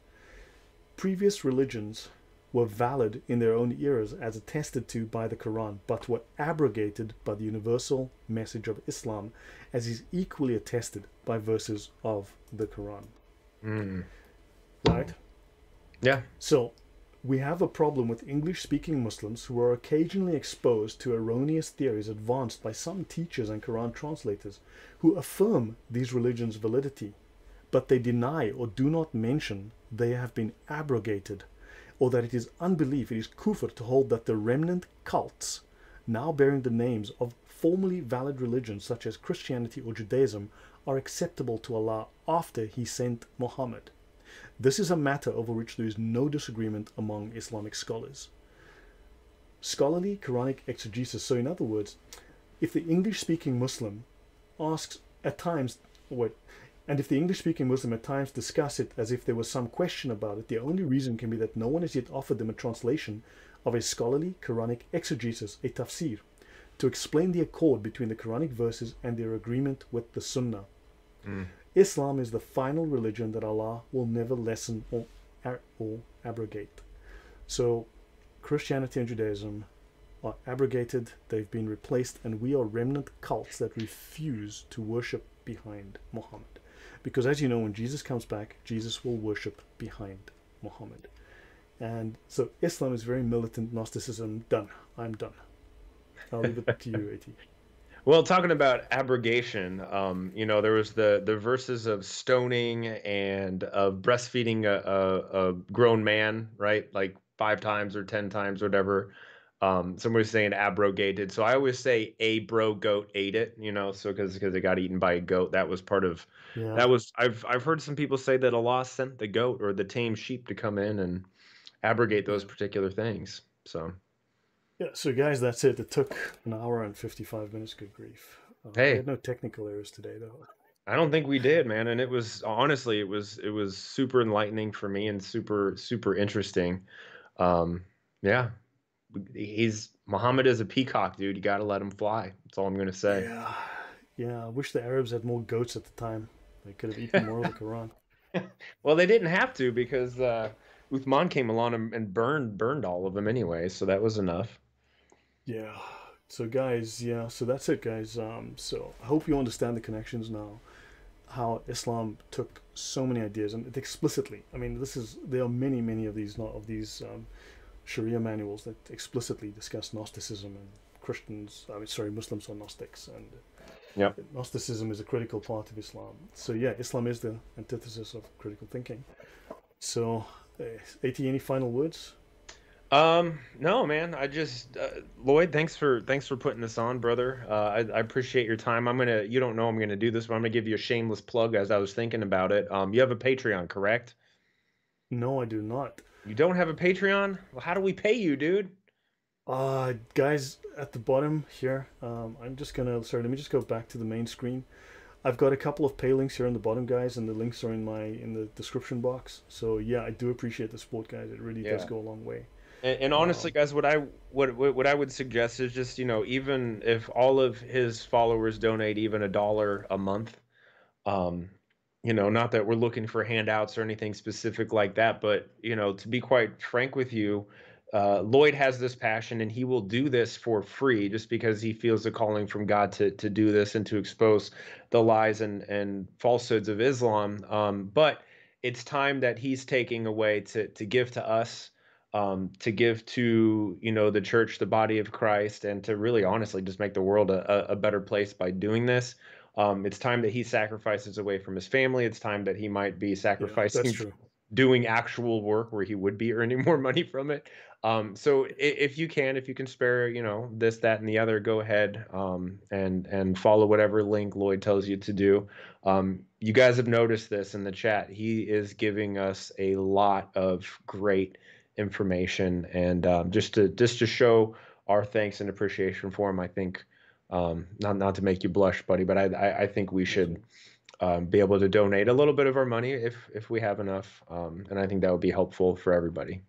Previous religions were valid in their own eras as attested to by the Quran, but were abrogated by the universal message of Islam as is equally attested by verses of the Quran. Mm. Right? Yeah. So we have a problem with English speaking Muslims who are occasionally exposed to erroneous theories advanced by some teachers and Quran translators who affirm these religions' validity but they deny or do not mention they have been abrogated, or that it is unbelief, it is kufr to hold that the remnant cults, now bearing the names of formerly valid religions such as Christianity or Judaism, are acceptable to Allah after He sent Muhammad. This is a matter over which there is no disagreement among Islamic scholars. Scholarly Quranic exegesis. So, in other words, if the English speaking Muslim asks at times, wait, and if the English speaking Muslim at times discuss it as if there was some question about it, the only reason can be that no one has yet offered them a translation of a scholarly Quranic exegesis, a tafsir, to explain the accord between the Quranic verses and their agreement with the Sunnah. Mm. Islam is the final religion that Allah will never lessen or, or abrogate. So, Christianity and Judaism are abrogated, they've been replaced, and we are remnant cults that refuse to worship behind Muhammad. Because as you know, when Jesus comes back, Jesus will worship behind Muhammad. And so Islam is very militant Gnosticism. Done. I'm done. I'll leave it to you, At. Well, talking about abrogation, um, you know, there was the the verses of stoning and of breastfeeding a, a, a grown man, right? Like five times or ten times, or whatever. Um, somebody was saying abrogated, so I always say a bro goat ate it, you know, so because because it got eaten by a goat, that was part of yeah. that was I've I've heard some people say that Allah sent the goat or the tame sheep to come in and abrogate those particular things. So yeah, so guys, that's it. It took an hour and fifty five minutes. Good grief! Uh, hey, had no technical errors today though. I don't think we did, man. And it was honestly, it was it was super enlightening for me and super super interesting. Um, yeah, he's Muhammad is a peacock, dude. You got to let him fly. That's all I'm gonna say. Yeah, yeah. I wish the Arabs had more goats at the time. They could have eaten more of the Quran. well, they didn't have to because uh, Uthman came along and, and burned burned all of them anyway, so that was enough. Yeah. So guys, yeah. So that's it, guys. Um, so I hope you understand the connections now. How Islam took so many ideas and explicitly. I mean, this is there are many, many of these not of these um, Sharia manuals that explicitly discuss Gnosticism and Christians. I mean, sorry, Muslims are Gnostics and. Yep. Gnosticism is a critical part of Islam. So yeah, Islam is the antithesis of critical thinking. So, uh, At, any final words? Um, no, man. I just uh, Lloyd, thanks for thanks for putting this on, brother. Uh, I, I appreciate your time. I'm gonna. You don't know I'm gonna do this, but I'm gonna give you a shameless plug as I was thinking about it. Um, you have a Patreon, correct? No, I do not. You don't have a Patreon? Well, how do we pay you, dude? Uh, guys, at the bottom here, um, I'm just gonna. Sorry, let me just go back to the main screen. I've got a couple of pay links here on the bottom, guys, and the links are in my in the description box. So yeah, I do appreciate the support, guys. It really yeah. does go a long way. And, and honestly, um, guys, what I what what I would suggest is just you know even if all of his followers donate even a dollar a month, um, you know, not that we're looking for handouts or anything specific like that, but you know, to be quite frank with you, uh, Lloyd has this passion and he will do this for free just because he feels a calling from God to to do this and to expose the lies and and falsehoods of Islam. Um, but it's time that he's taking away to to give to us um, to give to you know the church, the body of Christ, and to really honestly just make the world a, a better place by doing this. Um, it's time that he sacrifices away from his family. It's time that he might be sacrificing yeah, doing actual work where he would be earning more money from it. Um, so if you can, if you can spare, you know, this, that, and the other, go ahead um, and and follow whatever link Lloyd tells you to do. Um, you guys have noticed this in the chat. He is giving us a lot of great information and um, just to just to show our thanks and appreciation for him i think um, not not to make you blush buddy but i i, I think we should um, be able to donate a little bit of our money if if we have enough um, and i think that would be helpful for everybody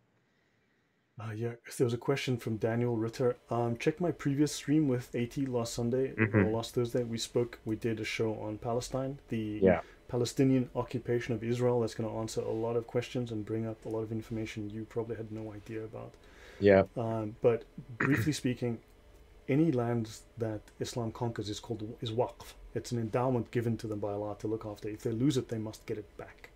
uh, yeah, there was a question from Daniel Ritter. Um, check my previous stream with AT last Sunday mm-hmm. or last Thursday. We spoke. We did a show on Palestine, the yeah. Palestinian occupation of Israel. That's going to answer a lot of questions and bring up a lot of information you probably had no idea about. Yeah. Um, but briefly speaking, any lands that Islam conquers is called is waqf. It's an endowment given to them by Allah to look after. If they lose it, they must get it back.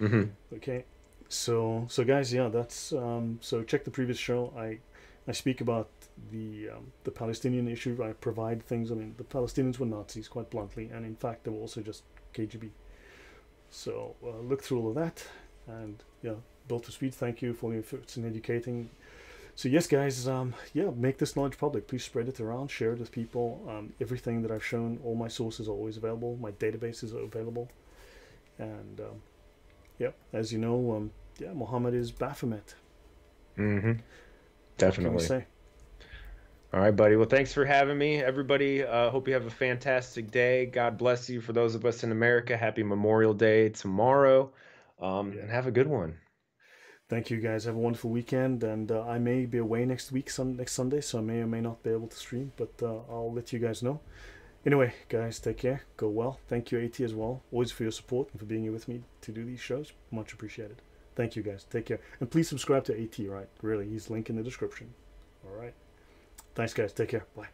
Mm-hmm. Okay. So so guys, yeah, that's um, so check the previous show. I I speak about the um, the Palestinian issue. I provide things. I mean, the Palestinians were Nazis, quite bluntly, and in fact, they were also just KGB so uh, look through all of that, and yeah, built to speed. Thank you for your efforts in educating. So yes, guys, um, yeah, make this knowledge public. Please spread it around, share it with people. Um, everything that I've shown, all my sources are always available. My databases are available, and um, yeah, as you know, um, yeah, Muhammad is Baphomet. Mm-hmm. Definitely. All right, buddy. Well, thanks for having me, everybody. Uh, hope you have a fantastic day. God bless you. For those of us in America, happy Memorial Day tomorrow, um, yeah. and have a good one. Thank you, guys. Have a wonderful weekend, and uh, I may be away next week, sun- next Sunday, so I may or may not be able to stream, but uh, I'll let you guys know. Anyway, guys, take care. Go well. Thank you, AT, as well, always for your support and for being here with me to do these shows. Much appreciated. Thank you, guys. Take care, and please subscribe to AT. Right, really, he's link in the description. All right. Thanks, guys. Take care. Bye.